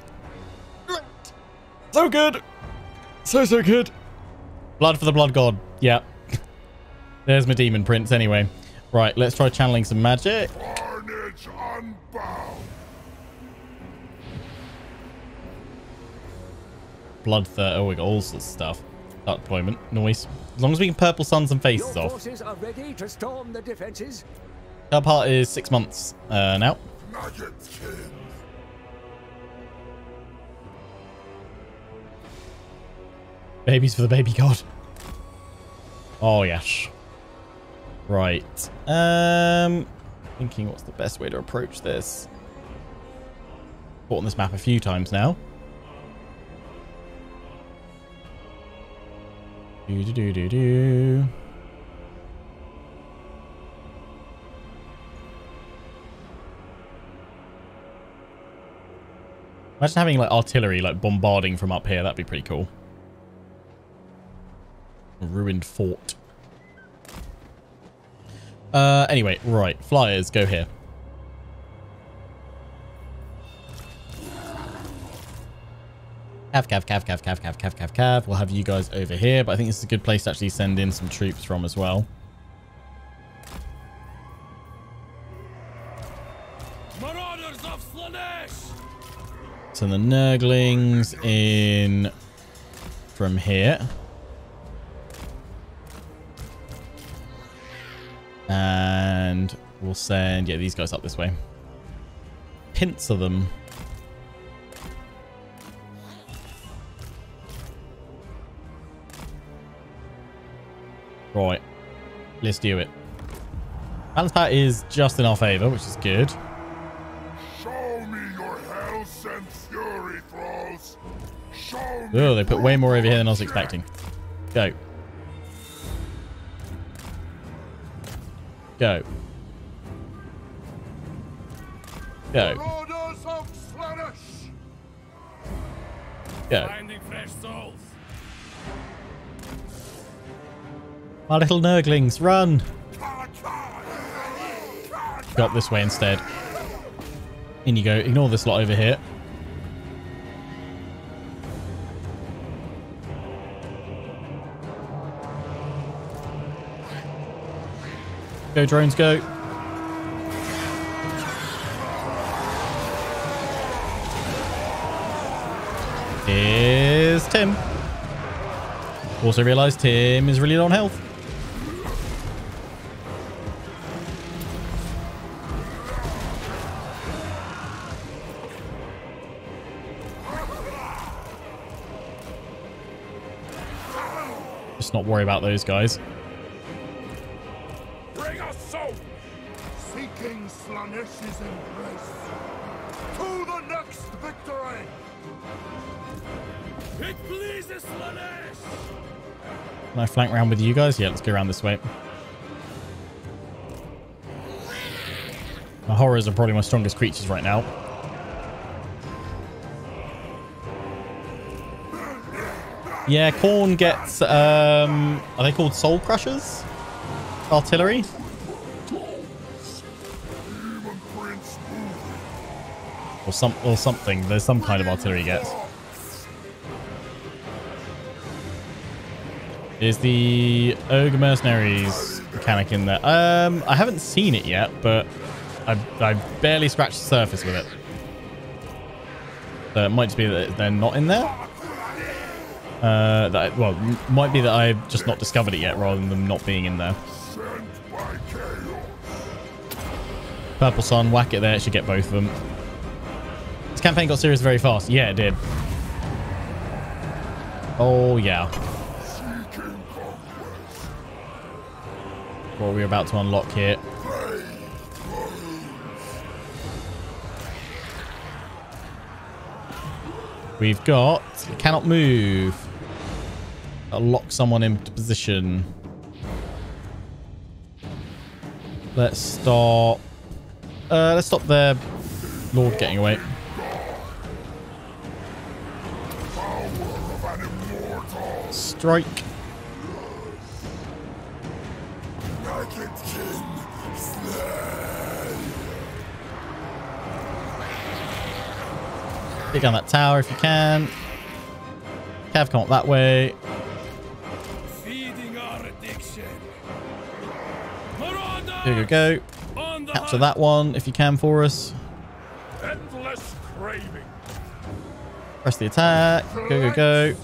Speaker 3: So good. So, so good. Blood for the blood god. Yeah. There's my demon prince anyway. Right, let's try channeling some magic.
Speaker 2: Carnage unbound.
Speaker 3: Blood third. Oh, we got all sorts of stuff. Dark deployment. Noise. As long as we can purple suns and faces
Speaker 5: Your
Speaker 3: off.
Speaker 5: are ready to storm the defenses.
Speaker 3: Our part is six months uh, now.
Speaker 2: Nugget kin.
Speaker 3: Babies for the baby god. Oh, yes. Right. Um, thinking what's the best way to approach this. Bought on this map a few times now. Do do do do do. Imagine having like artillery like bombarding from up here. That'd be pretty cool. Ruined fort. Uh, anyway, right. Flyers, go here. Cav, cav, cav, cav, cav, cav, cav, cav, cav. We'll have you guys over here, but I think this is a good place to actually send in some troops from as well. So the Nurglings in from here. And we'll send, yeah, these guys up this way. Pincer them. Right. Let's do it. Balance power is just in our favor, which is good. Oh, they put way more over here than I was expecting. Go. Go. Go.
Speaker 2: Marauders of Slaanesh.
Speaker 3: Go.
Speaker 4: Finding fresh souls.
Speaker 3: My little nurglings, run! Go up this way instead. In you go. Ignore this lot over here. Go, drones, go. Here's Tim. Also realised Tim is really low on health. Just not worry about those guys.
Speaker 2: Seeking Slaanesh's embrace. To the next victory!
Speaker 4: It pleases!
Speaker 3: Can I flank round with you guys? Yeah, let's go around this way. The horrors are probably my strongest creatures right now. Yeah, Khorne gets, um, are they called Soul Crushers? Artillery? Or some, or something. There's some kind of artillery gets. Is the Ogre Mercenaries mechanic in there? Um, I haven't seen it yet, but I've, I've barely scratched the surface with it. So it might just be that they're not in there. Uh, that well, might be that I've just not discovered it yet, rather than them not being in there. Purple Sun, whack it there. It should get both of them. This campaign got serious very fast. Yeah, it did. Oh, yeah. What are we about to unlock here? We've got cannot move. That'll lock someone into position. Let's stop. Uh, let's stop their lord getting away.
Speaker 2: Power of an immortal.
Speaker 3: Strike.
Speaker 2: Naked king. Slay.
Speaker 3: Take down that tower if you can. Cav, come up that way.
Speaker 4: Feeding our addiction. Marauder!
Speaker 3: Go, go, go.
Speaker 4: On the
Speaker 3: Capture
Speaker 4: hunt.
Speaker 3: that one if you can for us.
Speaker 4: Endless craving.
Speaker 3: Press the attack. Go, go, go.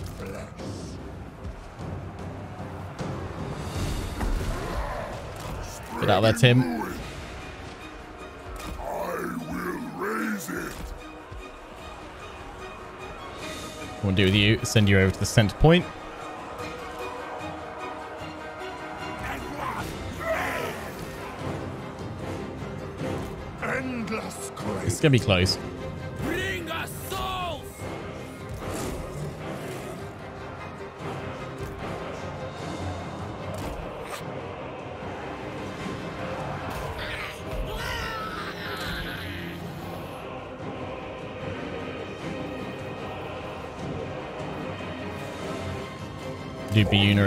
Speaker 2: I will raise it.
Speaker 3: What we'll do with you send you over to the center point. It's to be close.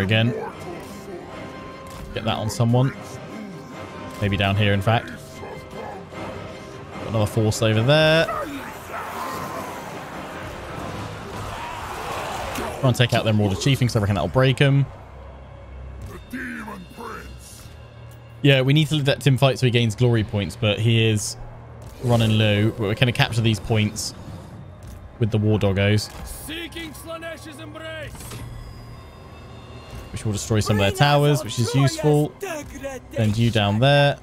Speaker 3: Again. Get that on someone. Maybe down here, in fact. Got another force over there. Try and take out them Lord of Chiefing, because I reckon that'll break
Speaker 2: prince.
Speaker 3: Yeah, we need to let that Tim fight so he gains glory points, but he is running low. But we're going to capture these points with the War Doggos, will destroy some of their towers, which is useful. Send you down there.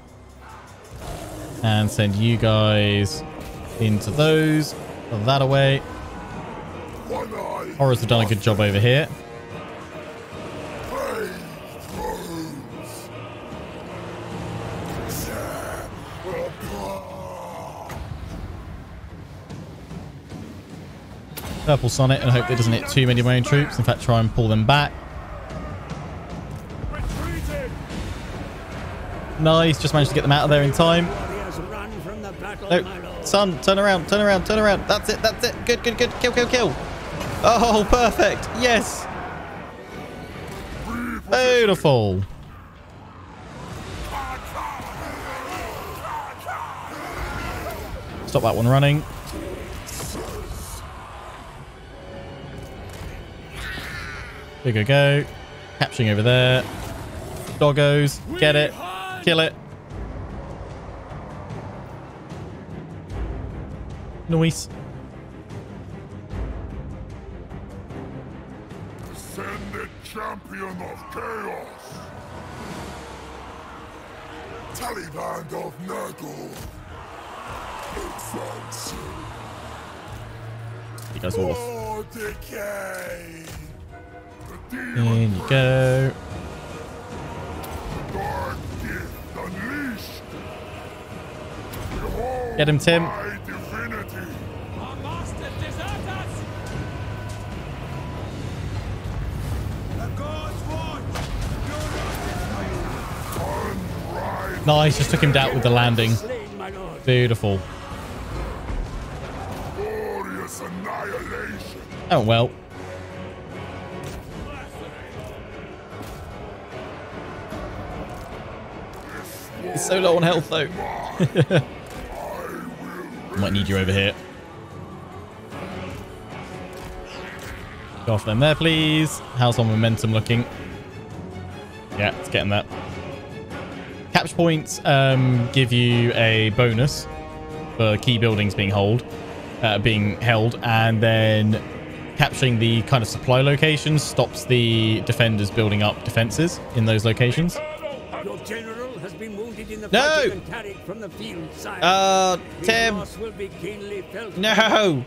Speaker 3: And send you guys into those. Put that away. Horrors have done a good job over here. Purple Sonnet and hope that doesn't hit too many of my own troops. In fact, try and pull them back. Nice. Just managed to get them out of there in time. No, son, turn around, turn around, turn around. That's it, that's it. Good, good, good. Kill, kill, kill. Oh, perfect. Yes. Beautiful. Stop that one running. Go, go, go. Capturing over there. Doggos. Get it. Kill it. Noise.
Speaker 2: Ascended champion of chaos. Taliban of Nurgle.
Speaker 3: Guys all off.
Speaker 2: Decay. The
Speaker 3: In you go. Get him, Tim. Nice, just took him down with the landing. Beautiful. Oh well. It's so low on health though. Might need you over here. Go off them there, please. How's our momentum looking? Yeah, it's getting that. Capture points um, give you a bonus for key buildings being hold, uh, being held, and then capturing the kind of supply locations stops the defenders building up defenses in those locations.
Speaker 5: The
Speaker 3: No!
Speaker 5: carried from the field, sire.
Speaker 3: Uh, Tim,
Speaker 5: loss will be keenly felt.
Speaker 3: no!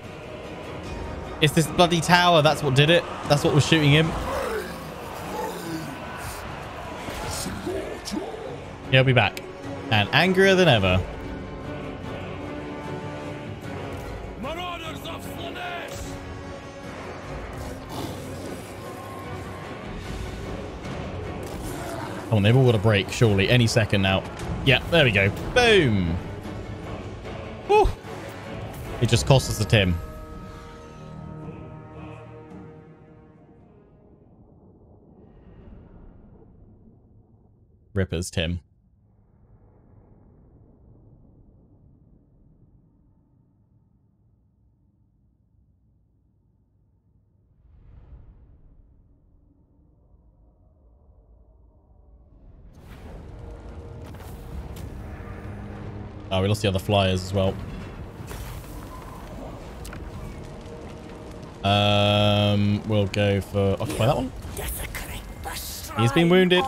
Speaker 3: It's this bloody tower. That's what did it. That's what was shooting him. He'll be back. And angrier than ever. Come on, they've all got a break, surely. Any second now. Yeah, there we go. Boom. Whew. It just cost us the Tim. Rippers, Tim. Oh, we lost the other flyers as well. Um, we'll go for occupy that one. He's been wounded.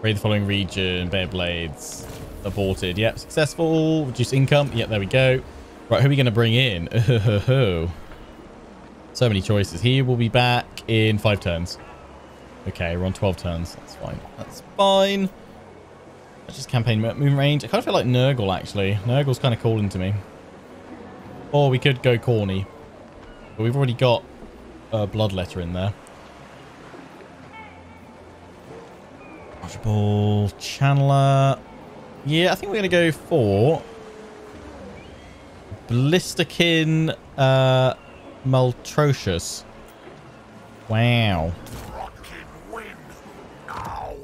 Speaker 3: Raid the following region. Bear blades. Aborted. Yep, successful. Reduce income. Yep, there we go. Right, who are we going to bring in? so many choices. He will be back in five turns. Okay, we're on 12 turns. That's fine. That's fine. That's just campaign mo- movement range. I kind of feel like Nurgle, actually. Nurgle's kind of calling to me. Or we could go Corny. But we've already got a Bloodletter in there. Archibald, Channeler. Yeah, I think we're going to go for Blisterkin uh, Maltrocious. Wow.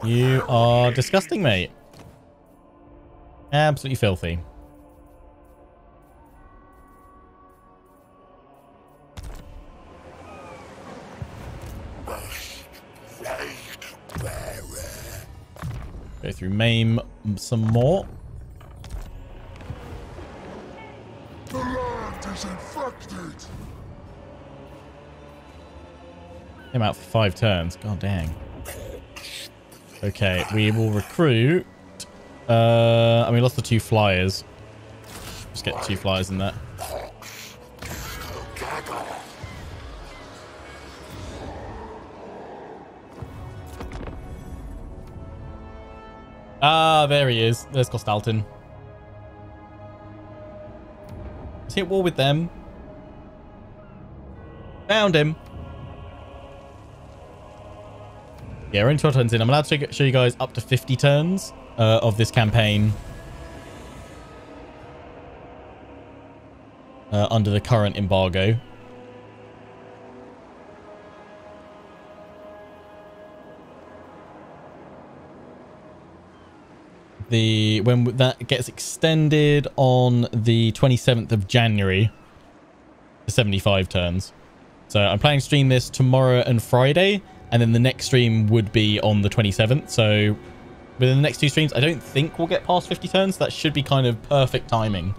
Speaker 3: You are disgusting, mate. Absolutely filthy. Go through maim some more.
Speaker 2: The land is infected.
Speaker 3: Him out for five turns. God dang. Okay, we will recruit. Uh, and we lost the two flyers. Just get two flyers in there. Ah, there he is. There's Kostaltyn. Is he at war with them? Found him. Yeah, we're in 12 turns in. I'm allowed to show you guys up to 50 turns uh, of this campaign. Uh, under the current embargo. The when that gets extended on the 27th of January to 75 turns. So I'm planning to stream this tomorrow and Friday, and then the next stream would be on the 27th. So within the next two streams, I don't think we'll get past 50 turns. That should be kind of perfect timing.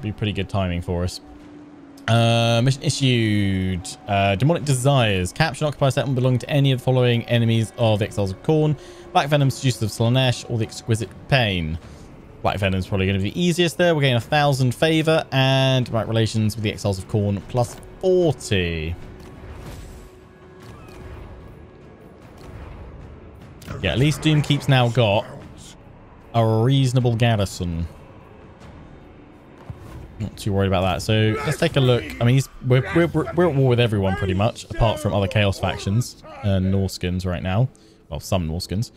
Speaker 3: Be pretty good timing for us. Uh, mission issued. Uh, Demonic Desires. Capture and occupy settlement belonging to any of the following enemies of the Exiles of Khorne. Black Venom, Seducers of Slaanesh, or the Exquisite Pain. Black Venom's probably going to be the easiest there. We're getting a thousand favor and right relations with the Exiles of Khorne plus 40. Yeah, at least Doomkeep's now got a reasonable garrison. Not too worried about that. So let's take a look. I mean, we're, we're, we're, at war with everyone pretty much, apart from other Chaos factions and Norscans right now. Well, some Norscans.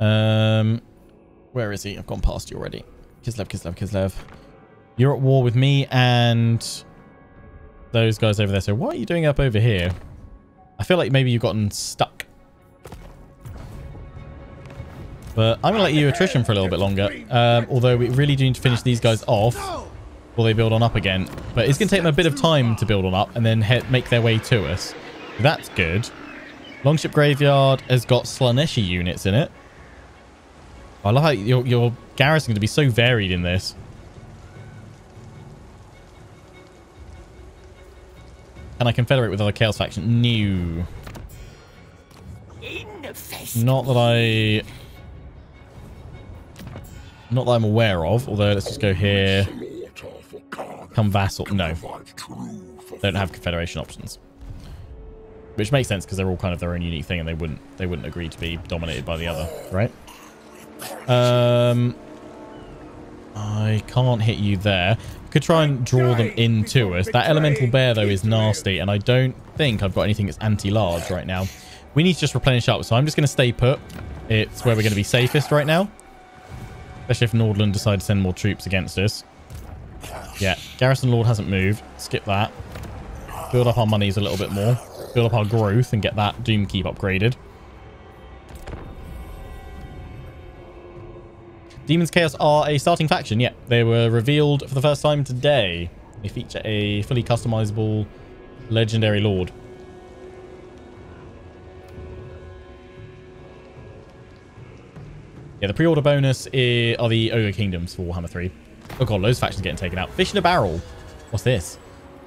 Speaker 3: Um, where is he? I've gone past you already. Kislev, Kislev, Kislev. You're at war with me and those guys over there. So what are you doing up over here? I feel like maybe you've gotten stuck. But I'm going to let you attrition for a little bit longer. Um, although we really do need to finish these guys off before they build on up again. But it's going to take them a bit of time to build on up and then head, make their way to us. That's good. Longship Graveyard has got Slaaneshi units in it. I like your, your garrison going to be so varied in this. Can I confederate with other Chaos faction? No.
Speaker 7: In the face.
Speaker 3: Not that I... Not that I'm aware of. Although, let's just go here. Come vassal. No.
Speaker 2: For
Speaker 3: Don't have confederation options. Which makes sense because they're all kind of their own unique thing and they wouldn't they wouldn't agree to be dominated by the other, right? Um I can't hit you there. Could try and draw them into us. That elemental bear though is nasty and I don't think I've got anything that's anti-large right now. We need to just replenish up, so I'm just going to stay put. It's where we're going to be safest right now. Especially if Nordland decide to send more troops against us. Yeah, Garrison Lord hasn't moved. Skip that. Build up our monies a little bit more. Build up our growth and get that Doom Keep upgraded. Daemons Chaos are a starting faction. Yeah, they were revealed for the first time today. They feature a fully customizable legendary lord. Yeah, the pre-order bonus i- are the Ogre Kingdoms for Warhammer 3. Oh god, loads of factions getting taken out. Fish in a barrel. What's this?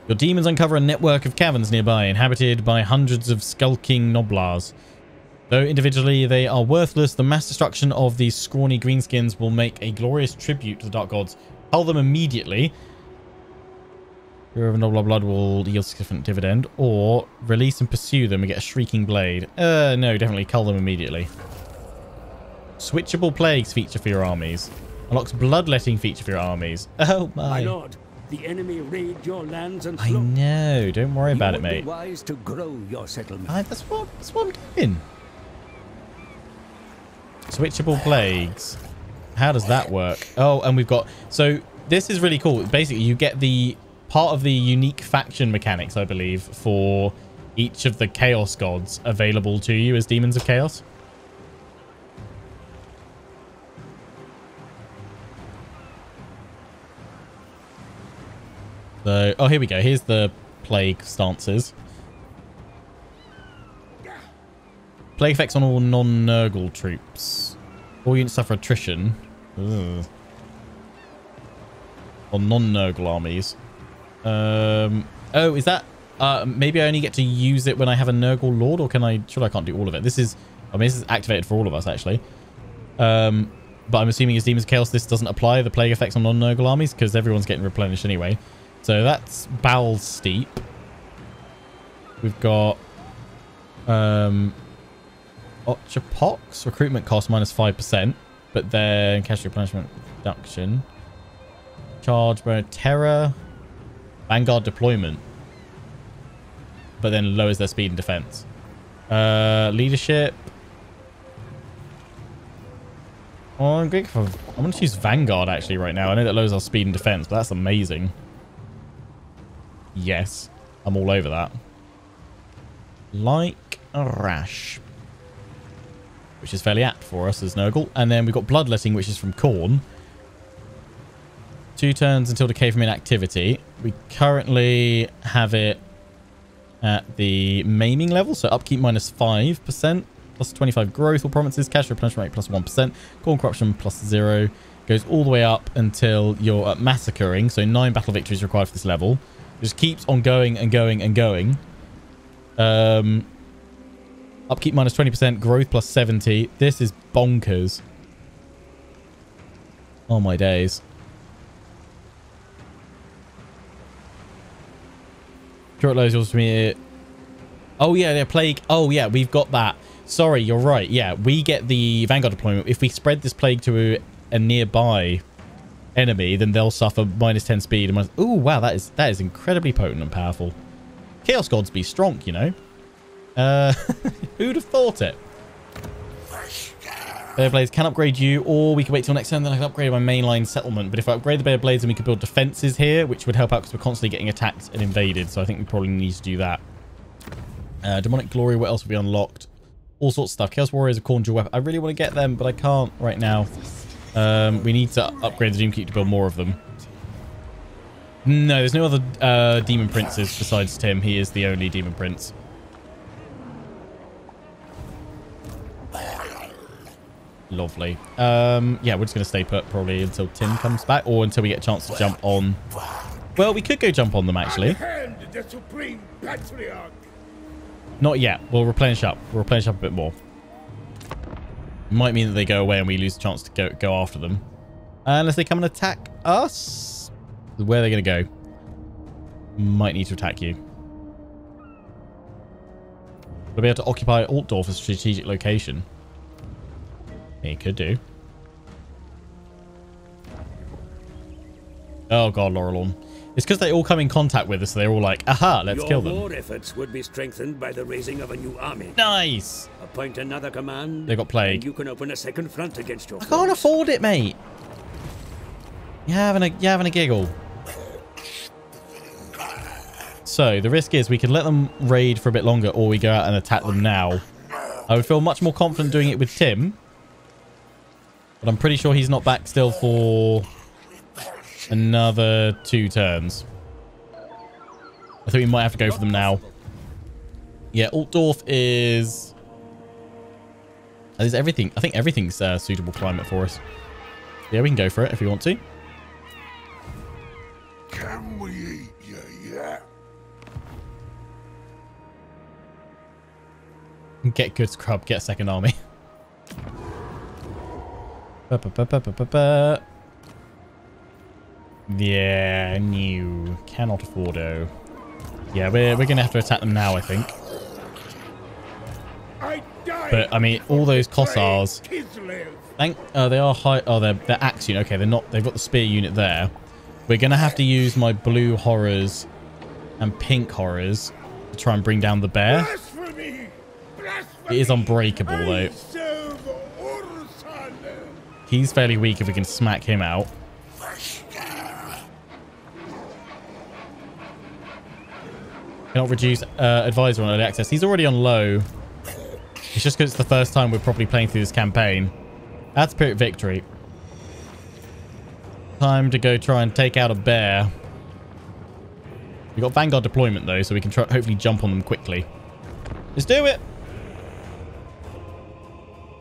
Speaker 3: Your demons uncover a network of caverns nearby, inhabited by hundreds of skulking gnoblars. Though individually they are worthless, the mass destruction of these scrawny greenskins will make a glorious tribute to the Dark Gods. Cull them immediately. Hero of Gnoblar Blood will yield significant dividend, or release and pursue them and get a Shrieking Blade. Uh, no, definitely cull them immediately. Switchable Plagues feature for your armies. Unlocks Bloodletting feature for your armies. Oh
Speaker 5: My
Speaker 3: my.
Speaker 5: lord, the enemy raid your lands and
Speaker 3: I know, don't worry about it, mate.
Speaker 5: wise to grow your settlement.
Speaker 3: I, that's what that's what I'm doing. Switchable plagues. How does that work? Oh, and we've got so this is really cool. Basically, you get the part of the unique faction mechanics, I believe, for each of the chaos gods available to you as Daemons of Chaos. Oh, here we go. Here's the plague stances. Plague effects on all non-Nurgle troops. All units suffer attrition. Ugh. On non-Nurgle armies. Um, oh, is that... Uh, maybe I only get to use it when I have a Nurgle Lord, or can I... Sure, I can't do all of it. This is... I mean, this is activated for all of us, actually. Um, but I'm assuming as Daemons Chaos, this doesn't apply the plague effects on non-Nurgle armies, because everyone's getting replenished anyway. So that's Bowel Steep. We've got... Um, Ochapox, recruitment cost minus 5%, but then cash replenishment reduction. Charge by Terror, Vanguard deployment, but then lowers their speed and defense. Uh, leadership. Oh, I'm going for. I'm going to choose Vanguard actually right now. I know that lowers our speed and defense, but that's amazing. Yes, I'm all over that. Like a rash which is fairly apt for us as Nurgle. And then we've got Bloodletting, which is from Khorne. Two turns until decay from inactivity. We currently have it at the maiming level, so upkeep minus 5%, plus 25 growth or provinces, cash replenishment rate plus 1, Khorne corruption plus 0. Goes all the way up until you're at massacring, so 9 battle victories required for this level. Just keeps on going and going and going. Um, Upkeep minus 20%, growth plus 70. This is bonkers. Oh my days. Lows yours to me. Oh yeah, they're plague. Oh yeah, we've got that. Sorry, you're right. Yeah, we get the Vanguard deployment. If we spread this plague to a nearby enemy, then they'll suffer minus 10 speed. And oh wow, that is that is incredibly potent and powerful. Chaos Gods be strong, you know. Uh, who'd have thought it? Bear Blades can upgrade you, or we can wait till next turn, then I can upgrade my mainline settlement. But if I upgrade the Bear Blades, then we could build defenses here, which would help out because we're constantly getting attacked and invaded. So I think we probably need to do that. Uh, Demonic Glory, what else have be unlocked? All sorts of stuff. Chaos Warriors, a Khorne weapon. I really want to get them, but I can't right now. Um, we need to upgrade the Doomkeep to build more of them. No, there's no other uh, Daemon Princes besides Tim. He is the only Daemon Prince. Lovely. Um, yeah, we're just going to stay put probably until Tim comes back or until we get a chance to jump on. Well, we could go jump on them, actually.
Speaker 4: the Supreme Patriarch.
Speaker 3: Not yet. We'll replenish up. We'll replenish up a bit more. Might mean that they go away and we lose a chance to go, go after them. unless they come and attack us. Where are they going to go? Might need to attack you. We'll be able to occupy Altdorf as a strategic location. He could do. Oh god, Laurelorn. It's because they all come in contact with us, so they're all like, aha, let's
Speaker 5: Your
Speaker 3: kill them.
Speaker 5: war efforts would be strengthened by the raising of a new army.
Speaker 3: Nice!
Speaker 5: Appoint another command.
Speaker 3: They got plague.
Speaker 5: You can open a second front against your
Speaker 3: I can't afford it, mate. You're having a, you're having a giggle. So, the risk is we can let them raid for a bit longer, or we go out and attack them now. I would feel much more confident doing it with Tim. But I'm pretty sure he's not back still for another two turns. I think we might have to go for them now. Yeah, Altdorf is... Is everything? I think everything's uh, suitable climate for us. Yeah, we can go for it if we want to.
Speaker 2: Can we eat you yet?
Speaker 3: Get good scrub, get a second army. Ba, ba, ba, ba, ba, ba, ba. Yeah, new. Cannot afford -o. Yeah, we're, we're going to have to attack them now, I think. But, I mean, all those.
Speaker 4: Kislev.
Speaker 3: Thank, uh, they are high. Oh, they're they're axe unit. Okay, they're not. They've got the spear unit there. We're gonna have to use my blue horrors and pink horrors to try and bring down the bear. It is unbreakable though. He's fairly weak if we can smack him out. Cannot reduce uh, advisor on early access. He's already on low. It's just because it's the first time we're properly playing through this campaign. That's Spirit Victory. Time to go try and take out a bear. We've got Vanguard deployment though, so we can try, hopefully jump on them quickly. Let's do it!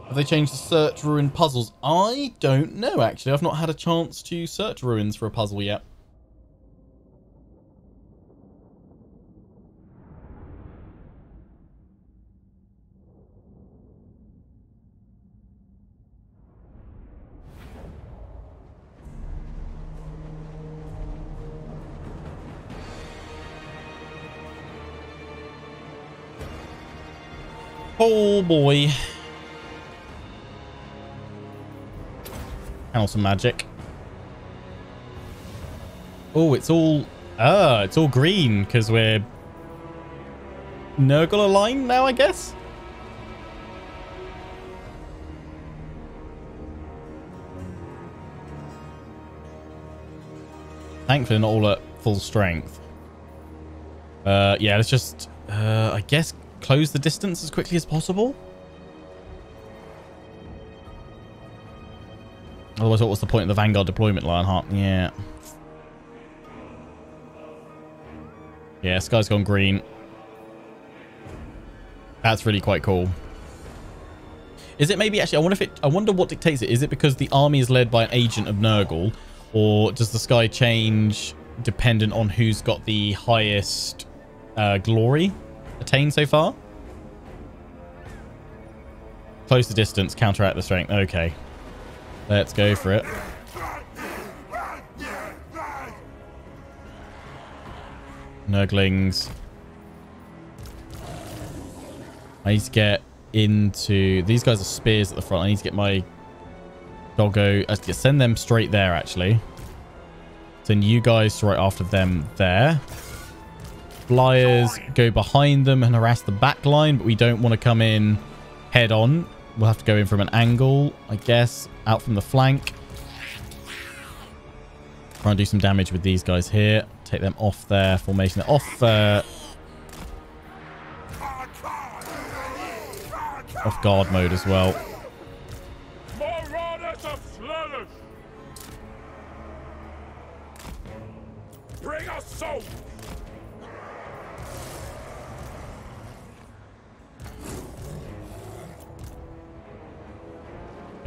Speaker 3: Have they changed the search ruin puzzles? I don't know, actually. I've not had a chance to search ruins for a puzzle yet. Oh boy. And also magic. Oh, it's all... Ah, it's all green because we're... Nurgle aligned now, I guess? Thankfully, not all at full strength. Uh, yeah, let's just, uh, I guess, close the distance as quickly as possible. Otherwise, what was the point of the Vanguard deployment, Lionheart? Yeah. Yeah, sky's gone green. That's really quite cool. Is it maybe actually? I wonder if it. I wonder what dictates it. Is it because the army is led by an agent of Nurgle, or does the sky change dependent on who's got the highest uh, glory attained so far? Close the distance, counteract the strength. Okay, let's go for it. Nurglings. I need to get into... These guys are spears at the front. I need to get my doggo... I to send them straight there, actually. Send you guys right after them there. Flyers go behind them and harass the back line, but we don't want to come in head on. We'll have to go in from an angle, I guess, out from the flank. Try and do some damage with these guys here. Take them off their formation. They're off, uh, off guard mode as well.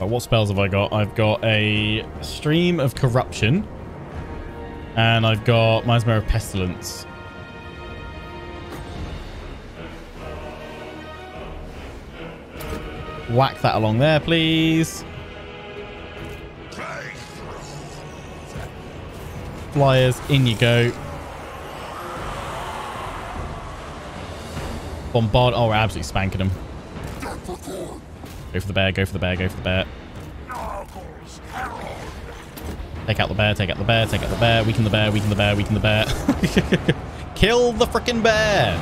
Speaker 3: Uh, what spells have I got? I've got a Stream of Corruption. And I've got Miasma of Pestilence. Whack that along there, please. Flyers, in you go. Bombard. Oh, we're absolutely spanking them. Go for the bear, go for the bear, go for the bear. Take out the bear, take out the bear, take out the bear, weaken the bear, weaken the bear, weaken the bear. Kill the freaking bear.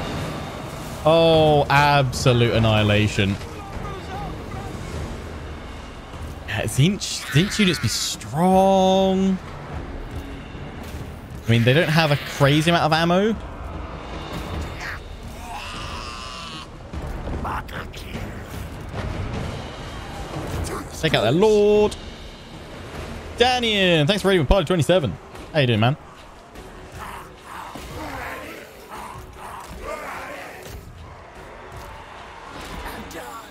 Speaker 3: Oh, absolute annihilation. Yeah, Tzeentch, Tzeentch units be strong. I mean, they don't have a crazy amount of ammo. Take out their lord. Danian, thanks for raiding with Party 27. How you doing, man?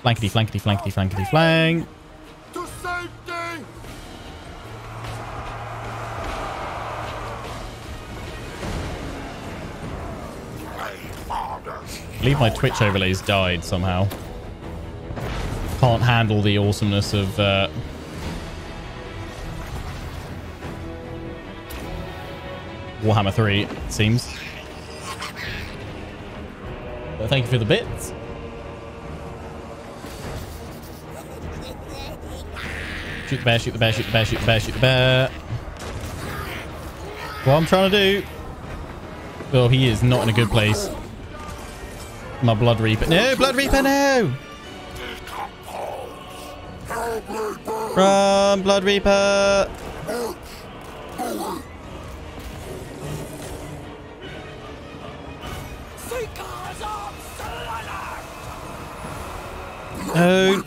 Speaker 3: Flankety, flankety, flankety, flankety, flank.
Speaker 2: To safety!
Speaker 3: I believe my Twitch overlays died somehow. Can't handle the awesomeness of uh, Warhammer 3, it seems. But thank you for the bits. Shoot the bear, shoot the bear, shoot the bear, shoot the bear, shoot the bear. What I'm trying to do. Oh, he is not in a good place. My Blood Reaper. No, Blood Reaper, no! Run, Blood Reaper! No.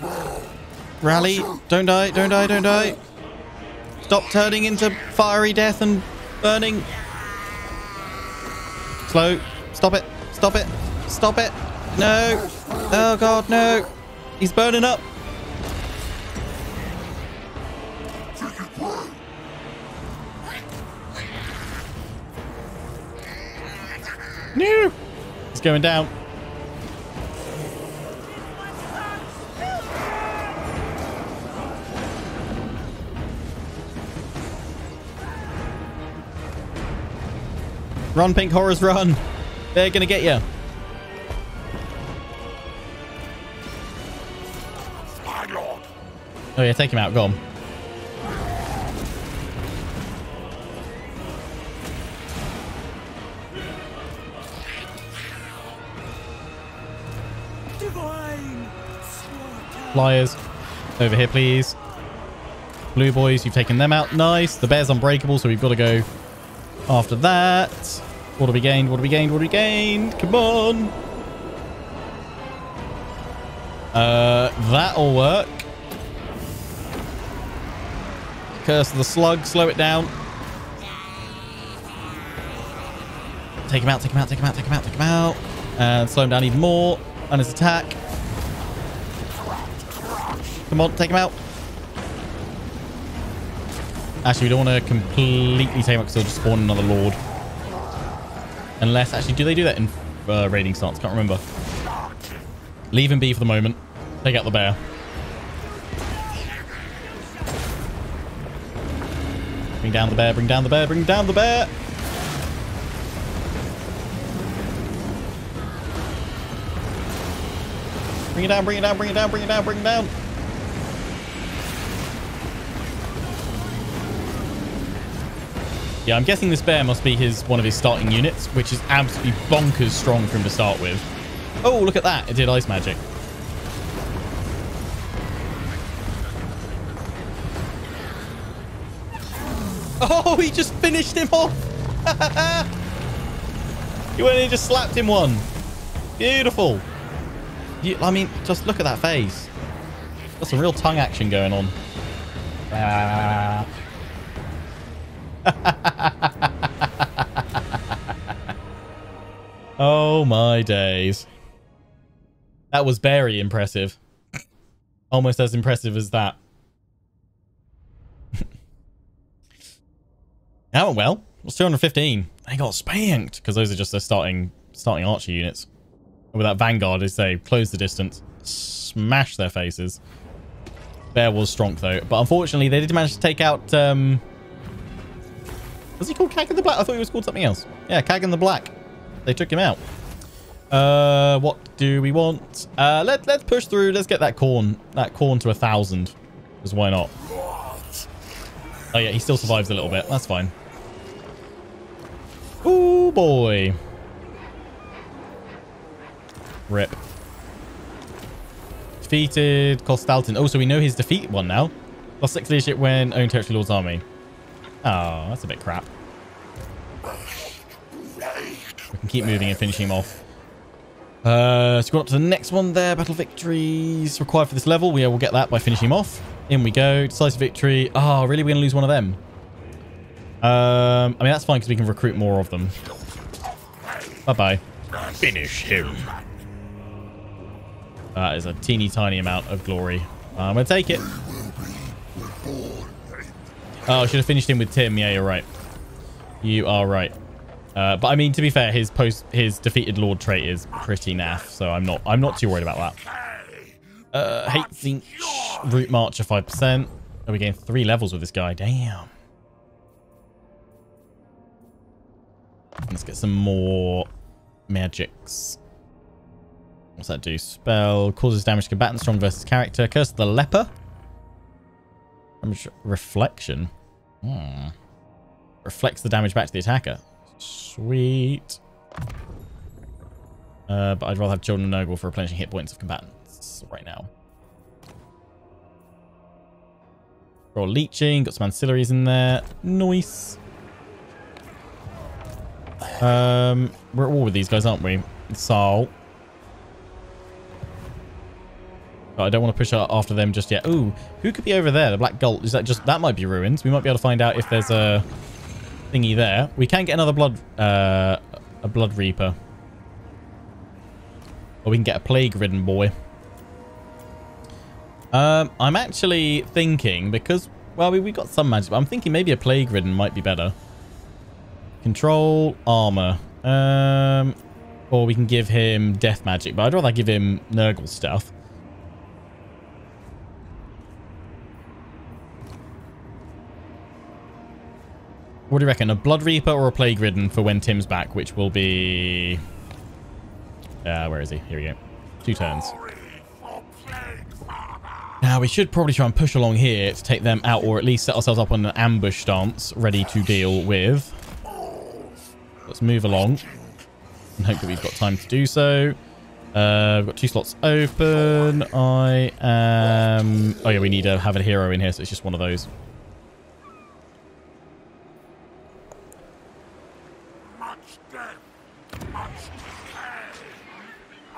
Speaker 3: Rally. Don't die, don't die, don't die. Stop turning into fiery death and burning. Slow. Stop it. Stop it. Stop it. No. Oh, God, no. He's burning up. Going down. Run, pink horrors, run. They're going to get you. Oh, yeah, take him out. Go on. Flyers. Over here, please. Blue boys, you've taken them out. Nice. The bear's unbreakable, so we've got to go after that. What have we gained? What have we gained? What have we gained? Come on. Uh, that'll work. Curse of the slug. Slow it down. Take him out, take him out, take him out, take him out, take him out. And slow him down even more. And his attack. Come on, take him out. Actually, we don't want to completely take him out because they'll just spawn another lord. Unless, actually, do they do that in uh, raiding stance. Can't remember. Leave him be for the moment. Take out the bear. Bring down the bear, bring down the bear, bring down the bear. Bring it down, bring it down, bring it down, bring it down, bring it down. Yeah, I'm guessing this bear must be his one of his starting units, which is absolutely bonkers strong for him to start with. Oh, look at that. It did ice magic. Oh, he just finished him off. he went and just slapped him one. Beautiful. You, I mean, just look at that face. Got some real tongue action going on. Ah. oh my days. That was very impressive. Almost as impressive as that. that went well. It was 215. They got spanked because those are just their starting starting archer units. With that vanguard, as they close the distance, smash their faces. Bear was strong though, but unfortunately they did manage to take out um, was he called Kagan the Black? I thought he was called something else. Yeah, Kagan the Black. They took him out. Uh, what do we want? Uh, let, let's push through. Let's get that Khorne, that Khorne to a thousand. Because why not? Oh yeah, he still survives a little bit. That's fine. Oh boy. Rip. Defeated Kostaltyn. Oh, so we know his defeat one now. Lost six leadership when owned Territory Lord's army. Oh, that's a bit crap. We can keep moving and finishing him off. Uh, so go up to the next one there. Battle victories required for this level. We will get that by finishing him off. In we go. Decisive victory. Oh, really? We're going to lose one of them? Um, I mean, that's fine because we can recruit more of them. Bye-bye. Finish him. That is a teeny tiny amount of glory. I'm going to take it. Oh, I should have finished him with Tim. Yeah, you're right. You are right. Uh, but I mean, to be fair, his post, his defeated Lord trait is pretty naff, so I'm not, I'm not too worried about that. Uh, hate Tzeentch, route march of five percent. Are we getting three levels with this guy? Damn. Let's get some more magics. What's that do? Spell causes damage to combatant, strong versus character. Curse the leper. Reflection. Hmm. Reflects the damage back to the attacker. Sweet. Uh, but I'd rather have Children of Nurgle for replenishing hit points of combatants right now. Roll leeching, got some ancillaries in there. Nice. Um, we're at war with these guys, aren't we? So, But I don't want to push after them just yet. Ooh, who could be over there? The Black Gult. Is that just... That might be ruins. We might be able to find out if there's a thingy there. We can get another blood... Uh, a Blood Reaper. Or we can get a Plague-ridden boy. Um, I'm actually thinking, because... Well, we, we got some magic, but I'm thinking maybe a Plague-ridden might be better. Control, armor. Um, or we can give him death magic, but I'd rather give him Nurgle stuff. What do you reckon? A Blood Reaper or a Plague Ridden for when Tim's back, which will be... Uh, where is he? Here we go. Two turns. Now, we should probably try and push along here to take them out, or at least set ourselves up on an ambush stance, ready to deal with. Let's move along. And hope that we've got time to do so. Uh, we've got two slots open. I am... Oh, yeah, we need to have a hero in here, so it's just one of those.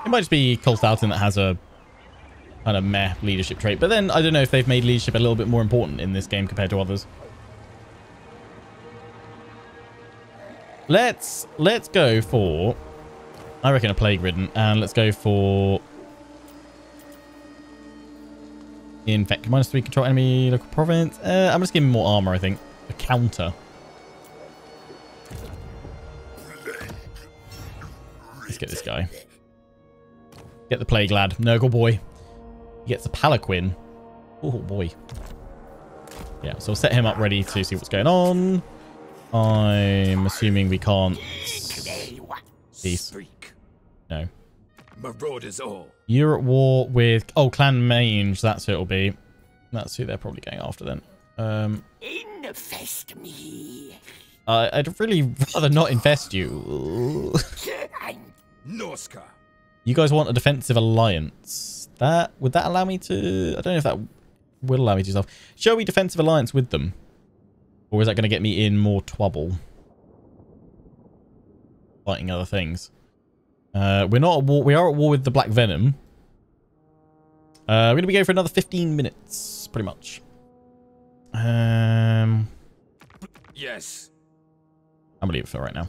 Speaker 3: It might just be Kostaltyn that has a kind of meh leadership trait. But then I don't know if they've made leadership a little bit more important in this game compared to others. Let's let's go for I reckon a plague ridden and let's go for infect minus three control enemy local province. Uh, I'm just giving more armor, I think. A counter. Let's get this guy. Get the Plague Lad. Nurgle boy. He gets the Palanquin. Oh boy. Yeah, so we'll set him up ready to see what's going on. I'm assuming we can't... Peace.
Speaker 6: Speak.
Speaker 3: No.
Speaker 6: Marauders all.
Speaker 3: You're at war with... Oh, Clan Mange. That's who it'll be. That's who they're probably going after then. Um,
Speaker 7: Infest me.
Speaker 3: I I'd really rather not invest you.
Speaker 7: I'm
Speaker 6: Norska.
Speaker 3: You guys want a defensive alliance. That Would that allow me to... I don't know if that will allow me to do stuff. Shall we defensive alliance with them? Or is that going to get me in more trouble? Fighting other things. Uh, we're not at war. We are at war with the Black Venom. Uh, we're going to be going for another 15 minutes, pretty much. Um,
Speaker 6: Yes.
Speaker 3: I'm going to leave it for right now.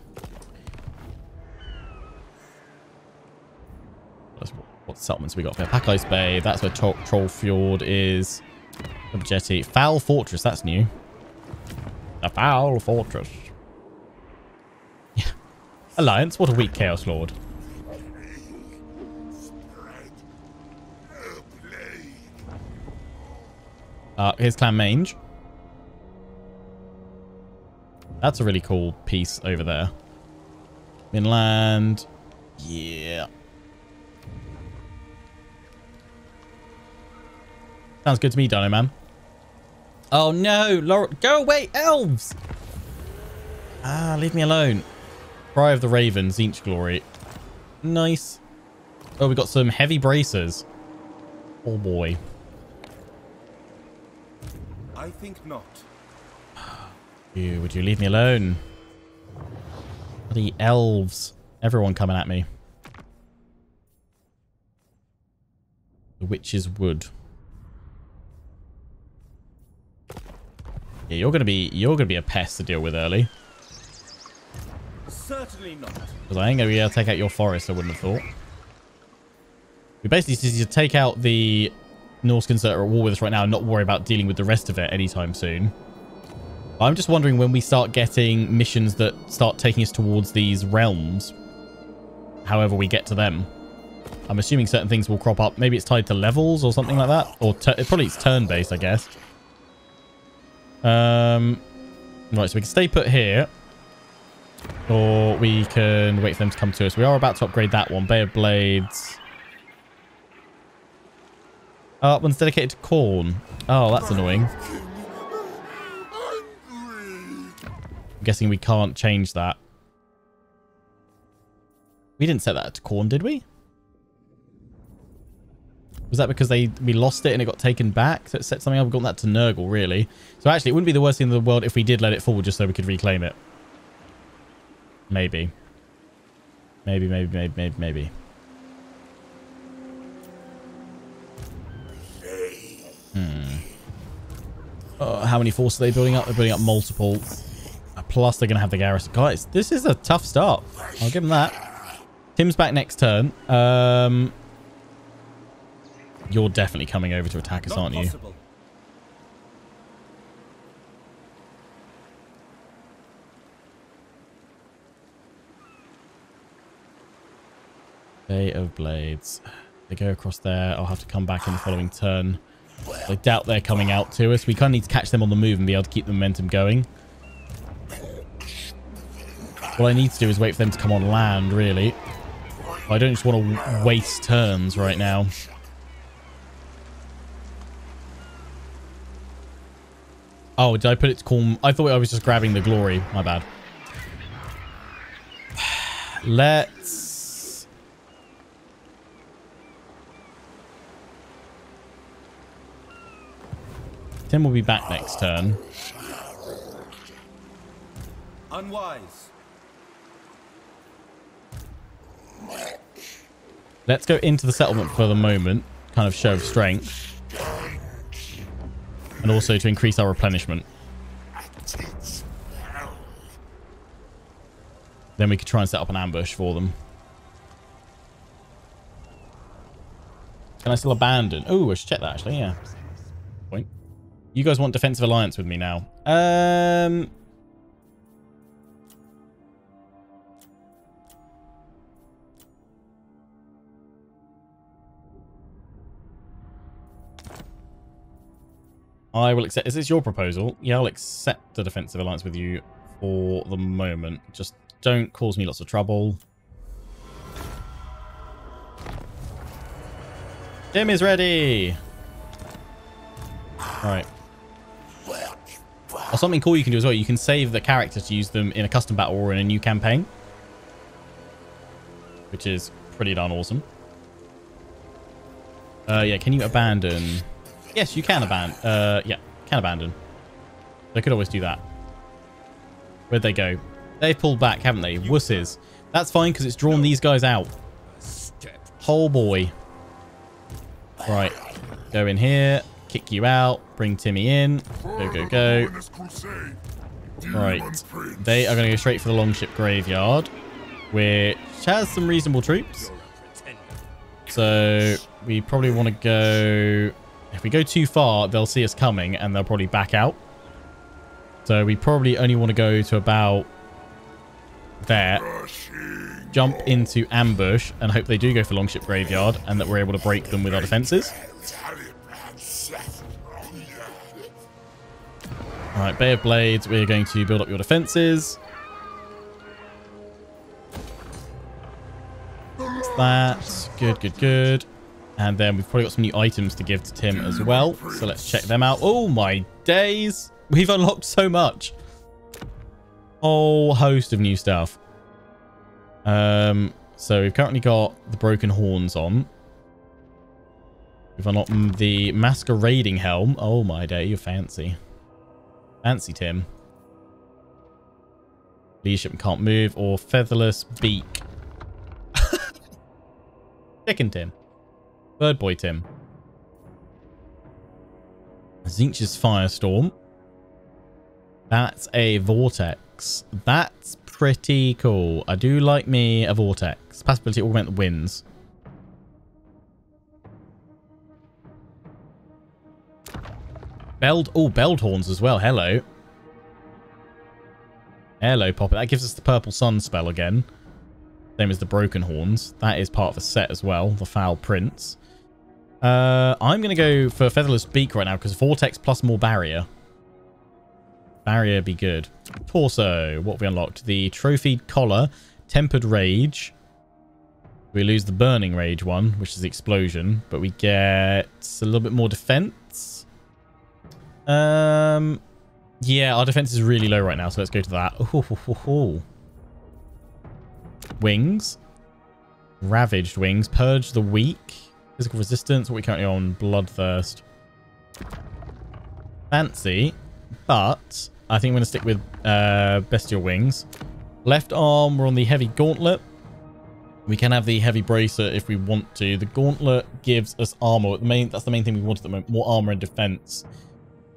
Speaker 3: What's- What settlements we got here? Pack Ice Bay. That's where Tro Troll Fjord is. Jetty. Foul Fortress. That's new. A Foul Fortress. Yeah. Alliance. What a weak Chaos Lord. Uh, here's Clan Mange. That's a really cool piece over there. Inland. Yeah. Sounds good to me, Dino Man. Oh no, Laura, go away, elves! Ah, leave me alone. Cry of the Raven, Tzeentch Glory. Nice. Oh, we got some heavy bracers. Oh boy.
Speaker 8: I think not.
Speaker 3: You, would you leave me alone? Bloody elves. Everyone coming at me. The witch's wood. Yeah, you're gonna be you're gonna be a pest to deal with early.
Speaker 8: Certainly not.
Speaker 3: Because I ain't gonna be able to take out your forest, I wouldn't have thought. We basically just need to take out the Norscans that are at war with us right now and not worry about dealing with the rest of it anytime soon. I'm just wondering when we start getting missions that start taking us towards these realms, however we get to them. I'm assuming certain things will crop up. Maybe it's tied to levels or something like that. Or it probably it's turn-based, I guess. Um, right, so we can stay put here. Or we can wait for them to come to us. We are about to upgrade that one. Bay of Blades. Oh, that one's dedicated to Khorne. Oh, that's annoying. I'm guessing we can't change that. We didn't set that to Khorne, did we? Was that because they we lost it and it got taken back? So it set something up. We've got that to Nurgle, really. So actually, it wouldn't be the worst thing in the world if we did let it fall just so we could reclaim it. Maybe. Maybe, maybe, maybe, maybe, maybe. Hmm. Oh, how many forces are they building up? They're building up multiple. Uh, Plus, they're going to have the garrison. Guys, this is a tough start. I'll give them that. Tim's back next turn. Um, you're definitely coming over to attack us, aren't you?
Speaker 8: possible.
Speaker 3: Bay of Blades. They go across there. I'll have to come back in the following turn. I doubt they're coming out to us. We kind of need to catch them on the move and be able to keep the momentum going. What I need to do is wait for them to come on land, really. I don't just want to waste turns right now. Oh, did I put it to calm? I thought I was just grabbing the glory. My bad. Let's... Tim will be back next turn.
Speaker 8: Unwise.
Speaker 3: Let's go into the settlement for the moment. Kind of show of strength. And also to increase our replenishment. Then we could try and set up an ambush for them. Can I still abandon? Oh, I should check that actually, yeah. Point. You guys want defensive alliance with me now. Um... I will accept. Is this your proposal? Yeah, I'll accept a defensive alliance with you for the moment. Just don't cause me lots of trouble. Tim is ready. Right. Or something cool you can do as well. You can save the character to use them in a custom battle or in a new campaign. Which is pretty darn awesome. Uh, yeah, can you abandon? Yes, you can abandon. Uh, yeah, can abandon. They could always do that. Where'd they go? They've pulled back, haven't they? Wusses. That's fine because it's drawn these guys out. Whole boy. Right. Go in here. Kick you out. Bring Timmy in. Go, go, go. Right. They are going to go straight for the longship graveyard, which has some reasonable troops. So we probably want to go... If we go too far, they'll see us coming and they'll probably back out. So we probably only want to go to about there. Jump into ambush and hope they do go for longship graveyard and that we're able to break them with our defenses. Alright, Bay of Blades, we're going to build up your defenses. That's that. Good, good, good. And then we've probably got some new items to give to Tim as well. So let's check them out. Oh my days. We've unlocked so much. Whole host of new stuff. Um, so we've currently got the broken horns on. We've unlocked the masquerading helm. Oh my day, you're fancy. Fancy, Tim. Leadership can't move or featherless beak. Chicken Tim. Bird boy Tim. Tzeentch's Firestorm. That's a Vortex. That's pretty cool. I do like me a Vortex. Possibility augment the winds. Belled, oh, belled horns as well. Hello. Hello, Poppet. That gives us the purple sun spell again. Same as the broken horns. That is part of the set as well. The foul prince. Uh, I'm going to go for featherless beak right now because vortex plus more barrier. Barrier be good. Torso. What we unlocked? The trophied collar. Tempered rage. We lose the burning rage one, which is explosion, but we get a little bit more defense. Um, yeah, our defense is really low right now, so let's go to that. Ooh, ooh, ooh, wings. Ravaged wings. Purge the weak. Physical resistance. What are we currently on? Bloodthirst. Fancy. But I think I'm going to stick with uh, bestial wings. Left arm, we're on the heavy gauntlet. We can have the heavy bracer if we want to. The gauntlet gives us armor. The main, that's the main thing we want at the moment. More armor and defense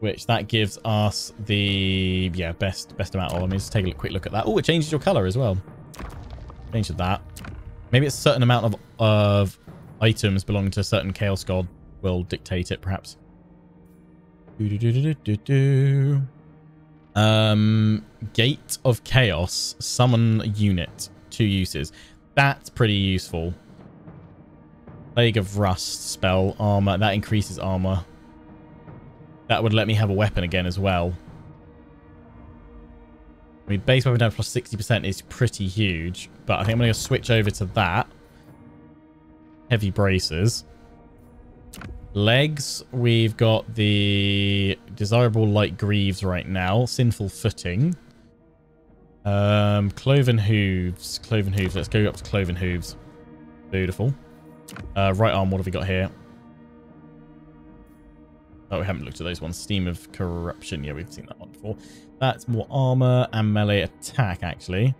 Speaker 3: which that gives us the yeah best best amount of let me just take a quick look at that oh it changes your color as well changes that maybe it's a certain amount of of items belonging to a certain chaos god will dictate it perhaps. Do, do, do, um gate of chaos summon unit two uses. That's pretty useful. Plague of rust spell armor that increases armor. That would let me have a weapon again as well. I mean, base weapon damage plus 60% is pretty huge, but I think I'm going to switch over to that. Heavy braces. Legs, we've got the desirable light greaves right now. Sinful footing. Um, cloven hooves. Cloven hooves. Let's go up to cloven hooves. Beautiful. Uh, right arm, what have we got here? Oh, we haven't looked at those ones. Steam of Corruption. Yeah, we've seen that one before. That's more armor and melee attack, actually.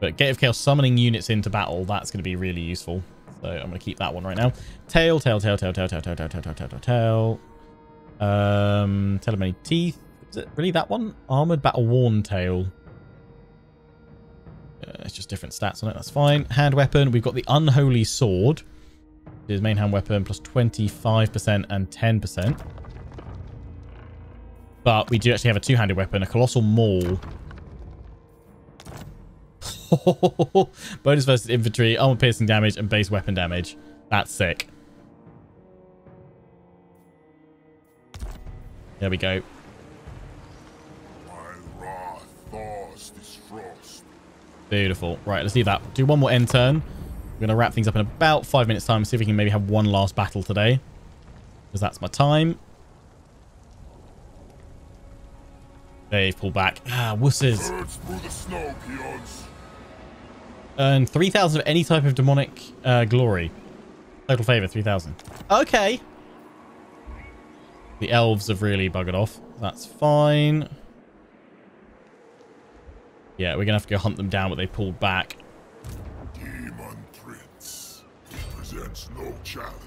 Speaker 3: But Gate of Chaos summoning units into battle, that's going to be really useful. So I'm going to keep that one right now. Tail, tail, tail, tail, tail, tail, tail, tail, tail, tail, tail, tail, tail. Um, tail of many teeth. Is it really that one? Armored battle worn tail. Uh, it's just different stats on it. That's fine. Hand weapon. We've got the Unholy Sword. His main hand weapon plus 25% and 10%. But we do actually have a two-handed weapon, a Colossal Maul. Bonus versus infantry, armor piercing damage, and base weapon damage. That's sick. There we go. Beautiful. Right, let's leave that. Do one more end turn. We're going to wrap things up in about five minutes time. See if we can maybe have one last battle today. Because that's my time. They've pulled back. Ah, wusses. Earn 3,000 of any type of demonic uh, glory. Total favor, 3,000. Okay. The elves have really buggered off. That's fine. Yeah, we're going to have to go hunt them down, but they pulled back.
Speaker 2: Daemon Prince. Presents no challenge.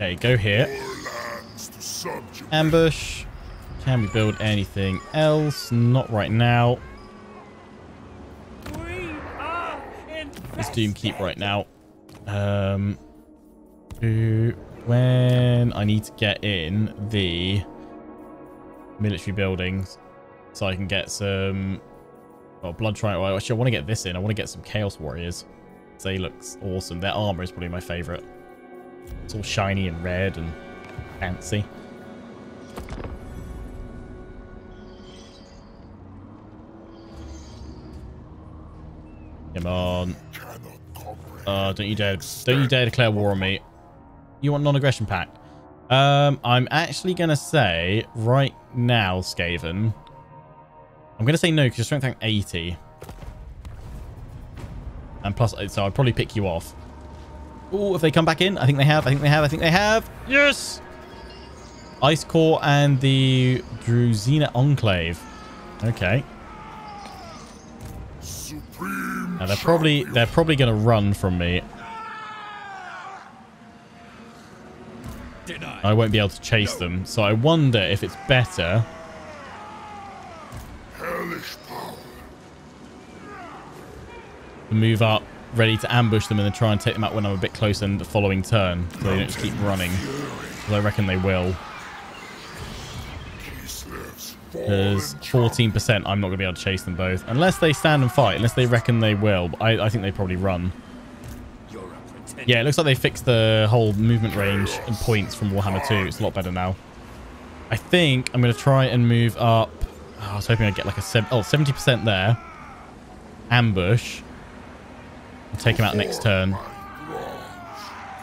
Speaker 3: Okay, go here. Ambush. Can we build anything else? Not right now. Let's Doom Keep right now. Um, when I need to get in the military buildings so I can get some oh, Blood Triangle. Well, actually, I want to get this in. I want to get some Chaos Warriors. They looks awesome. Their armor is probably my favorite. It's all shiny and red and fancy. Come on. Uh, don't you dare, don't you dare declare war on me. You want non-aggression pact? Um, I'm actually going to say right now, Skaven. I'm going to say no because your strength rank 80. And plus, so I'll probably pick you off. Oh, if they come back in, I think they have. I think they have. I think they have. Yes. Ice Core and the Druzhina Enclave. Okay.
Speaker 2: Supreme
Speaker 3: Now they're probably
Speaker 2: champion.
Speaker 3: they're probably going to run from me. I won't be able to chase them. So I wonder if it's better.
Speaker 2: hellish power.
Speaker 3: move up, ready to ambush them, and then try and take them out when I'm a bit closer in the following turn. So they don't just keep running. 'Cause I reckon they will. There's 14%. I'm not going to be able to chase them both. Unless they stand and fight. Unless they reckon they will. But I, I think they probably run. Yeah, it looks like they fixed the whole movement range and points from Warhammer 2. It's a lot better now. I think I'm going to try and move up. Oh, I was hoping I'd get like a oh, 70% there. Ambush. I'll take him out next turn.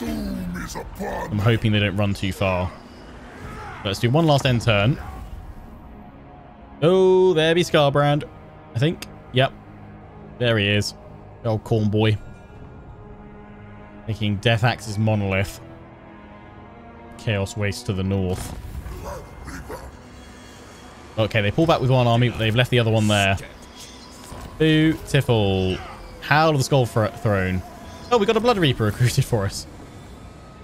Speaker 3: I'm hoping they don't run too far. Let's do one last end turn. Oh, there be Skarbrand. I think. Yep. There he is. Old Khorne boy. Taking Death Axe's monolith. Chaos Waste to the north. Okay, they pull back with one army, but they've left the other one there. Beautiful. Howl of the Skull Thro- Throne. Oh, we got a Blood Reaper recruited for us.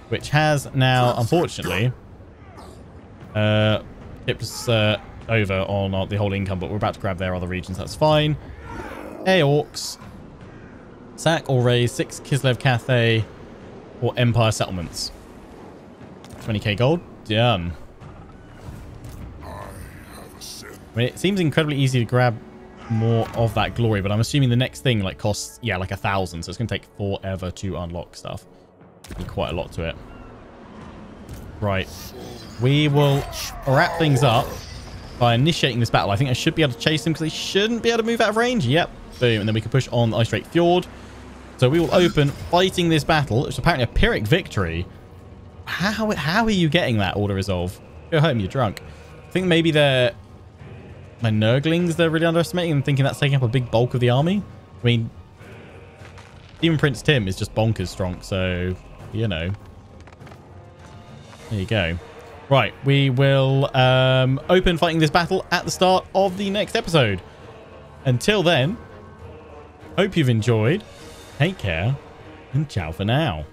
Speaker 3: Which has now, unfortunately, uh, tipped us uh, over on uh, the whole income, but we're about to grab their other regions. That's fine. Hey, Orcs. Sack or raise six Kislev Cathay or Empire settlements. 20k gold. Done. I mean, it seems incredibly easy to grab more of that glory, but I'm assuming the next thing like costs, yeah, like a thousand. So it's going to take forever to unlock stuff. Quite a lot to it. Right. We will wrap things up by initiating this battle. I think I should be able to chase them because they shouldn't be able to move out of range. Yep. Boom. And then we can push on the Ice Drake Fjord. So we will open fighting this battle. It's apparently a Pyrrhic victory. How, how are you getting that order resolve? Go home, you're drunk. I think maybe they're my Nurglings they're really underestimating and thinking that's taking up a big bulk of the army. I mean, even Prince Tim is just bonkers strong, so, you know. There you go. Right, we will um, open fighting this battle at the start of the next episode. Until then, hope you've enjoyed. Take care, and ciao for now.